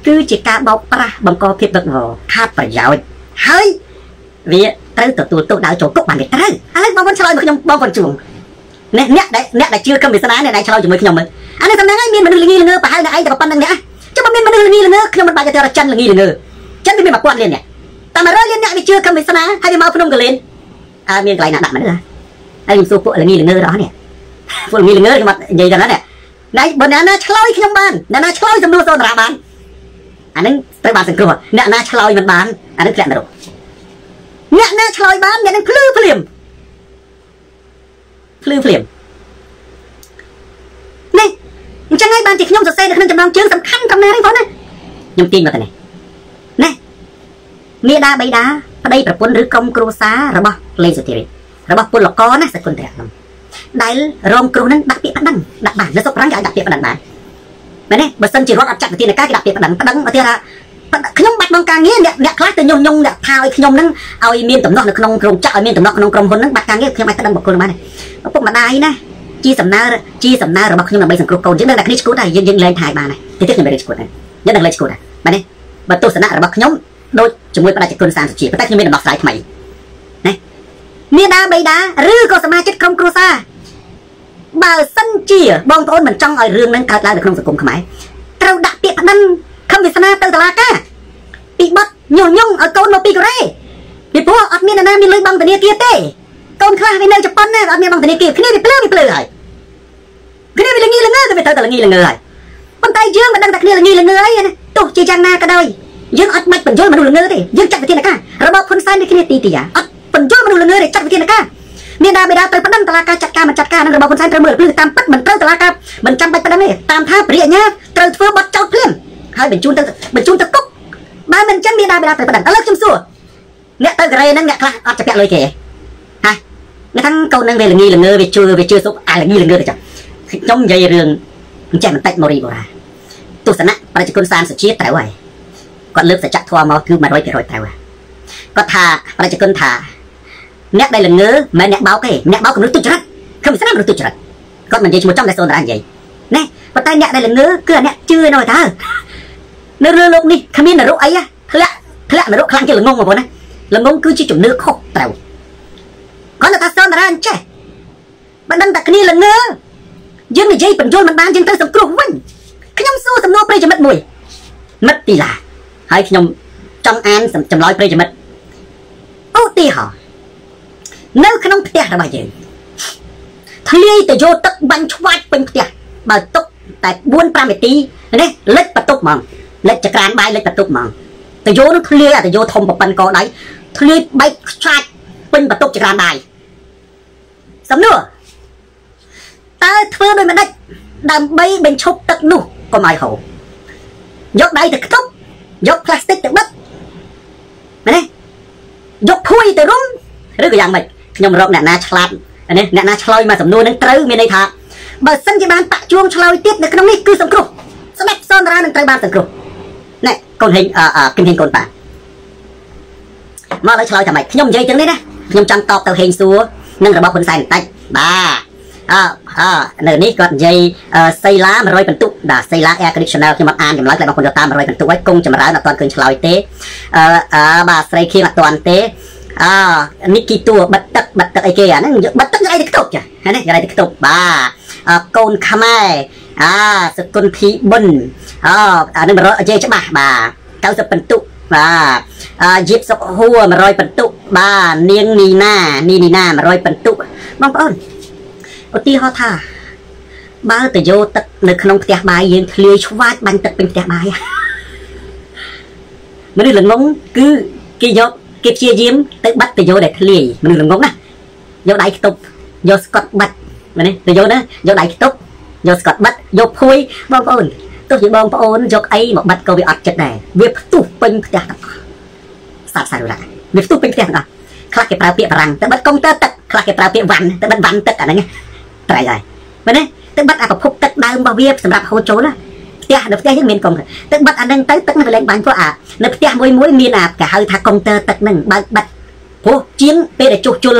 គឺជាការបោកប្រាស់បង្កភាពដឹកវខាតប្រយោជន៍ហើយវាត្រូវទទួលទោសដៅចូលគុកបានវាត្រូវឥឡូវបងប្អូនឆ្លើយមកខ្ញុំបងប្អូនជួងអ្នកអ្នកដែលអ្នកដែលជឿគំវាសនាអ្នកដែលឆ្លើយជាមួយខ្ញុំមើលអានេះសំណាងហើយមានមនុស្សល្ងីល្ងើប្រហែលអ្នកឯងតែប៉ុណ្្នឹងអ្នកចុះបើមានមនុស្សល្ងីល្ងើខ្ញុំមិនបាច់ទៅរចិនល្ងីល្ងើចិនវាមាន1000លានអ្នកតែ100លានអ្នកវាជឿគំវាសនាហើយវាមកភ្នំកលៀនអើមានកន្លែងណាដាក់មនុស្ស ហើយខ្ញុំសួរពួកល្ងីល្ងើរបស់នេះពួកល្ងីល្ងើខ្ញុំអត់និយាយទៅណានេះណៃបើអ្នកណាឆ្លើយខ្ញុំបានអ្នកណាឆ្លើយសំណួរសូនតារាបានអានឹងត្រូវបានសង្គ្រោះអ្នកណាឆ្លើយមិនបានអានឹងធ្លាក់នរកអ្នកណាឆ្លើយបានអ្នកនឹងភ្លឺភ្លាមភ្លឺភ្លាមនេះអញ្ចឹងហើយបានជាខ្ញុំសរសេរនៅក្នុងចំណងជើងសំខាន់កំណានេះបងណាខ្ញុំទាញមកទៅនេះណាមេដាបៃតាប្តីប្រពន្ធឬក្រុមគ្រួសាររបស់លេងសុធិរិ របស់ពលករណាសគុណត្រៈនោះដែលរងគ្រោះនឹងដាក់ពាក្យប្តឹងដាក់បាននៅសុខប្រាំងគេអាចដាក់ពាក្យប្តឹងបានមែនទេបើសិនជារដ្ឋអត់ចាត់វិធានការគេដាក់ពាក្យប្តឹងប្តឹងឧទាហរណ៍ខ្ញុំបាត់បង់ការងារអ្នកអ្នកខ្លះទៅញុះញង់អ្នកថាឲ្យខ្ញុំនឹងឲ្យមានដំណោះនៅក្នុងក្រុមចាក់ឲ្យមានដំណោះក្នុងក្រុមហ៊ុននឹងបាត់ការងារខ្ញុំអាចប្តឹងបុគ្គលបានឪពុកម្ដាយណាជាសំណើជាសំណើរបស់ខ្ញុំដើម្បីសង្គ្រោះកូនយើងដឹងតែគ្នាឈ្គួតហើយយើងយើងលែងថែបានហើយទីទៀតខ្ញុំមិនលែងឈ្គួតហើយយើងដឹងលែងឈ្គួតហើយបាទនេះបើទស្សនៈរបស់ខ្ញុំដូចជាមួយបដិជនសានសុជាប៉ុន្តែខ្ញុំមានដំណោះស្រាយថ្មីណា មាតាបិតាឬក៏សមាជិកក្រុមគ្រួសារបើសិនជាបងប្អូនមិនចង់ឲ្យរឿងហ្នឹងកើតឡើងនៅក្នុងសង្គមខ្មែរត្រូវដាក់ពាក្យប្តឹងខំវាសនាទៅតុលាការពីបត់ញុះញង់ឲ្យកូនមកពីកូរ៉េពីព្រោះអត់មានអ្នកណាមានលុយបង់ធនាគារទេកូនខ្លះវានៅជប៉ុនណាអត់មានបង់ធនាគារគ្នាវាភ្លឺវាភ្លឺហើយគ្នាវាល្ងីល្ងើទៅវាត្រូវតែល្ងីល្ងើហើយប៉ុន្តែយើងមិនដឹងតែគ្នាល្ងីល្ងើអីណាទោះជាយ៉ាងណាក៏ដោយយើងអត់បាច់បញ្យល់មនុស្សល្ងើទេយើងចាត់វិធានការរបបហ៊ុនសែនដូចគ្នាទីទីយ៉ាអត់ បញ្យល់មនុស្សល្ងើទេចាត់វិធានការមានដាបេដាទៅប្តឹងតឡាការចាត់ការមិនចាត់ការនឹងរបបហ៊ុនសែនត្រូវមើលព្រឹកតាមពិតមិនត្រូវតឡាការមិនចាំបាច់ប្តឹងទេតាមថាព្រះអញ្ញាត្រូវធ្វើបទចោទភ្លាមហើយបញ្ជូនទៅបញ្ជូនទៅគុកបើមិនអញ្ចឹងមានដាបេដាទៅប្តឹងឥឡូវខ្ញុំសួរអ្នកទៅកូរ៉េហ្នឹងអ្នកខ្លះអត់ចាក់លុយគេហ៎អ្នកថាកូននឹងវាល្ងីល្ងើវាជឿវាជឿសុខអាល្ងីល្ងើទៅចាខ្ញុំនិយាយរឿងអញ្ចេះបន្តិចមករីបូរ៉ាទស្សនៈប្រជាជនសានសុជាត្រូវហើយគាត់លើកសច្ចធម៌មកគឺ100%ត្រូវហើយគាត់ថាប្រជាជនថា អ្នកដែលល្ងើមិនអ្នកបោកទេអ្នកបោកមនុស្សទុច្ចរិតគឺមិនស្នាមនុស្សទុច្ចរិតគាត់មិននិយាយឈ្មោះចំតែសូនតានិយាយណាប៉ុន្តែអ្នកដែលល្ងើគឺអ្នកជឿនៅតើនៅលើលោកនេះគ្មាននរកអីធ្លាក់ធ្លាក់នរកខ្លាំងជាល្ងងបងប្អូនណាល្ងងគឺជាជំនឿខុសត្រូវគាត់ថាសូនតាអញ្ចេះបើដឹងតែគ្នាល្ងើយើងនិយាយបញ្យលមិនបានយើងត្រូវសង្គ្រោះវិញខ្ញុំសួរសំណួរប្រិយមិត្តមួយមិត្តទីឡាហើយខ្ញុំចង់អានចម្លើយប្រិយមិត្តឧទាហរណ៍ នៅក្នុងផ្ទះរបស់យើងធ្លាយទៅយកទឹកបាញ់ឆ្វាច់ពេញផ្ទះបើទុកតែ4 5នាទីនេះលិចបន្ទប់ហ្មងលិចចក្រានបាយលិចបន្ទប់ហ្មងទៅយកនោះធ្លាយអាទៅយកធំប្រប៉ិនកដៃធ្លាយបែកខ្ចាច់ពេញបន្ទប់ចក្រានបាយសំណួរតើធ្វើដោយមិនដេចដើម្បីបញ្ឈប់ទឹកនោះកុំឲ្យហូរយកដៃទៅខ្ទប់យកផ្លាស្ទិកទៅបិទមែនទេយកភួយទៅរុំឬក៏យ៉ាងម៉េច ខ្ញុំរកអ្នកណាឆ្លាតនេះអ្នកណាឆ្លើយមកសំណួរនឹងត្រូវមានន័យថាបើសិនជាបានតាក់ជួងឆ្លើយទៀតនៅក្នុងនេះគឺសង្គ្រោះស្ដេចសនរានឹងត្រូវបានសង្គ្រោះណែកូនហេងអឺគឹមហេងកូនប៉ាមកឲ្យឆ្លើយថាម៉េចខ្ញុំនិយាយចឹងនេះណាខ្ញុំចង់តបទៅហេងសួរនឹងរបស់ហ៊ុនសែនបន្តិចបាទអើអើនៅនេះគាត់និយាយសីឡា100បន្ទុកបាទសីឡា air conditioner ខ្ញុំអត់អានចម្លើយតែបងប្អូនយកតាម100បន្ទុកហើយគង់ចម្រើនអត់ទាន់ឃើញឆ្លើយទេអឺបាទស្រីខៀងអត់ទាន់ទេ អើនេះគីតួបិទទឹកបិទទឹកអីគេអាហ្នឹងបិទទឹកយកអីទៅខ្ទប់ចាហ្នឹងយកអីទៅខ្ទប់បាទកូនខ្មែរអាសគុណធីប៊ុនអអានឹង100និយាយច្បាស់បាទ90បន្ទុកបាទអាយៀបសុកហួរ100បន្ទុកបាទនាងនីណានីនីណា100បន្ទុកបងប្អូនឧទាហរណ៍ថាបើទៅយកទឹកនៅក្នុងផ្ទះបាយយើងធ្លាយឆ្វាចបាញ់ទឹកពេញផ្ទះបាយមនុស្សល្ងងគឺគេយក គេព្យាយាមទៅបាត់ទៅយកដែលធ្លាយមនុស្សល្ងងណាយកដៃខ្ទប់យកស្កុតបាត់មែនទេទៅយកណាយកដៃខ្ទប់យកស្កុតបាត់យកភួយបងប្អូនទោះជាបងប្អូនយកអីមកបាត់ក៏វាអត់ចិត្តដែរវាផ្ទុះពេញផ្ទះទាំងអស់សាប់សារ៉ាវាផ្ទុះពេញផ្ទះទាំងអស់ខ្លះគេប្រើពាក្យបារាំងទៅបិទកុំព្យូទ័រទឹកខ្លះគេប្រើពាក្យវ៉ាន់ទៅបិទវ៉ាន់ទឹកអាហ្នឹងត្រៃហើយមែនទេទៅបិទអាប្រភពទឹកដើមរបស់វាសម្រាប់ហូរចូលណា ផ្ទះនៅផ្ទះយើងមានកុំទៅបិទអានឹងទៅទឹកនឹងវាលែងបាញ់ព្រោះអានៅផ្ទះមួយមួយមានអាគេហៅថាកុងទ័រទឹកនឹងបើបិទព្រោះជាងពេលដែលចុះជុល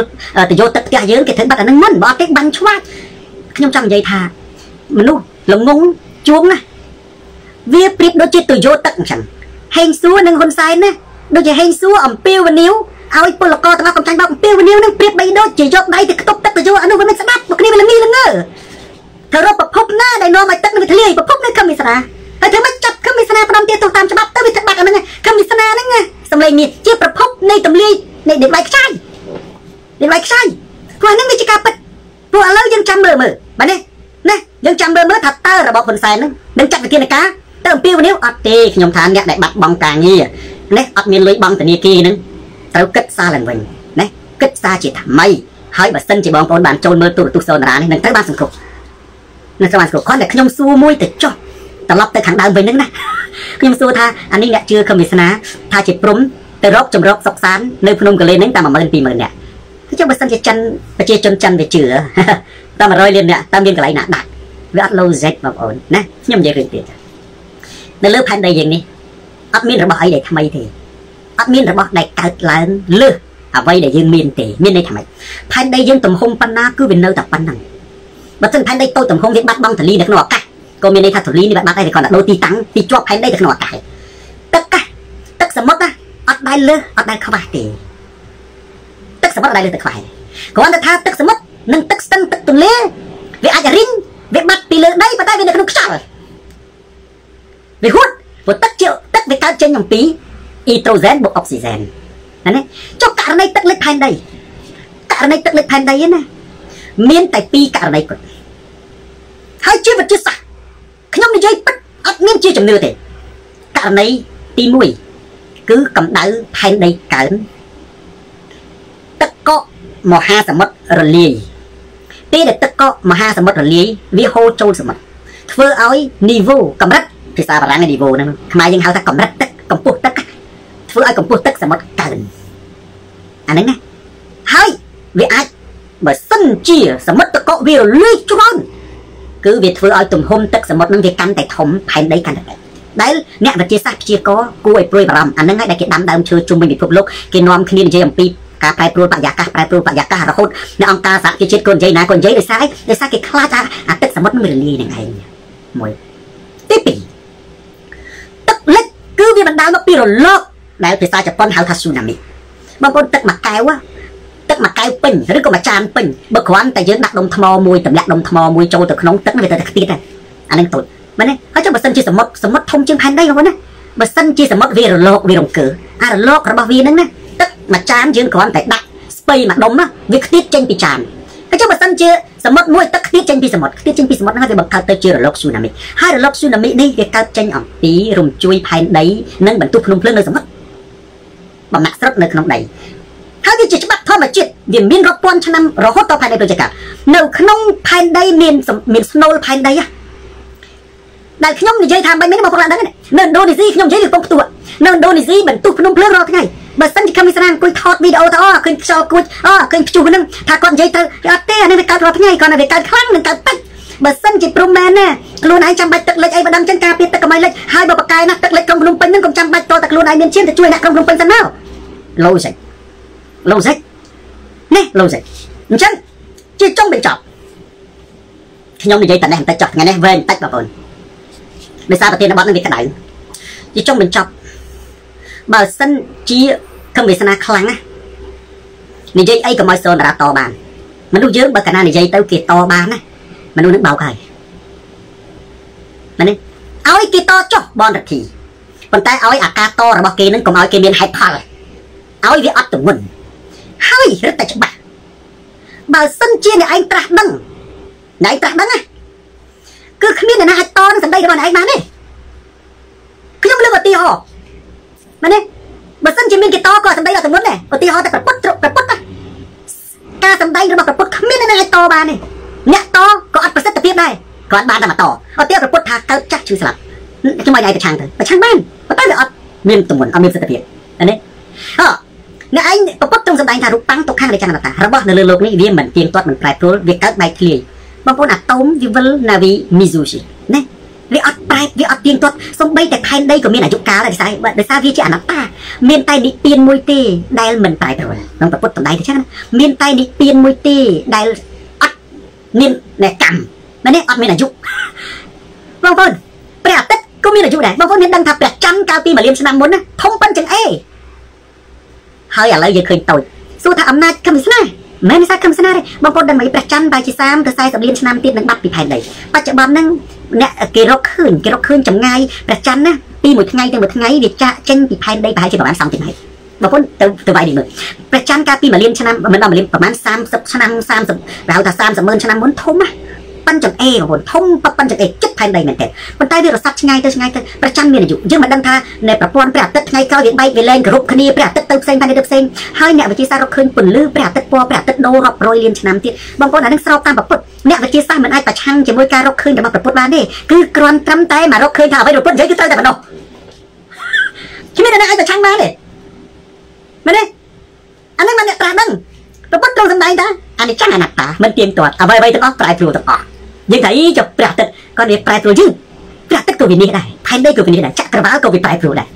ទៅយកទឹកផ្ទះយើងគេត្រូវបិទអានឹងមិនបើអត់ទេបាញ់ឆ្វាច់ខ្ញុំចង់និយាយថាមនុស្សល្ងងជួងណាវាប្រៀបដូចជាទៅយកទឹកអញ្ចឹងហេងសួរនិងហ៊ុនសែនណាដូចជាហេងសួរអំពាវនាវឲ្យពលករទាំងអស់កំចាញ់បោកអំពាវនាវនឹងប្រៀបបីដូចជាយកដៃទៅខ្ទប់ទឹកទៅយកអានោះវាមិនស្ដាប់មកគ្នាវាល្ងីល្ងើ ទៅរកប្រភពណាដែលនាំឲ្យទឹកនឹងវាធ្លាយប្រភពនៃខមិស្រាហើយធ្វើម៉េចចាប់ខមិស្រាផ្ដំទៀតទៅតាមច្បាប់ទៅវាធ្វើបាត់អាហ្នឹងខមិស្រាហ្នឹងសម្លេងនេះជាប្រភពនៃទម្លាយនៃដេកវាយខ្ចាយដេកវាយខ្ចាយព្រោះហ្នឹងវាជាការពិតព្រោះឥឡូវយើងចាំមើលមើលបាទនេះណាយើងចាំមើលមើលថាតើរបបហ៊ុនសែនហ្នឹងនឹងចាត់វិធានការទៅអំពាវនាវអត់ទេខ្ញុំថាអ្នកដែលបាត់បង់ការងារនេះអត់មានលុយបង់ធនាគារហ្នឹងត្រូវគិតសារឡើងវិញណាគិតសារជាថ្មីហើយបើសិនជាបងប្អូនបានចូលមើលទូរទស្សន៍សូនារានេះនឹងត្រូវបានសង្គ្រោះ នឹងត្រូវបានសង្គ្រោះគាត់តែខ្ញុំសួរមួយទៅចុះត្រឡប់ទៅខាងដើមវិញហ្នឹងណាខ្ញុំសួរថាអានេះអ្នកជឿខំវាសនាថាជាព្រំទៅរកចម្រកសុកសាននៅភ្នំកលែនហ្នឹងតែ10000 20000នាក់ចុះបើសិនជាចិនប្រជាជនចិនវាជឿតែ100លាននាក់តើមានកន្លែងណាដាក់វាអត់ logic បងប្អូនណាខ្ញុំនិយាយរឿងទៀតនៅលើផែនដីយើងនេះអត់មានរបស់អីដែលថ្មីទេអត់មានរបស់ដែលកើតឡើងលើសអ្វីដែលយើងមានទេមានន័យថាម៉េចផែនដីយើងទំហំប៉ុណ្ណាគឺវានៅតែប៉ុណ្ណឹង បើមិនផែនដីតូចទំហំវាបាត់បង់ទលីនៅក្នុងអាកាសក៏មានន័យថាទលីនេះបាត់តែគ្រាន់តែដូរទីតាំងទីជាប់ផែនដីទៅក្នុងអាកាសទឹកកាសទឹកសមុទ្រណាអត់ដែលលើសអត់ដែលខ្វះទេទឹកសមុទ្រអត់ដែលលើសទឹកខ្វះទេគ្រាន់តែថាទឹកសមុទ្រនិងទឹកស្ទឹងទឹកទន្លេវាអាចរិញវាបាត់ពីលើដីប៉ុន្តែវានៅក្នុងខ្យល់វាហួតព្រោះទឹកជាទឹកវាកើតចេញអំពីអ៊ីត្រូសែនបូកអុកស៊ីសែនណាចុះករណីទឹកលិចផែនដីករណីទឹកលិចផែនដីណា មានតែពីរករណីគត់ហើយជាវិទ្យាសាស្ត្រខ្ញុំនិយាយពិតអត់មានជាជំនឿទេករណីទី1គឺកម្ដៅផែនដីកើនទឹកកកម្ហាសមុទ្ររលាយពេលដែលទឹកកកម្ហាសមុទ្ររលាយវាហូរចូលសមុទ្រធ្វើឲ្យ niveau កម្រិតភាសាបារាំង niveau ហ្នឹងខ្មែរយើងហៅថាកម្រិតទឹកកម្ពស់ទឹកធ្វើឲ្យកម្ពស់ទឹកសមុទ្រកើនអាហ្នឹងណាហើយវាអាច បើសិនជាសមុទ្រទឹកកកវារលាយច្រើនគឺវាធ្វើឲ្យទំហំទឹកសមុទ្រនឹងវាកាន់តែធំផែនដីកាន់តែតិចដែលអ្នកវិទ្យាសាស្ត្រព្យាករគួរឲ្យព្រួយបារម្ភអាហ្នឹងហើយដែលគេដាំដើមឈើជុំវិញពិភពលោកគេនាំគ្នានិយាយអំពីការប្រែប្រួលបរិយាកាសប្រែប្រួលបរិយាកាសរហូតនៅអង្គការសហជីវជាតិគាត់និយាយណាគាត់និយាយដោយសារដោយសារគេខ្លាចថាអាទឹកសមុទ្រនឹងរលាយនឹងឯងមួយទី2ទឹកលិចគឺវាបណ្ដាលមកពីរលកដែលភាសាជប៉ុនហៅថា tsunami បងប្អូនទឹកមួយកែវ ទឹកមួយកែវពេញឬក៏មួយចានពេញបើគ្រាន់តែយើងដាក់ដុំថ្មមួយទម្លាក់ដុំថ្មមួយចូលទៅក្នុងទឹកវាទៅតែខ្ទាតដែរអានឹងតូចមែនទេហើយចុះបើសិនជាសមុទ្រសមុទ្រធំជាងផែនដីបងប្អូនណាបើសិនជាសមុទ្រវារលកវារង្គើអារលករបស់វាហ្នឹងណាទឹកមួយចានយើងគ្រាន់តែដាក់ស្ពៃមួយដុំណាវាខ្ទាតចេញពីចានហើយចុះបើសិនជាសមុទ្រមួយទឹកខ្ទាតចេញពីសមុទ្រខ្ទាតចេញពីសមុទ្រហ្នឹងវាបង្កើតទៅជារលកស៊ូណាមីហើយរលកស៊ូណាមីនេះវាកើតចេញអំពីរំជួយផែនដីនិងបន្ទុះភ្នំភ្លើងនៅសមុទ្របំណាក់ស្រុតនៅក្នុងដី ហើយវាជាច្បាប់ធម្មជាតិវាមានរាប់ពាន់ឆ្នាំរហូតដល់ផែនដីប្រជាកានៅក្នុងផែនដីមានមានស្នូលផែនដីដែលខ្ញុំនិយាយថាមិនមែនបងប្អូនដឹងទេនៅឥណ្ឌូនេស៊ីខ្ញុំនិយាយពីកំពង់ផ្ទួនៅឥណ្ឌូនេស៊ីបន្ទុះភ្នំភ្លើងរាល់ថ្ងៃបើសិនជាខំស្រាអង្គុយថតវីដេអូទៅអូឃើញខ្យល់គួចអូឃើញព្យុះហ្នឹងថាគាត់និយាយទៅអត់ទេអានេះវាកើតរាល់ថ្ងៃគាត់ថាវាកើតខ្លាំងនឹងកើតតិចបើសិនជាព្រំមែនណាខ្លួនឯងចាំបាច់ទឹកលិចអីបើដឹងចឹងការពារទឹកកុំឲ្យលិចហើយបើបកកាយណាទឹកលិចក្នុងភ្នំពេញហ្នឹងកុំចាំបាច់តតែខ្លួនឯងមានឈាមទៅជួយអ្នកក្នុងភ្នំពេញសិនមកលោសិចលោ សិចនេះលោសិចអញ្ចឹងជាចុងបញ្ចប់ខ្ញុំនិយាយតែនេះបន្តិចចុះថ្ងៃនេះវែងបន្តិចបងប្អូនដោយសារប្រធានបទនឹងវាក្តៅជាចុងបញ្ចប់បើសិនជាគំវាសនាខ្លាំងណានិយាយអីក៏មិនសូនតារាតបានមនុស្សយើងបើកាលណានិយាយទៅគេតបានណាមនុស្សនឹងបោកហើយមែនទេឲ្យគេតចុះបនរទ្ធីប៉ុន្តែឲ្យអាការតរបស់គេនឹងកុំឲ្យគេមានហេតុផលឲ្យវាអត់ទម្ងន់ ហើយរឹតតែច្បាស់បើសិនជាអ្នកឯងត្រាស់ដឹងអ្នកឯងត្រាស់ដឹងណាគឺគ្មានអ្នកណាអាចតនឹងសម្ដីរបស់អ្នកឯងបានទេខ្ញុំលើកឧទាហរណ៍មែនទេបើសិនជាមានគេតក៏សម្ដីដល់ទម្ងន់ដែរឧទាហរណ៍តែប្រពុតប្រពុតការសម្ដែងរបស់ប្រពុតគ្មានអ្នកណាអាចតបានទេអ្នកតក៏អត់ប្រសិទ្ធភាពដែរគាត់បានតែមកតឧទាហរណ៍ប្រពុតថាកើតចាស់ឈឺស្លាប់ខ្ញុំឲ្យឯងប្រឆាំងទៅប្រឆាំងបានប៉ុន្តែវាអត់មានទម្ងន់អត់មានប្រសិទ្ធភាពណាអូ អ្នកឯងប្រពុតទ្រង់សម្ដែងថារូបតាំងទុកខាងនៃចក្រតារបស់នៅលើលោកនេះវាមិនទៀងទាត់មិនប្រែប្រួលវាកើតបែកធ្លាយបងប្អូនអាតូមវាវិលណាវីមីស៊ូស៊ីណាវាអត់ប្រែវាអត់ទៀងទាត់សំបីតែខែនដីក៏មានអាយុកាលដែរដោយសារវាជាអនត្តាមានតែនិទានមួយទេដែលមិនប្រែប្រួលក្នុងពុទ្ធបណ្ដៃទៅចឹងមានតែនិទានមួយទេដែលអត់មានអ្នកកម្មម្នាក់អត់មានអាយុបងប្អូនព្រះអាទិត្យក៏មានអាយុដែរបងប្អូនមានដឹងថាព្រះច័ន្ទកាលពីមួយលានឆ្នាំមុនណាធំប៉ុនចឹងអេ ហើយឥឡូវយើងឃើញតូចសួរថាអំណាចគំស្នាមិនមែនសាគំស្នាទេបងប្អូនដឹងមិនព្រះច័ន្ទបែរជា30ទៅ40លានឆ្នាំទៀតនឹងបាត់ពីផែនដីបច្ចុប្បន្នហ្នឹងអ្នកគេរកឃើញគេរកឃើញចម្ងាយព្រះច័ន្ទណាពីមួយថ្ងៃទៅមួយថ្ងៃវាចាក់ចេញពីផែនដីប្រហែលជាប្រហែលសង់ទីម៉ែត្របងប្អូនទៅទៅវាយនេះមើលព្រះច័ន្ទកាលពីមួយលានឆ្នាំមិនដល់មួយលានប្រហែល30ឆ្នាំ30គេហៅថា30ម៉ឺនឆ្នាំមុនធំណា ប៉ិនចង្អេបងប្អូនធំប៉ិនចង្អេចិត្តផែនដីមែនទេប៉ុន្តែវារសាត់ឆ្ងាយទៅឆ្ងាយទៅប្រចាំមានអាយុយើងមិនដឹងថានៅប្រព័ន្ធព្រះអាទិត្យថ្ងៃក្រោយវាបែកវាលែងគ្រប់គ្នាព្រះអាទិត្យទៅផ្សេងផែនដីទៅផ្សេងហើយអ្នកវិទ្យាសាស្ត្ររកឃើញពន្លឺព្រះអាទិត្យពណ៌ព្រះអាទិត្យដូររាប់រយលានឆ្នាំទៀតបងប្អូនអានឹងស្របតាមប្រពុតអ្នកវិទ្យាសាស្ត្រមិនអាចប្រឆាំងជាមួយការរកឃើញរបស់ប្រពុតបានទេគឺគ្រាន់ត្រឹមតែមករកឃើញថាអ្វីប្រពុតនិយាយគឺត្រូវតែប៉ុណ្ណោះគ្មានអ្នកអាចប្រឆាំងបានទេមែនទេអានឹងមិនអ្នកត្រាស់ដឹងប្រពុតត្រូវសម្ដែងថាអានេះចាំអនត្តាមិនទៀងទាត់អ្វីអ្វីទាំងអស់ប្រែប្រួលទាំងអស់ យើងថាអីចុះព្រះអាទិត្យគាត់វាប្រែប្រួលយើងព្រះអាទិត្យក៏វិនិច្ឆ័យដែរផែនដីក៏វិនិច្ឆ័យដែរចក្រវាលក៏វាប្រែប្រួលដែរ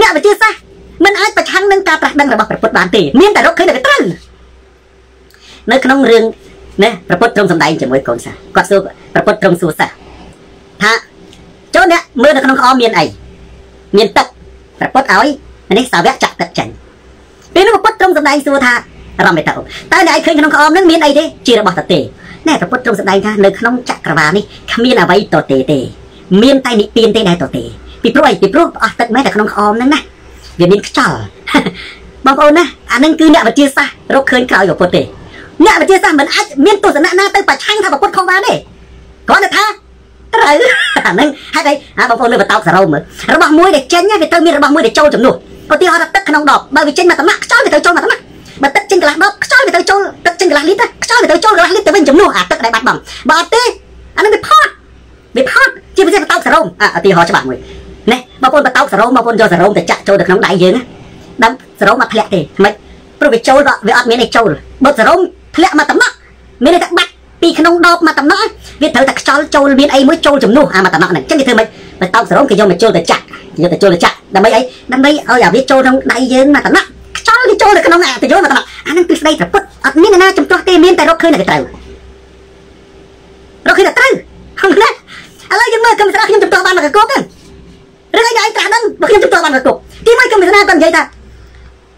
អ្នកវិទ្យាសាស្ត្រមិនអាចប្រឆាំងនឹងការប្រាស់ដឹងរបស់ព្រះពុទ្ធបានទេមានតែរកឃើញតែត្រូវនៅក្នុងរឿងណាព្រះពុទ្ធទ្រង់សម្ដែងជាមួយកូនសាគាត់សួរព្រះពុទ្ធទ្រង់សួរសាថាចូលអ្នកមើលនៅក្នុងក្អមមានអីមានទឹកព្រះពុទ្ធឲ្យនេះសាវកចាក់ទឹកចេញពេលនោះព្រះពុទ្ធទ្រង់សម្ដែងសួរថារំេតោតើអ្នកឯងឃើញក្នុងក្អមហ្នឹងមានអីទេជារបស់តទេ ណែប្រពុតទ្រង់សម្ដែងថានៅក្នុងចក្រវាលនេះគ្មានអ្វីតទេទេ មានតែនិព្វានទេដែលតទេពីព្រោះអីពីព្រោះអស់ទឹកមែនតែក្នុងក្អមហ្នឹងណាវាមានខ្យល់បងប្អូនណាអានឹងគឺអ្នកវិទ្យាសាស្ត្ររកឃើញក្រោយប្រពុតទេអ្នកវិទ្យាសាស្ត្រមិនអាចមានទស្សនៈណាទៅប្រឆាំងថាប្រពុតខុសបានទេគ្រាន់តែថាត្រូវអាហ្នឹងហេតុអីអាបងប្អូនលើបតោកសរោមើលរបស់មួយដែលចេញវាត្រូវមានរបស់មួយដែលចូលចំនួនឧទាហរណ៍ថាទឹកក្នុងដបបើវាចេញមកតំណាក់ខ្យល់វាត្រូវចូលមកតំណាក់ បើទឹកចេញកន្លះដបខ្យល់វាត្រូវចូលទឹកចេញកន្លះលីត្រខ្យល់វាត្រូវចូលកន្លះលីត្រទៅវិញចំនួនអាទឹកដែលបាត់បង់បើអត់ទេអាហ្នឹងវាផត់វាផត់ជាពិសេសបតោកសរោមឧទាហរណ៍ច្បាស់មួយណែបងប្អូនបតោកសរោមបងប្អូនយកសរោមទៅចាក់ចូលទៅក្នុងដៃយើងណាដើមសរោមមកធ្លាក់ទេមិនព្រោះវាចូលក៏វាអត់មានអីចូលបើសរោមធ្លាក់មកតំណក់មានតែបាត់ពីក្នុងដបមកតំណក់វាត្រូវតែខ្យល់ចូលមានអីមួយចូលជំនួសអាមកតំណក់ហ្នឹងអញ្ចឹងគេធ្វើម៉េចបើតោកសរោមគេយកមកចូលទៅចាក់យកទៅចូលទៅចាក់ដើម្បីអីដើម្បីឲ្យអាវាចូលក្នុងដៃយើងមកតំណក់ខ្យ ល់វាចូលទៅក្នុងអាទៅយកមកតំណក់អាហ្នឹងគឺស្ដីប្រពុតអត់មានណាចំទាស់ទេមានតែរកឃើញតែត្រូវរកឃើញតែត្រូវហ្នឹងណាឥឡូវយើងមើលកម្មស្រាខ្ញុំចំទាស់បានមកកកហ្នឹងឬឯងឯងត្រាស់ហ្នឹងបើខ្ញុំចំទាស់បានមកកកទីមួយកម្មស្រាគាត់និយាយថា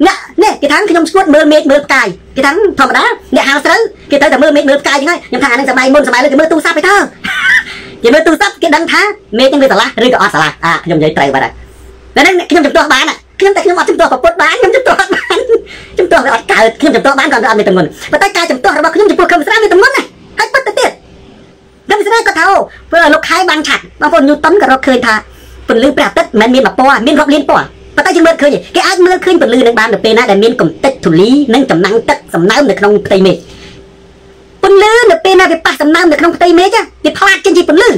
អ្នកនេះគេថាខ្ញុំស្គួតមើលមេឃមើលផ្កាយគេថាធម្មតាអ្នកហាលស្រូវគេត្រូវតែមើលមេឃមើលផ្កាយចឹងហើយខ្ញុំថាអានឹងសម័យមុនសម័យលើគេមើលទូរស័ព្ទទៅគេមើលទូរស័ព្ទគេដឹងថាមេឃហ្នឹងវាឆ្លាស់ឬក៏អត់ឆ្លាស់អាខ្ញុំនិយាយត្រូវបាត់ហើយតែនេះខ្ញុំចំទាស់បាន ខ្ញុំតែខ្ញុំអត់ចំទាស់ប្រពុតបានខ្ញុំចំទាស់បានចំទាស់វាអត់កើតខ្ញុំចំទាស់បានក៏អត់មានតំងន់ប៉ុន្តែការចំទាស់របស់ខ្ញុំចំពោះកម្មស្រាមានតំងន់ណាហើយពិតទៅទៀតកម្មស្រាក៏ថាអូព្រោះលោកខែបានឆាត់បងប្អូនញូតុនក៏រកឃើញថាពន្លឺព្រះអាទិត្យមិនមែនមានមួយពណ៌មានរាប់លានពណ៌ប៉ុន្តែយើងមើលឃើញគេអាចមើលឃើញពន្លឺនឹងបាននៅពេលណាដែលមានកំតិចធូលីនិងចំណាំងទឹកសំណើមនៅក្នុងផ្ទៃមេឃពន្លឺនៅពេលណាវាប៉ះសំណើមនៅក្នុងផ្ទៃមេឃវាផ្លាតចេញជាពន្លឺ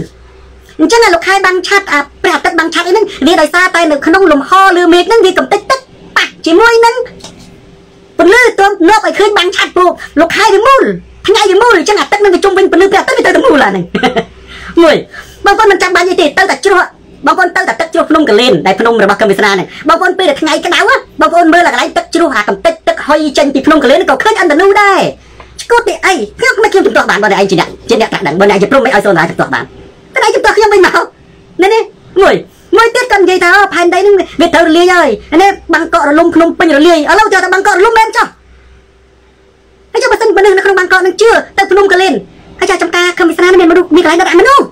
អញ្ចឹងលោកខែបាំងឆាត់អាព្រះអាទិត្យបាំងឆាត់អីហ្នឹងវាដោយសារតែនៅក្នុងលំហលើមេឃហ្នឹងវាកំតិចទឹកប៉ះជាមួយនឹងពន្លឺទើបនប់ឲ្យឃើញបាំងឆាត់ពូលោកខែវាមូលថ្ងៃវាមូលអញ្ចឹងអាទឹកនឹងវាជុំវិញពន្លឺព្រះអាទិត្យវាទៅទៅមូលអាហ្នឹងមួយបងប្អូនមិនចាំបាច់ទេទៅតែជ្រោះបងប្អូនទៅតែទឹកជ្រោះភ្នំកលែនដែលភ្នំរបស់កឹមវិស្នាហ្នឹងបងប្អូនពេលដែលថ្ងៃក្តៅបងប្អូនមើលកន្លែងទឹកជ្រោះអាកំតិចទឹកហុយចេញពីភ្នំកលែនក៏ឃើញអន្តនូដែរឆ្កូតទេអីខ្ញុំមិនខ្ញុំជំទាស់បានបើឯងជាអ្នកជាអ្នកកាក់ដឹងបើឯងជាព្រមមិនឲ្យសូនឡាជំទាស់បាន តែឯងជំទាស់ខ្ញុំវិញមកនេះនេះមួយមួយទៀតក៏និយាយថាផែនដីហ្នឹងវាត្រូវរលាយហើយនេះបាំងកករលំភ្នំពេញរលាយឥឡូវចូលតែបាំងកករលំមែនចុះហើយចុះបើសិនមនុស្សនៅក្នុងបាំងកកនឹងជឿទៅភ្នំកលែនហើយចាចំការខំវិស្នាមានមនុស្សមានកន្លែងដាក់មនុស្ស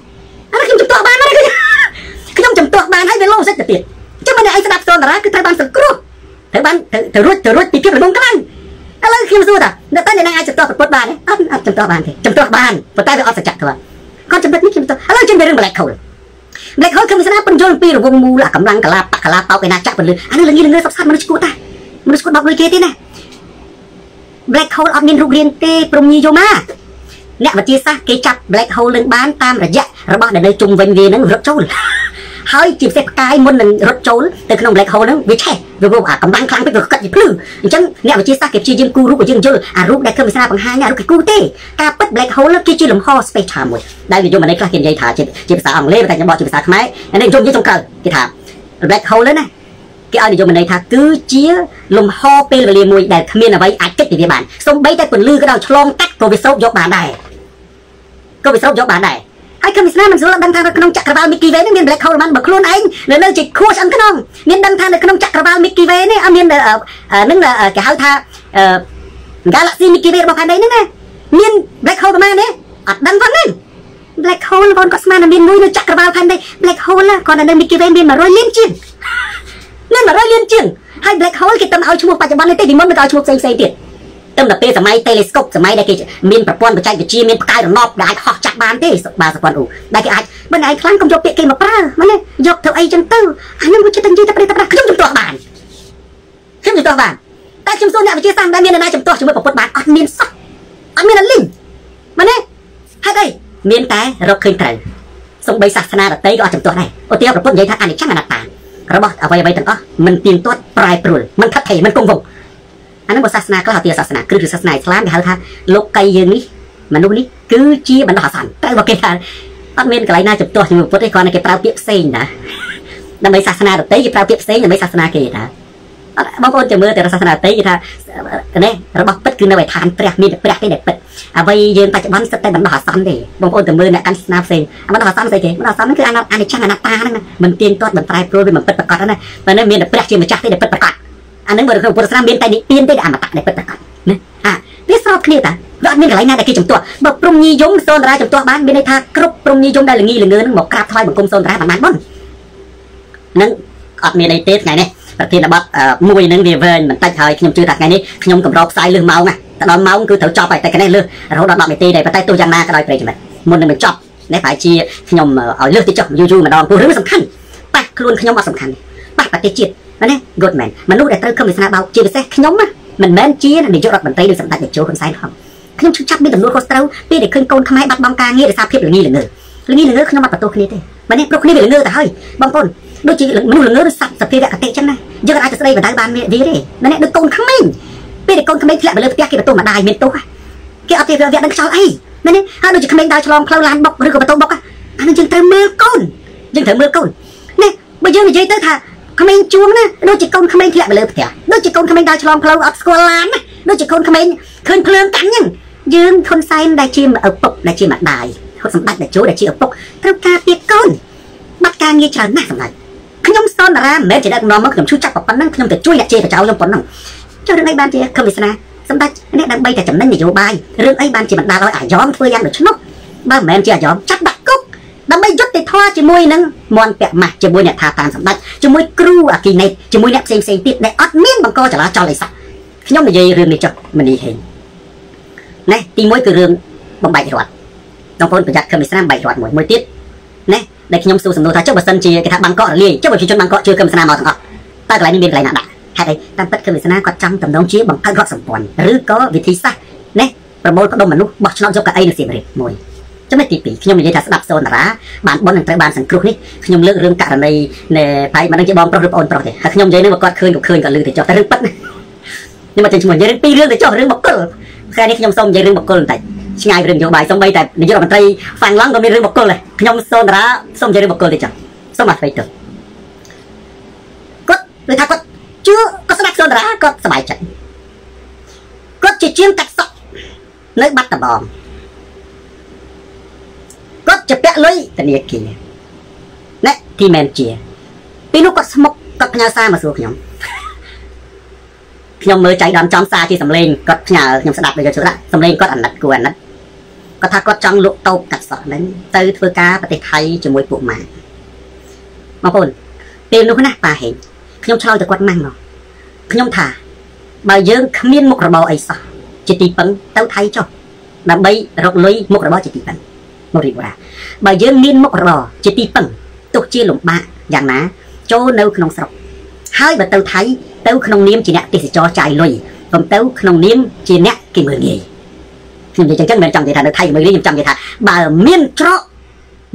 អានេះខ្ញុំជំទាស់បានណាខ្ញុំចំទាស់បានហើយវាលោសិចទៅទៀតអញ្ចឹងមិនឯងស្ដាប់សូនតារាគឺត្រូវបានសង្គ្រោះត្រូវបានទៅរួចទៅរួចពីភាពល្ងងខ្លាំងឥឡូវខ្ញុំសួរតានៅតែអ្នកណាអាចចំទាស់ប្រពុតបានទេអត់អត់ចំទាស់បានទេចំទាស់បានប៉ុន្តែវាអត់សច្ចៈធម៌ គាត់ចំណុចនេះខ្ញុំទៅឥឡូវជិះទៅរឿង black hole black hole គឺមានស្នាពន្យល់ពីរង្វង់មូលកម្លាំងកលាបកលាបោកឯណាចាក់ពលឺអានេះល្ងីល្ងើសពសាត់មនុស្សឈួតតាមនុស្សឈួតបោកលុយគេទេណា black hole អត់មានរូបរាងទេព្រមនិយមណាអ្នកវិទ្យាសាស្ត្រគេចាប់ black hole នឹងបានតាមរយៈរបស់ដែលនៅជុំវិញវានឹងរត់ចូល ហើយជាពិសេសផ្កាយមុននឹងរត់ចូលទៅក្នុង black hole ហ្នឹងវាឆេះវាវាអាកម្លាំងខ្លាំងពេកវាកាត់ជាភ្លឺអញ្ចឹងអ្នកវិទ្យាសាស្ត្រគេព្យាយាមគូររូបឲ្យយើងយល់អារូបដែលឃើញវិសាបង្ហាញអារូបគេគូទេការពិត black hole គឺជាលំហ space time មួយដែលនិយមន័យខ្លះគេនិយាយថាជាជាភាសាអង់គ្លេសតែខ្ញុំបកជាភាសាខ្មែរនេះនិយមនិយាយចុងក្រោយគេថា black hole ហ្នឹងណាគេឲ្យនិយមន័យថាគឺជាលំហពេលវេលាមួយដែលគ្មានអ្វីអាចគិតពីវាបានសូម្បីតែពន្លឺក៏ដោយឆ្លងកាត់ក៏វាសោកយកបានដែរក៏វាសោកយកបានដែរ ហើយខ្ញុំស្នាមិនស្រួលដឹងថានៅក្នុងចក្រវាល Milky Way នេះមាន black hole បានបើខ្លួនឯងនៅនៅជាខួរឆ្អឹងក្នុងមានដឹងថានៅក្នុងចក្រវាល Milky Way នេះអត់មាននឹងគេហៅថា Galaxy Milky Way របស់ផែនដីហ្នឹងណាមាន black hole ប្រហែលទេអត់ដឹងផងទេ black hole បងគាត់ស្មានតែមានមួយនៅចក្រវាលផែនដី black hole គាត់នៅ Milky Way មាន100លានជាងមាន100លានជាងហើយ black hole គេតំឲ្យឈ្មោះបច្ចុប្បន្ននេះទេពីមុនមិនក៏ឲ្យឈ្មោះផ្សេងផ្សេងទៀត ទៅដល់ពេលសម័យ telescope សម័យដែលគេមានប្រព័ន្ធបច្ចេកវិទ្យាមានផ្កាយរណបដែលអាចហោះចាក់បានទេបាទសពន្ធអូដែលគេអាចបើឯងខ្លាំងកុំយកពាក្យគេមកប្រើមែនទេយកធ្វើអីចឹងទៅអានេះវាចិត្តតែនិយាយតែប្រេតប្រាស់ខ្ញុំជំទាស់បានខ្ញុំជំទាស់បានតែខ្ញុំសួរអ្នកវិទ្យាសាស្ត្រដែលមានអ្នកណាជំទាស់ជាមួយប្រពុតបានអត់មានសោះអត់មានអលីងមែនទេហេតុអីមានតែរកឃើញត្រូវសំបីសាសនាដតីក៏អត់ជំទាស់ដែរឧទាហរណ៍ប្រពុតនិយាយថាអនិច្ចំអនត្តារបស់អ្វីអ្វីទាំងអស់មិនទៀងទាត់ប្រែប្រួលមិនថិតថេរមិនគង់វង្ស អានឹងបើសាសនាខ្លះឧទាហរណ៍សាសនាគ្រឹះឬសាសនាអ៊ីស្លាមគេហៅថាលោកីយើងនេះមនុស្សនេះគឺជាបណ្ដោះអាសន្នតែបើគេថាអត់មានកន្លែងណាជំទាស់ជាមួយពុទ្ធទេគ្រាន់តែគេប្រើពាក្យផ្សេងណាដើម្បីសាសនាដទៃគេប្រើពាក្យផ្សេងដើម្បីសាសនាគេថាអត់បងប្អូនចាំមើលតែសាសនាដទៃគេថានេះរបស់ពិតគឺនៅឯឋានព្រះមានតែព្រះទេដែលពិតអ្វីយើងបច្ចុប្បន្នសិតតែបណ្ដោះអាសន្នទេបងប្អូនទៅមើលអ្នកកាន់សាសនាផ្សេងបណ្ដោះអាសន្នស្អីគេបណ្ដោះអាសន្នគឺអនិច្ចំអនត្តាហ្នឹងមិនទៀងទាត់មិនប្រែប្រួលវាមិនពិតប្រកបណាតែនេះមានតែព្រះជាម្ចាស់ទេដែលពិតប្រកប អានឹងបើក្នុងពុទ្ធសាសនាមានតែនិព្វានទេដែលអមតៈដែលពិតប្រាកដណាអាវាស្របគ្នាតាវាអត់មានកន្លែងណាដែលគេជំទាស់បើព្រំញីយងសូនតារាជំទាស់បានមានន័យថាគ្រប់ព្រំញីយងដែលល្ងីល្ងើនឹងមកក្រាបថ្វាយបង្គំសូនតារាបានបានបុណ្យនឹងអត់មានអីទេថ្ងៃនេះប្រធានបទមួយនឹងវាវែងបន្តិចហើយខ្ញុំជឿថាថ្ងៃនេះខ្ញុំកម្រផ្សាយលឺម៉ោងណាទៅដល់ម៉ោងគឺត្រូវចប់ហើយតែកនេះលឺរហូតដល់10នាទីដែរប៉ុន្តែទោះយ៉ាងណាក៏ដោយប្រិយមិត្តមុននឹងបញ្ចប់នេះប្រហែលជាខ្ញុំឲ្យលើសទៅចុះយូរយូរម្ដងព្រោះរឿងសំខាន់ប៉ះខ្លួនខ្ញុំអត់សំខាន់ប៉ះប្រទេសជាតិ ណា good man មនុស្សដែលត្រូវខំវាសនាបោកជាពិសេសខ្ញុំណាមិនមែនជានាយករដ្ឋមន្ត្រីឬសម្ដេចតេជោហ៊ុនសែនផងខ្ញុំឈឺចាប់មានទំនួលខុសត្រូវពេលដែលឃើញកូនខ្មែរបាត់បង់ការងារដោយសារភាពល្ងីល្ងើល្ងីល្ងើខ្ញុំអត់បន្ទោសគ្នាទេមែនទេព្រោះគ្នាវាល្ងើទៅហើយបងប្អូនដូចជាមនុស្សល្ងើឬសត្វសភាវៈកតិចឹងណាយើងអាចទៅស្ដីបណ្ដៅបានវាទេមែនទេដូចកូនក្មេងពេលដែលកូនក្មេងធ្លាក់ទៅលើផ្ទះគេបន្ទោសម្ដាយមានទោសគេអត់ទេវាដឹងខ្យល់អីមែនទេហើយដូចជាក្មេងដើរឆ្លងផ្លូវឡានបុកឬក៏បន្ទោបុកអានឹងយើងត្រូវមើលកូនយើងត្រូវមើលកូននេះបើយើងនិយាយទៅថា ក្មេងជួងណាដូចជាកូនក្មេងធ្លាក់ទៅលើផ្ទះដូចជាកូនក្មេងដើរឆ្លងផ្លូវអត់ស្គាល់ឡានណាដូចជាកូនក្មេងឃើញភ្លើងកាញ់ហ្នឹងយើងហ៊ុនសែនដែលជាឪពុកដែលជាម្ដាយហ៊ុនសម្ដេចដែលចូលដែលជាឪពុកត្រូវការពារកូនបាត់ការងារច្រើនណាស់សម្ដេចខ្ញុំសនតារាមិនមែនជាដឹកនាំមកខ្ញុំជួយចាប់ប៉ុណ្ណឹងខ្ញុំទៅជួយអ្នកជេរបចោខ្ញុំប៉ុណ្ណឹងចុះរឿងអីបានជាខំវាសនាសម្ដេចនេះដើម្បីតែចំណេញនយោបាយរឿងអីបានជាបណ្ដាលឲ្យអាយ៉មធ្វើយ៉ាងដូច្នោះបើមិនមែនជាអាយ៉មចាប់ដាក់គុក ដើម្បីយុត្តិធម៌ជាមួយនឹងមន់ពាក់ម៉ាស់ជាមួយអ្នកថាតាមសម្ដេចជាមួយគ្រូអាគីណេតជាមួយអ្នកផ្សេងផ្សេងទៀតដែលអត់មានបង្កចលាចលអីសោះខ្ញុំនិយាយរឿងនេះចុះមនីហេងណាទី1គឺរឿងបំបែករដ្ឋបងប្អូនប្រយ័ត្នខឹមស្នាមបែករដ្ឋមួយមួយទៀតណាដែលខ្ញុំសួរសំណួរថាចុះបើសិនជាគេថាបាងកករលាយចុះបើប្រជាជនបាងកកជឿខឹមស្នាមមកទាំងអស់តើកន្លែងនេះមានកន្លែងណាដាក់ហេតុអីតាមពិតខឹមស្នាមគាត់ចង់តំណងជាបង្កើតរដ្ឋសម្ព័ន្ធឬក៏វិធីសាស្ត្រណាប្រមូលផ្ដុំមនុស្សបោះឆ្នោតយកកៅអីនៅសៀមរាបមួយ ចំណុចទី2ខ្ញុំនិយាយថាស្ដាប់សូនតារាបានប៉ុននឹងត្រូវបានសង្គ្រោះនេះខ្ញុំលើករឿងករណីនៃផៃមិនដឹងជាបងប្រុសឬប្អូនប្រុសទេហើយខ្ញុំនិយាយនឹងគាត់ឃើញក៏ឃើញក៏លឺទៅចុះតែរឿងប៉ិតខ្ញុំមកចេញឈ្មោះនិយាយរឿងពីររឿងទៅចុះរឿងបកគលថ្ងៃនេះខ្ញុំសូមនិយាយរឿងបកគលបន្តិចឆ្ងាយរឿងនយោបាយសូម្បីតែនាយករដ្ឋមន្ត្រីហ្វាំងឡង់ក៏មានរឿងបកគលដែរខ្ញុំសូនតារាសូមនិយាយរឿងបកគលទៅចុះសូមអត់ស្វ័យទៅគាត់លើថាគាត់ជឿគាត់ស្ដាប់សូនតារាគាត់សប្បាយចិត្តគាត់ជាជាងកាត់សក់នៅបាត់ដំបង គាត់ជាពាក់លុយធនាគារណែទីមែនជាពេលនោះគាត់ស្មុកគាត់ផ្ញើសារមកសួរខ្ញុំខ្ញុំមើលចៃដំចំសារជាសម្លេងគាត់ផ្ញើខ្ញុំស្ដាប់ដូចជួយដាក់សម្លេងគាត់អាណិតគួរអាណិតគាត់ថាគាត់ចង់លក់តោបកាត់សក់ហ្នឹងទៅធ្វើការប្រទេសថៃជាមួយពួកម៉ាបងប្អូនពេលនោះណាប៉ាហេងខ្ញុំឆ្លើយទៅគាត់ម៉ាំងមកខ្ញុំថាបើយើងគ្មានមុខរបរអីសោះជាទីពឹងទៅថៃចុះដើម្បីរកលុយមុខរបរជាទីពឹង មករីបរាបើយើងមានមុខរបរជាទីពឹងទោះជាលំបាកយ៉ាងណា ចូលនៅក្នុងស្រុកហើយបើទៅថៃទៅក្នុងនាមជាអ្នកទេសចរចាយលុយកុំទៅក្នុងនាមជាអ្នកគេមើលងាយខ្ញុំនិយាយចឹងមិនចង់និយាយថានៅថៃមើលងាយខ្ញុំចង់និយាយថាបើមានច្រក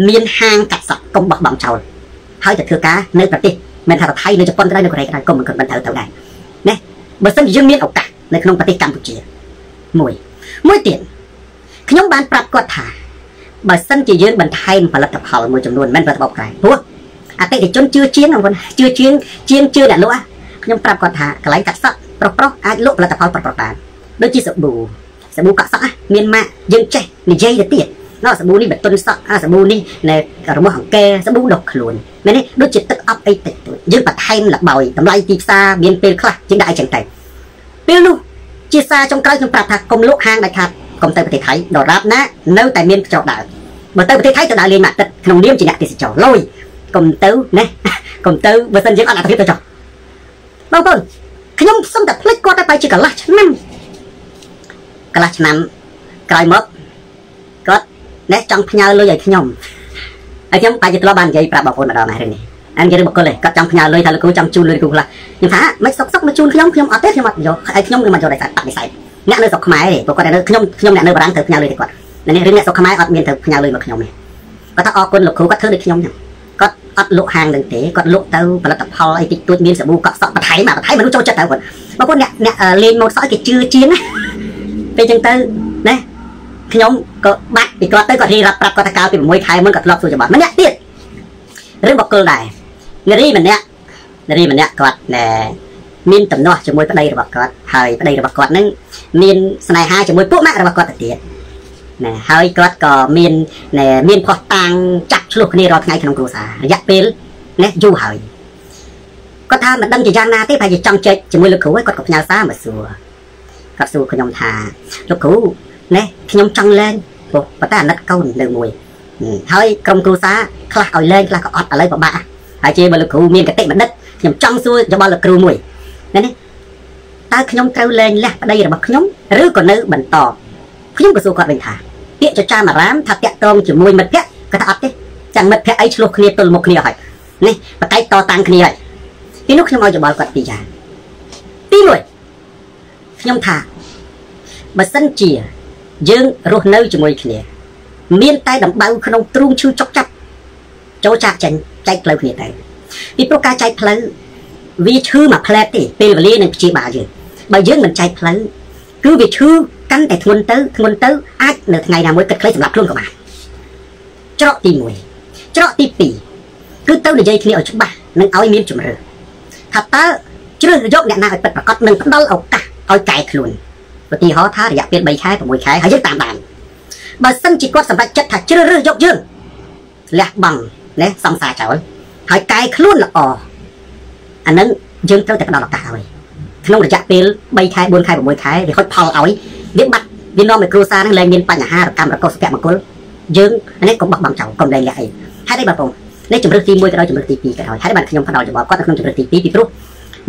មានហាងកាត់សក់កុំបោះបង់ចោលហើយទៅធ្វើការនៅប្រទេសមិនថាថៃនៅជប៉ុនក៏ដោយនៅកូរ៉េក៏ដោយកុំមិនគិតមិនត្រូវទៅដែរណាបើសិនជាយើងមានឱកាសនៅក្នុងប្រទេសកម្ពុជាមួយមួយទៀតខ្ញុំបានប្រាប់គាត់ថា បើសិនជាយើងបន្ថែមផលិតផលមួយចំនួនមិនប្រតិបត្តិក្រែព្រោះអតិថិជនជឿជាងបងជឿជាងជាងជឿអ្នកលក់ខ្ញុំប្រាប់គាត់ថាកន្លែងកាត់សក់ប្រុសប្រុសអាចលក់ផលិតផលប្រុសប្រុសបានដូចជាសាប៊ូសាប៊ូកាត់សក់មានម៉ាកយើងចេះនិយាយទៅទៀតណោះសាប៊ូនេះបតុនសក់អាសាប៊ូនេះនៅរបស់អង្គែសាប៊ូដុសខ្លួនមែនទេដូចជាទឹកអប់អីតិចតួចយើងបន្ថែមលបោយតម្លៃទីផ្សារមានពេលខ្លះជាងដាក់អីចឹងទៅពេលនោះជាសារចុងក្រោយខ្ញុំប្រាប់ថាកុំលក់ហាងដាច់ខាតកុំទៅប្រទេសថៃដរាបណានៅតែមានខ្ចោដើរ បើទៅប្រទេសថៃទៅដើរលេងមួយអាទិត្យក្នុងនាមជាអ្នកទេសចរលុយកុំទៅណាកុំទៅបើសិនយើងអត់អត្ថភាពទៅចុះបងប្អូនខ្ញុំសុំតែភ្លេចគាត់ទៅបែរជាកន្លះឆ្នាំកន្លះឆ្នាំក្រោយមកគាត់នេះចង់ផ្ញើលុយឲ្យខ្ញុំហើយខ្ញុំបែរជាធ្លាប់បាននិយាយប្រាប់បងប្អូនម្ដងហើយរឿងនេះអញនិយាយរឿងបកគលឯងគាត់ចង់ផ្ញើលុយថាលោកគ្រូចង់ជូនលុយគ្រូខ្លះខ្ញុំថាមិនសុកសុកមកជូនខ្ញុំខ្ញុំអត់ទេខ្ញុំអត់យកហើយខ្ញុំនឹងមកយកដៃសាច់បាត់ដៃសាច់អ្នកនៅស្រុកខ្មែរទេព្រោះគាត់នៅខ្ញុំខ្ញុំអ្នកនៅបារាំងត្រូវផ្ញើលុយទៅគាត់ នេះរឿងអ្នកស្រុកខ្មែរអត់មានត្រូវផ្ញើលុយមកខ្ញុំទេគាត់ថាអរគុណលោកគ្រូគាត់ធ្វើដូចខ្ញុំចឹងគាត់អត់លក់ហាងនឹងទេគាត់លក់ទៅផលិតផលអីតិចតួចមានសាប៊ូកក់សក់បន្ថែមបន្ថែមមនុស្សចូលចិត្តទៅគាត់បងប្អូនអ្នកអ្នកលេងម៉ូតសក់គេជឿជាងណាពេលចឹងទៅណាខ្ញុំក៏បាត់ពីគាត់ទៅគាត់រីរាប់ប្រាប់គាត់ថាកាលពី6ខែមុនគាត់ធ្លាប់សួរច្បាប់ម្នាក់ទៀតរឿងបកគលដែរនារីម្នាក់នារីម្នាក់គាត់ណែមានតំណោះជាមួយប្តីរបស់គាត់ហើយប្តីរបស់គាត់នឹងមានស្នេហាជាមួយពួកម៉ាក់របស់គាត់ទៅទៀត ណាហើយគាត់ក៏មានមានផោះតាំងចាក់ឆ្លោះគ្នារាល់ថ្ងៃក្នុងគ្រួសាររយៈពេលណាយូរហើយគាត់ថាមិនដឹងជាយ៉ាងណាទេប្រហែលជាចង់ចែកជាមួយលោកគ្រូហើយគាត់ក៏ផ្ញើសារមកសួរគាត់សួរខ្ញុំថាលោកគ្រូណែខ្ញុំចង់លេងព្រោះប៉ុន្តែអាណិតកូននៅមួយហើយក្រុមគ្រូសាខ្លះឲ្យលេងខ្លះក៏អត់ឥឡូវពិបាកហើយជាបើលោកគ្រូមានកតិបណ្ឌិតខ្ញុំចង់សួរយោបល់លោកគ្រូមួយណានេះតើខ្ញុំត្រូវលេងលះប្តីរបស់ខ្ញុំឬក៏នៅបន្ត ខ្ញុំក៏សួរគាត់វិញថាពាក្យចចាមអារាមថាតាក់តងជាមួយមិត្តភក្តិគាត់ថាអត់ទេចាំមិត្តភក្តិអីឆ្លោះគ្នាទល់មុខគ្នាហើយនេះបកែកតតាំងគ្នាហើយពីនោះខ្ញុំឲ្យយោបល់គាត់ពីរយ៉ាងទី1ខ្ញុំថាបើសិនជា យើងរស់នៅជាមួយគ្នា មានតែដំបៅក្នុងទ្រូងឈឺចុកចាប់ចូលចាក់ចេញចែកផ្លូវគ្នាទៅពីព្រោះការចែកផ្លូវវាឈឺមួយផ្លែតទេពេលវេលានឹងព្យាបាលយើងបើយើងមិនចែកផ្លូវគឺវាឈឺ កាន់តែធ្ងន់ទៅធ្ងន់ទៅអាចនៅថ្ងៃណាមួយគិតខ្លីសម្រាប់ខ្លួនក៏បានច្រកទី1ច្រកទី2គឺទៅនិយាយគ្នាឲ្យច្បាស់និងឲ្យមានជំរឿថាតើជ្រើសយកអ្នកណាឲ្យពិតប្រាកដនិងផ្ដល់ឱកាសឲ្យកែខ្លួនឧទាហរណ៍ថារយៈពេល3ខែ6ខែហើយយើងតាមបានបើសិនជាគាត់សម្រេចចិត្តថាជ្រើសរើសយកយើងលះបង់ណាសង្សារចោលហើយកែខ្លួនល្អអានឹងយើងត្រូវតែផ្ដល់ឱកាសឲ្យក្នុងរយៈពេល3ខែ4ខែ6ខែវាហុចផលឲ្យ វាបាត់វានាំឲ្យគ្រួសារនឹងលែងមានបញ្ហារកម្មរកុសសុភមង្គលយើងនេះកុំបោះបង់ចោលកុំលែងលះអីហេតុអីបងប្អូននេះជំរឿទី1ក៏ដោយជំរឿទី2ក៏ដោយហេតុបានខ្ញុំផ្ដល់យោបល់គាត់នៅក្នុងជំរឿទី2ពីព្រោះ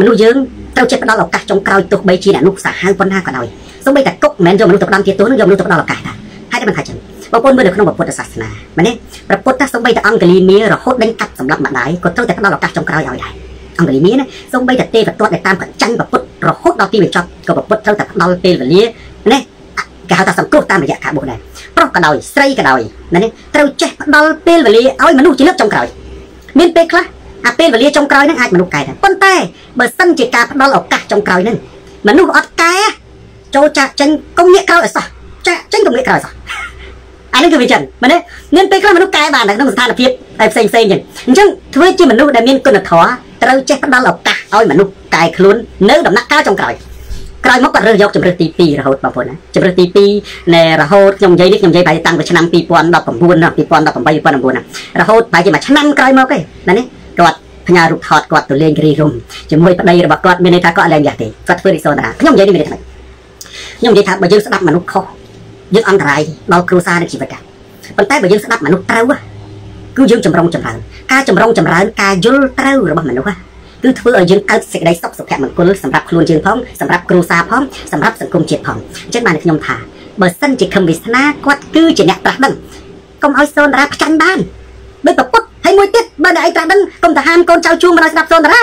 មនុស្សយើងត្រូវចេះផ្ដល់ឱកាសចុងក្រោយទោះបីជាអ្នកនោះសាហាវប៉ុណ្ណាក៏ដោយសូម្បីតែគុកមិនមែនយកមនុស្សទៅផ្ដំជាទោសនឹងយកមនុស្សទៅផ្ដល់ឱកាសដែរហេតុអីបានថាចឹងបងប្អូនមើលនៅក្នុងពុទ្ធសាសនាមែនទេព្រះពុទ្ធសូម្បីតែអង្គលីមារហូតដេញកាប់សម្លាប់ម្ដាយក៏ត្រូវតែផ្ដល់ឱកាសចុងក្រោយឲ្យដែរអង្គលីមាណាសូម្បីតែទេវទត្តដែលតាមប្រចាំងប្រពុតរហូតដល់ទីបញ្ចប់ក៏ប្រពុតត្រូវតែផ្ដល់ពេលវេលា ណាគេហៅថាសង្គ្រោះតាមរយៈការបួសដែរប្រុសក៏ដោយស្រីក៏ដោយណានេះត្រូវចេះផ្ដល់ពេលវេលាឲ្យមនុស្សជាលើកចុងក្រោយមានពេលខ្លះអាពេលវេលាចុងក្រោយហ្នឹងអាចមនុស្សកែដែរប៉ុន្តែបើសិនជាការផ្ដល់ឱកាសចុងក្រោយហ្នឹងមនុស្សអត់កែចូលចាក់ចេញកុំងាកក្រោយឲ្យសោះចាក់ចេញកុំងាកក្រោយសោះអានេះគឺវាចឹងមែនទេមានពេលខ្លះមនុស្សកែបានក្នុងស្ថានភាពផ្សេងផ្សេងចឹងអញ្ចឹងធ្វើជាមនុស្សដែលមានគុណធម៌ត្រូវចេះផ្ដល់ឱកាសឲ្យមនុស្សកែខ្លួននៅដំណាក់កាលចុងក្រោយ ក្រោយមកគាត់រើសយកជំរើសទី2រហូតបងប្អូនណាជំរើសទី2ណែរហូតខ្ញុំនិយាយនេះខ្ញុំនិយាយបែរតាំងពីឆ្នាំ2019 2018 2019ណារហូតបែរជាមួយឆ្នាំក្រោយមកទេណានេះគាត់ផ្ញើរូបថតគាត់ទៅលេងគ្រីរុំជាមួយប្តីរបស់គាត់មានន័យថាគាត់លែងយ៉ាស់ទេគាត់ធ្វើរីសូនតាខ្ញុំនិយាយនេះមានន័យថាខ្ញុំនិយាយថាបើយើងស្ដាប់មនុស្សខុសយើងអន្តរាយដល់គ្រួសារនិងជីវិតដែរប៉ុន្តែបើយើងស្ដាប់មនុស្សត្រូវគឺយើងចម្រុងចម្រើនការចម្រុងចម្រើនការយល់ត្រូវរបស់មនុស្ស គឺធ្វើឲ្យយើងកើតសេចក្តីសុខសុភមង្គលសម្រាប់ខ្លួនយើងផងសម្រាប់គ្រួសារផងសម្រាប់សង្គមជាតិផងអញ្ចឹងបានខ្ញុំថាបើសិនជាខឹមវាសនាគាត់គឺជាអ្នកត្រាស់ដឹងកុំឲ្យសូនតារាផ្ចាញ់បានដោយប្រពុតហើយមួយទៀតបើអ្នកឯងត្រាស់ដឹងកុំទៅហាមកូនចៅជួងមិនឲ្យស្ដាប់សូនតារា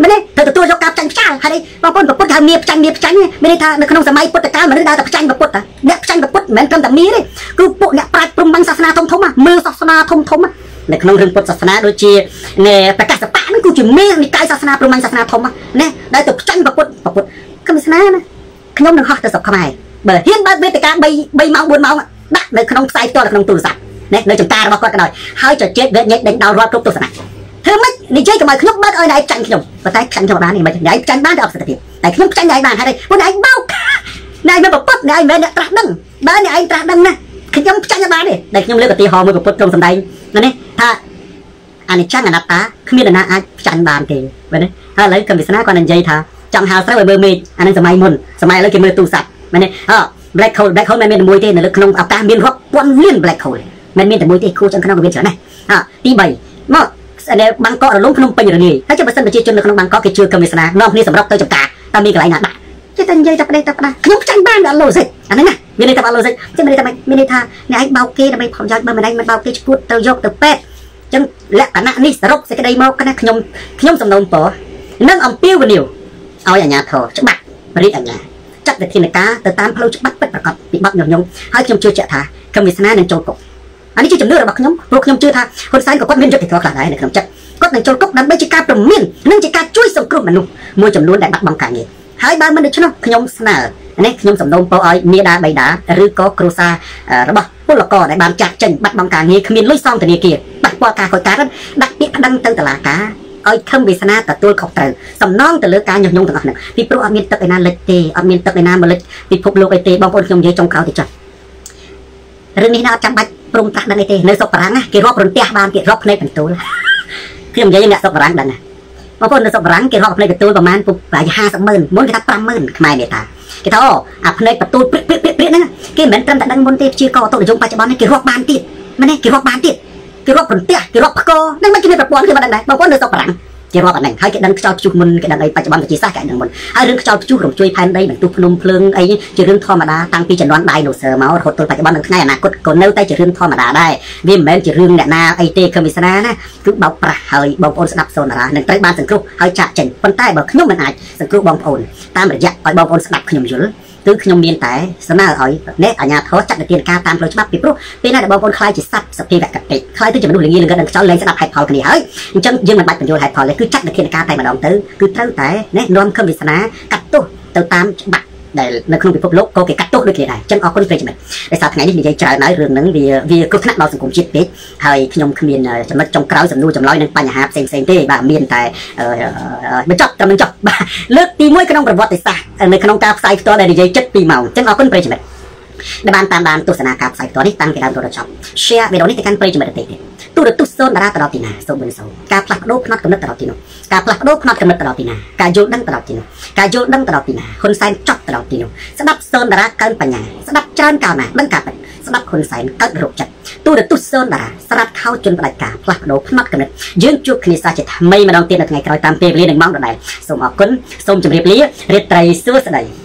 មែនទេត្រូវទទួលយកការផ្ចាញ់ផ្ចាល់ហើយបងប្អូនប្រពុតហៅមាផ្ចាញ់មាផ្ចាញ់មានន័យថានៅក្នុងសម័យពុទ្ធកាលមនុស្សដើរតែផ្ចាញ់ប្រពុតអ្នកផ្ចាញ់ប្រពុតមិនមែនត្រឹមតែមាទេគឺពួកអ្នកប្រាជ្ញព្រំបាញ់សាសនាធំធំមើលសាសនាធំធំ នៅក្នុងរឿងពុទ្ធសាសនាដូចជានៃប្រកាសបៈហ្នឹងគឺជាមេនិកាយសាសនាព្រហ្មញ្ញសាសនាធំណាដែលទៅផ្ចាញ់ប្រពុតប្រពុតកម្មសាសនាណាខ្ញុំនឹងហោះទៅស្រុកខ្មែរបើហ៊ានបើកវេទិកា3 3ម៉ោង4ម៉ោងដាក់នៅក្នុងផ្សាយផ្ទាល់ក្នុងទូរស័ព្ទណានៅចំការរបស់គាត់ក៏ដោយហើយចចេតវេញែកដេញដោលរាល់គ្រប់ទស្សនៈធ្វើម៉េចនិយាយកុំឲ្យខ្ញុំបើកឲ្យណៃចាញ់ខ្ញុំប៉ុន្តែខាញ់ខ្ញុំបាននេះមិនណៃចាញ់បានតែអត់សិទ្ធិភាពតែខ្ញុំចាញ់ណៃបានហើយពួកណៃបោកណៃមិនប្រពុតណៃមិនអ្នកត្រាស់ដឹងបើណៃឯងត្រាស់ដឹងណា ខ្ញុំចាញ់បានទេតែខ្ញុំលើកឧទាហរណ៍មួយប្រពុតក្នុងសម្ដែងនេះថាអនិច្ចំអនត្តាគ្មាននរណាអាចចាញ់បានទេមែនទេហើយឥឡូវកម្មវិស្នាគាត់និយាយថាចង់ហៅស្រូវឲ្យមើលមេឃអានឹងសម័យមុនសម័យឥឡូវគេមើលទូរស័ព្ទមែនទេអ black hole black hole មិនមានតែមួយទេនៅលើក្នុងឱកាសមានរាប់ពាន់លាន black hole មិនមានតែមួយទេគួរចឹងក្នុងវិទ្យាណាអទី3មកនៅបាងកករលំភ្នំពេញរលាយហើយចាំបើសិនប្រជាជននៅក្នុងបាងកកគេជឿកម្មវិស្នានាំគ្នាសម្រាប់ទៅចំការតើមានកន្លែងណាដាក់ ចេះតែនិយាយតែប្តេតែផ្ដាខ្ញុំចាញ់បានដល់ឡូសិកអាហ្នឹងណាមានន័យថាអត់ឡូសិកចឹងមានន័យថាមានន័យថាអ្នកឯងបោកគេដើម្បីផលប្រយោជន៍បើមិនឯងមិនបោកគេឈួតទៅយកទៅពេទ្យចឹងលក្ខណៈនេះសរុបសេចក្តីមកណាខ្ញុំខ្ញុំសំណូមពរនិងអំពាវនាវឲ្យអាជ្ញាធរច្បាប់រាជអាជ្ញាចាត់វិធានការទៅតាមផ្លូវច្បាប់ពិតប្រាកដពីបទញុះញង់ហើយខ្ញុំជឿជាក់ថាគំវាសនានឹងចូលគុកអានេះជាជំនឿរបស់ខ្ញុំព្រោះខ្ញុំជឿថាហ៊ុនសែនក៏គាត់មានយុត្តិធម៌ខ្លះដែរនៅក្នុងចិត្តគាត់នឹងចូលគុកដើម្បីជាការប្រមាននិងជាការជួយសង្គ្រោះមនុស្សមួយចំនួនដែលបាត់បង់ការងារ ហើយបើមិនដូច្នោះខ្ញុំស្នើនេះខ្ញុំសំណូមពរឲ្យមេដាបៃតាឬក៏គ្រួសាររបស់ពលករដែលបានចាក់ចេញបាត់បង់ការងារគ្មានលុយសងធនាគារបាត់បង់ការខូចខាតដាក់ពាក្យប្តឹងទៅតុលាការឲ្យខឹមវាសនាទទួលខុសត្រូវសំណងទៅលើការញុះញង់ទាំងអស់ហ្នឹងពីព្រោះអត់មានទឹកឯណាលិចទេអត់មានទឹកឯណាមកលិចពិភពលោកអីទេបងប្អូនខ្ញុំនិយាយចុងក្រោយទៅចុះរឿងនេះណាអត់ចាំបាច់ព្រមត្រាស់ដឹងអីទេនៅសុកបារាំងគេរាប់រន្ទះបានគេរាប់ភ្នែកបន្ទូលខ្ញុំនិយាយអ្នកសុកបារាំងដឹងណា បងប្អូននៅសុកបារាំងគេរាប់ភ្នែកបន្ទូលប្រហែលប្រហែល50ម៉ឺនមុនគេថា50000ខ្មែរមេតាគេថាអូអាភ្នែកបន្ទូលព្រិកព្រិកព្រិកព្រិកហ្នឹងគេមិនមែនត្រឹមតែដឹងមុនទេជាកតោនិយមបច្ចុប្បន្ននេះគេរាប់បានទៀតមែនទេគេរាប់បានទៀតគេរាប់ប្រទេសគេរាប់ផ្គរហ្នឹងមិនជាប្រព័ន្ធគេមិនដឹងដែរបងប្អូននៅស្រុកបារាំង ជារាប់អាហ្នឹងហើយគេដឹងខ្យល់ព្យុះមុនគេដឹងអីបច្ចុប្បន្នវិទ្យាសាស្ត្រគេដឹងមុនហើយរឿងខ្យល់ព្យុះរំជួយផែនដីបន្ទុះភ្នំភ្លើងអីជារឿងធម្មតាតាំងពីជំនាន់ដៃនូសើមករហូតដល់បច្ចុប្បន្ននឹងថ្ងៃអនាគតក៏នៅតែជារឿងធម្មតាដែរវាមិនមែនជារឿងអ្នកណាអីទេគឺវាសនាណាគឺបោកប្រាស់ហើយបងប្អូនស្ដាប់សូនតារានឹងត្រូវបានសង្គ្រោះហើយចាក់ចេញប៉ុន្តែបើខ្ញុំមិនអាចសង្គ្រោះបងប្អូនតាមរយៈឲ្យបងប្អូនស្ដាប់ខ្ញុំយល់ គឺខ្ញុំមានតែស្នើឲ្យអ្នកអាជ្ញាធរចាត់វិធានការតាមផ្លូវច្បាប់ពីព្រោះពេលណាដែលបងប្អូនខ្លាយជាសត្វសភាវកតិខ្លាយទៅជាមនុស្សល្ងីល្ងឹតនឹងខ្យល់លែងស្ដាប់ហេតុផលគ្នាហើយអញ្ចឹងយើងមិនបាច់បញ្យល់ហេតុផលទេគឺចាត់វិធានការតែម្ដងទៅគឺត្រូវតែណានាំខំវាសនាកាត់ទោសទៅតាមច្បាប់ ដែលនៅក្នុងពិភពលោកក៏គេកាត់ទោសដូចគ្នាដែរអញ្ចឹងអរគុណប្រិយមិត្តដោយសារថ្ងៃនេះនិយាយច្រើនហើយរឿងហ្នឹងវាវាគ្រោះថ្នាក់ដល់សង្គមជាតិពេកហើយខ្ញុំគ្មានចំណុចចុងក្រោយសំណួរចម្លើយនឹងបញ្ហាផ្សេងផ្សេងទេបាទមានតែបញ្ចប់ត្រឹមនឹងចប់បាទលើកទី1ក្នុងប្រវត្តិសាស្ត្រនៅក្នុងការផ្សាយផ្ទាល់ដែលនិយាយចិត្ត2ម៉ោងអញ្ចឹងអរគុណប្រិយមិត្តដែលបានតាមដានទស្សនាការផ្សាយផ្ទាល់នេះតាំងពីដើមរហូតដល់ចប់ share វីដេអូនេះទៅកាន់ប្រិយមិត្តដទៃទៀត ទូរទស្សន៍សូនតារាទៅដល់ទីណាសូមបិណ្ឌសូការផ្លាស់ប្ដូរផ្នត់កំណត់ទៅដល់ទីនោះការផ្លាស់ប្ដូរផ្នត់កំណត់ទៅដល់ទីណាការយល់ដឹងទៅដល់ទីនោះការយល់ដឹងទៅដល់ទីណាហ៊ុនសែនចប់ទៅដល់ទីនោះស្ដាប់សូនតារាកើនបញ្ញាស្ដាប់ច្រើនកាលណាដឹងការពិតស្ដាប់ហ៊ុនសែនកើតរោគចិត្តទូរទស្សន៍សូនតារាស្រាប់ខោជនផ្ដាច់ការផ្លាស់ប្ដូរផ្នត់កំណត់យើងជួបគ្នាសាជាថ្មីម្ដងទៀតនៅថ្ងៃក្រោយតាមពេលវេលានឹងម៉ោងដដែលសូមអរគុណសូមជម្រាបលារាត្រីសួស្ដី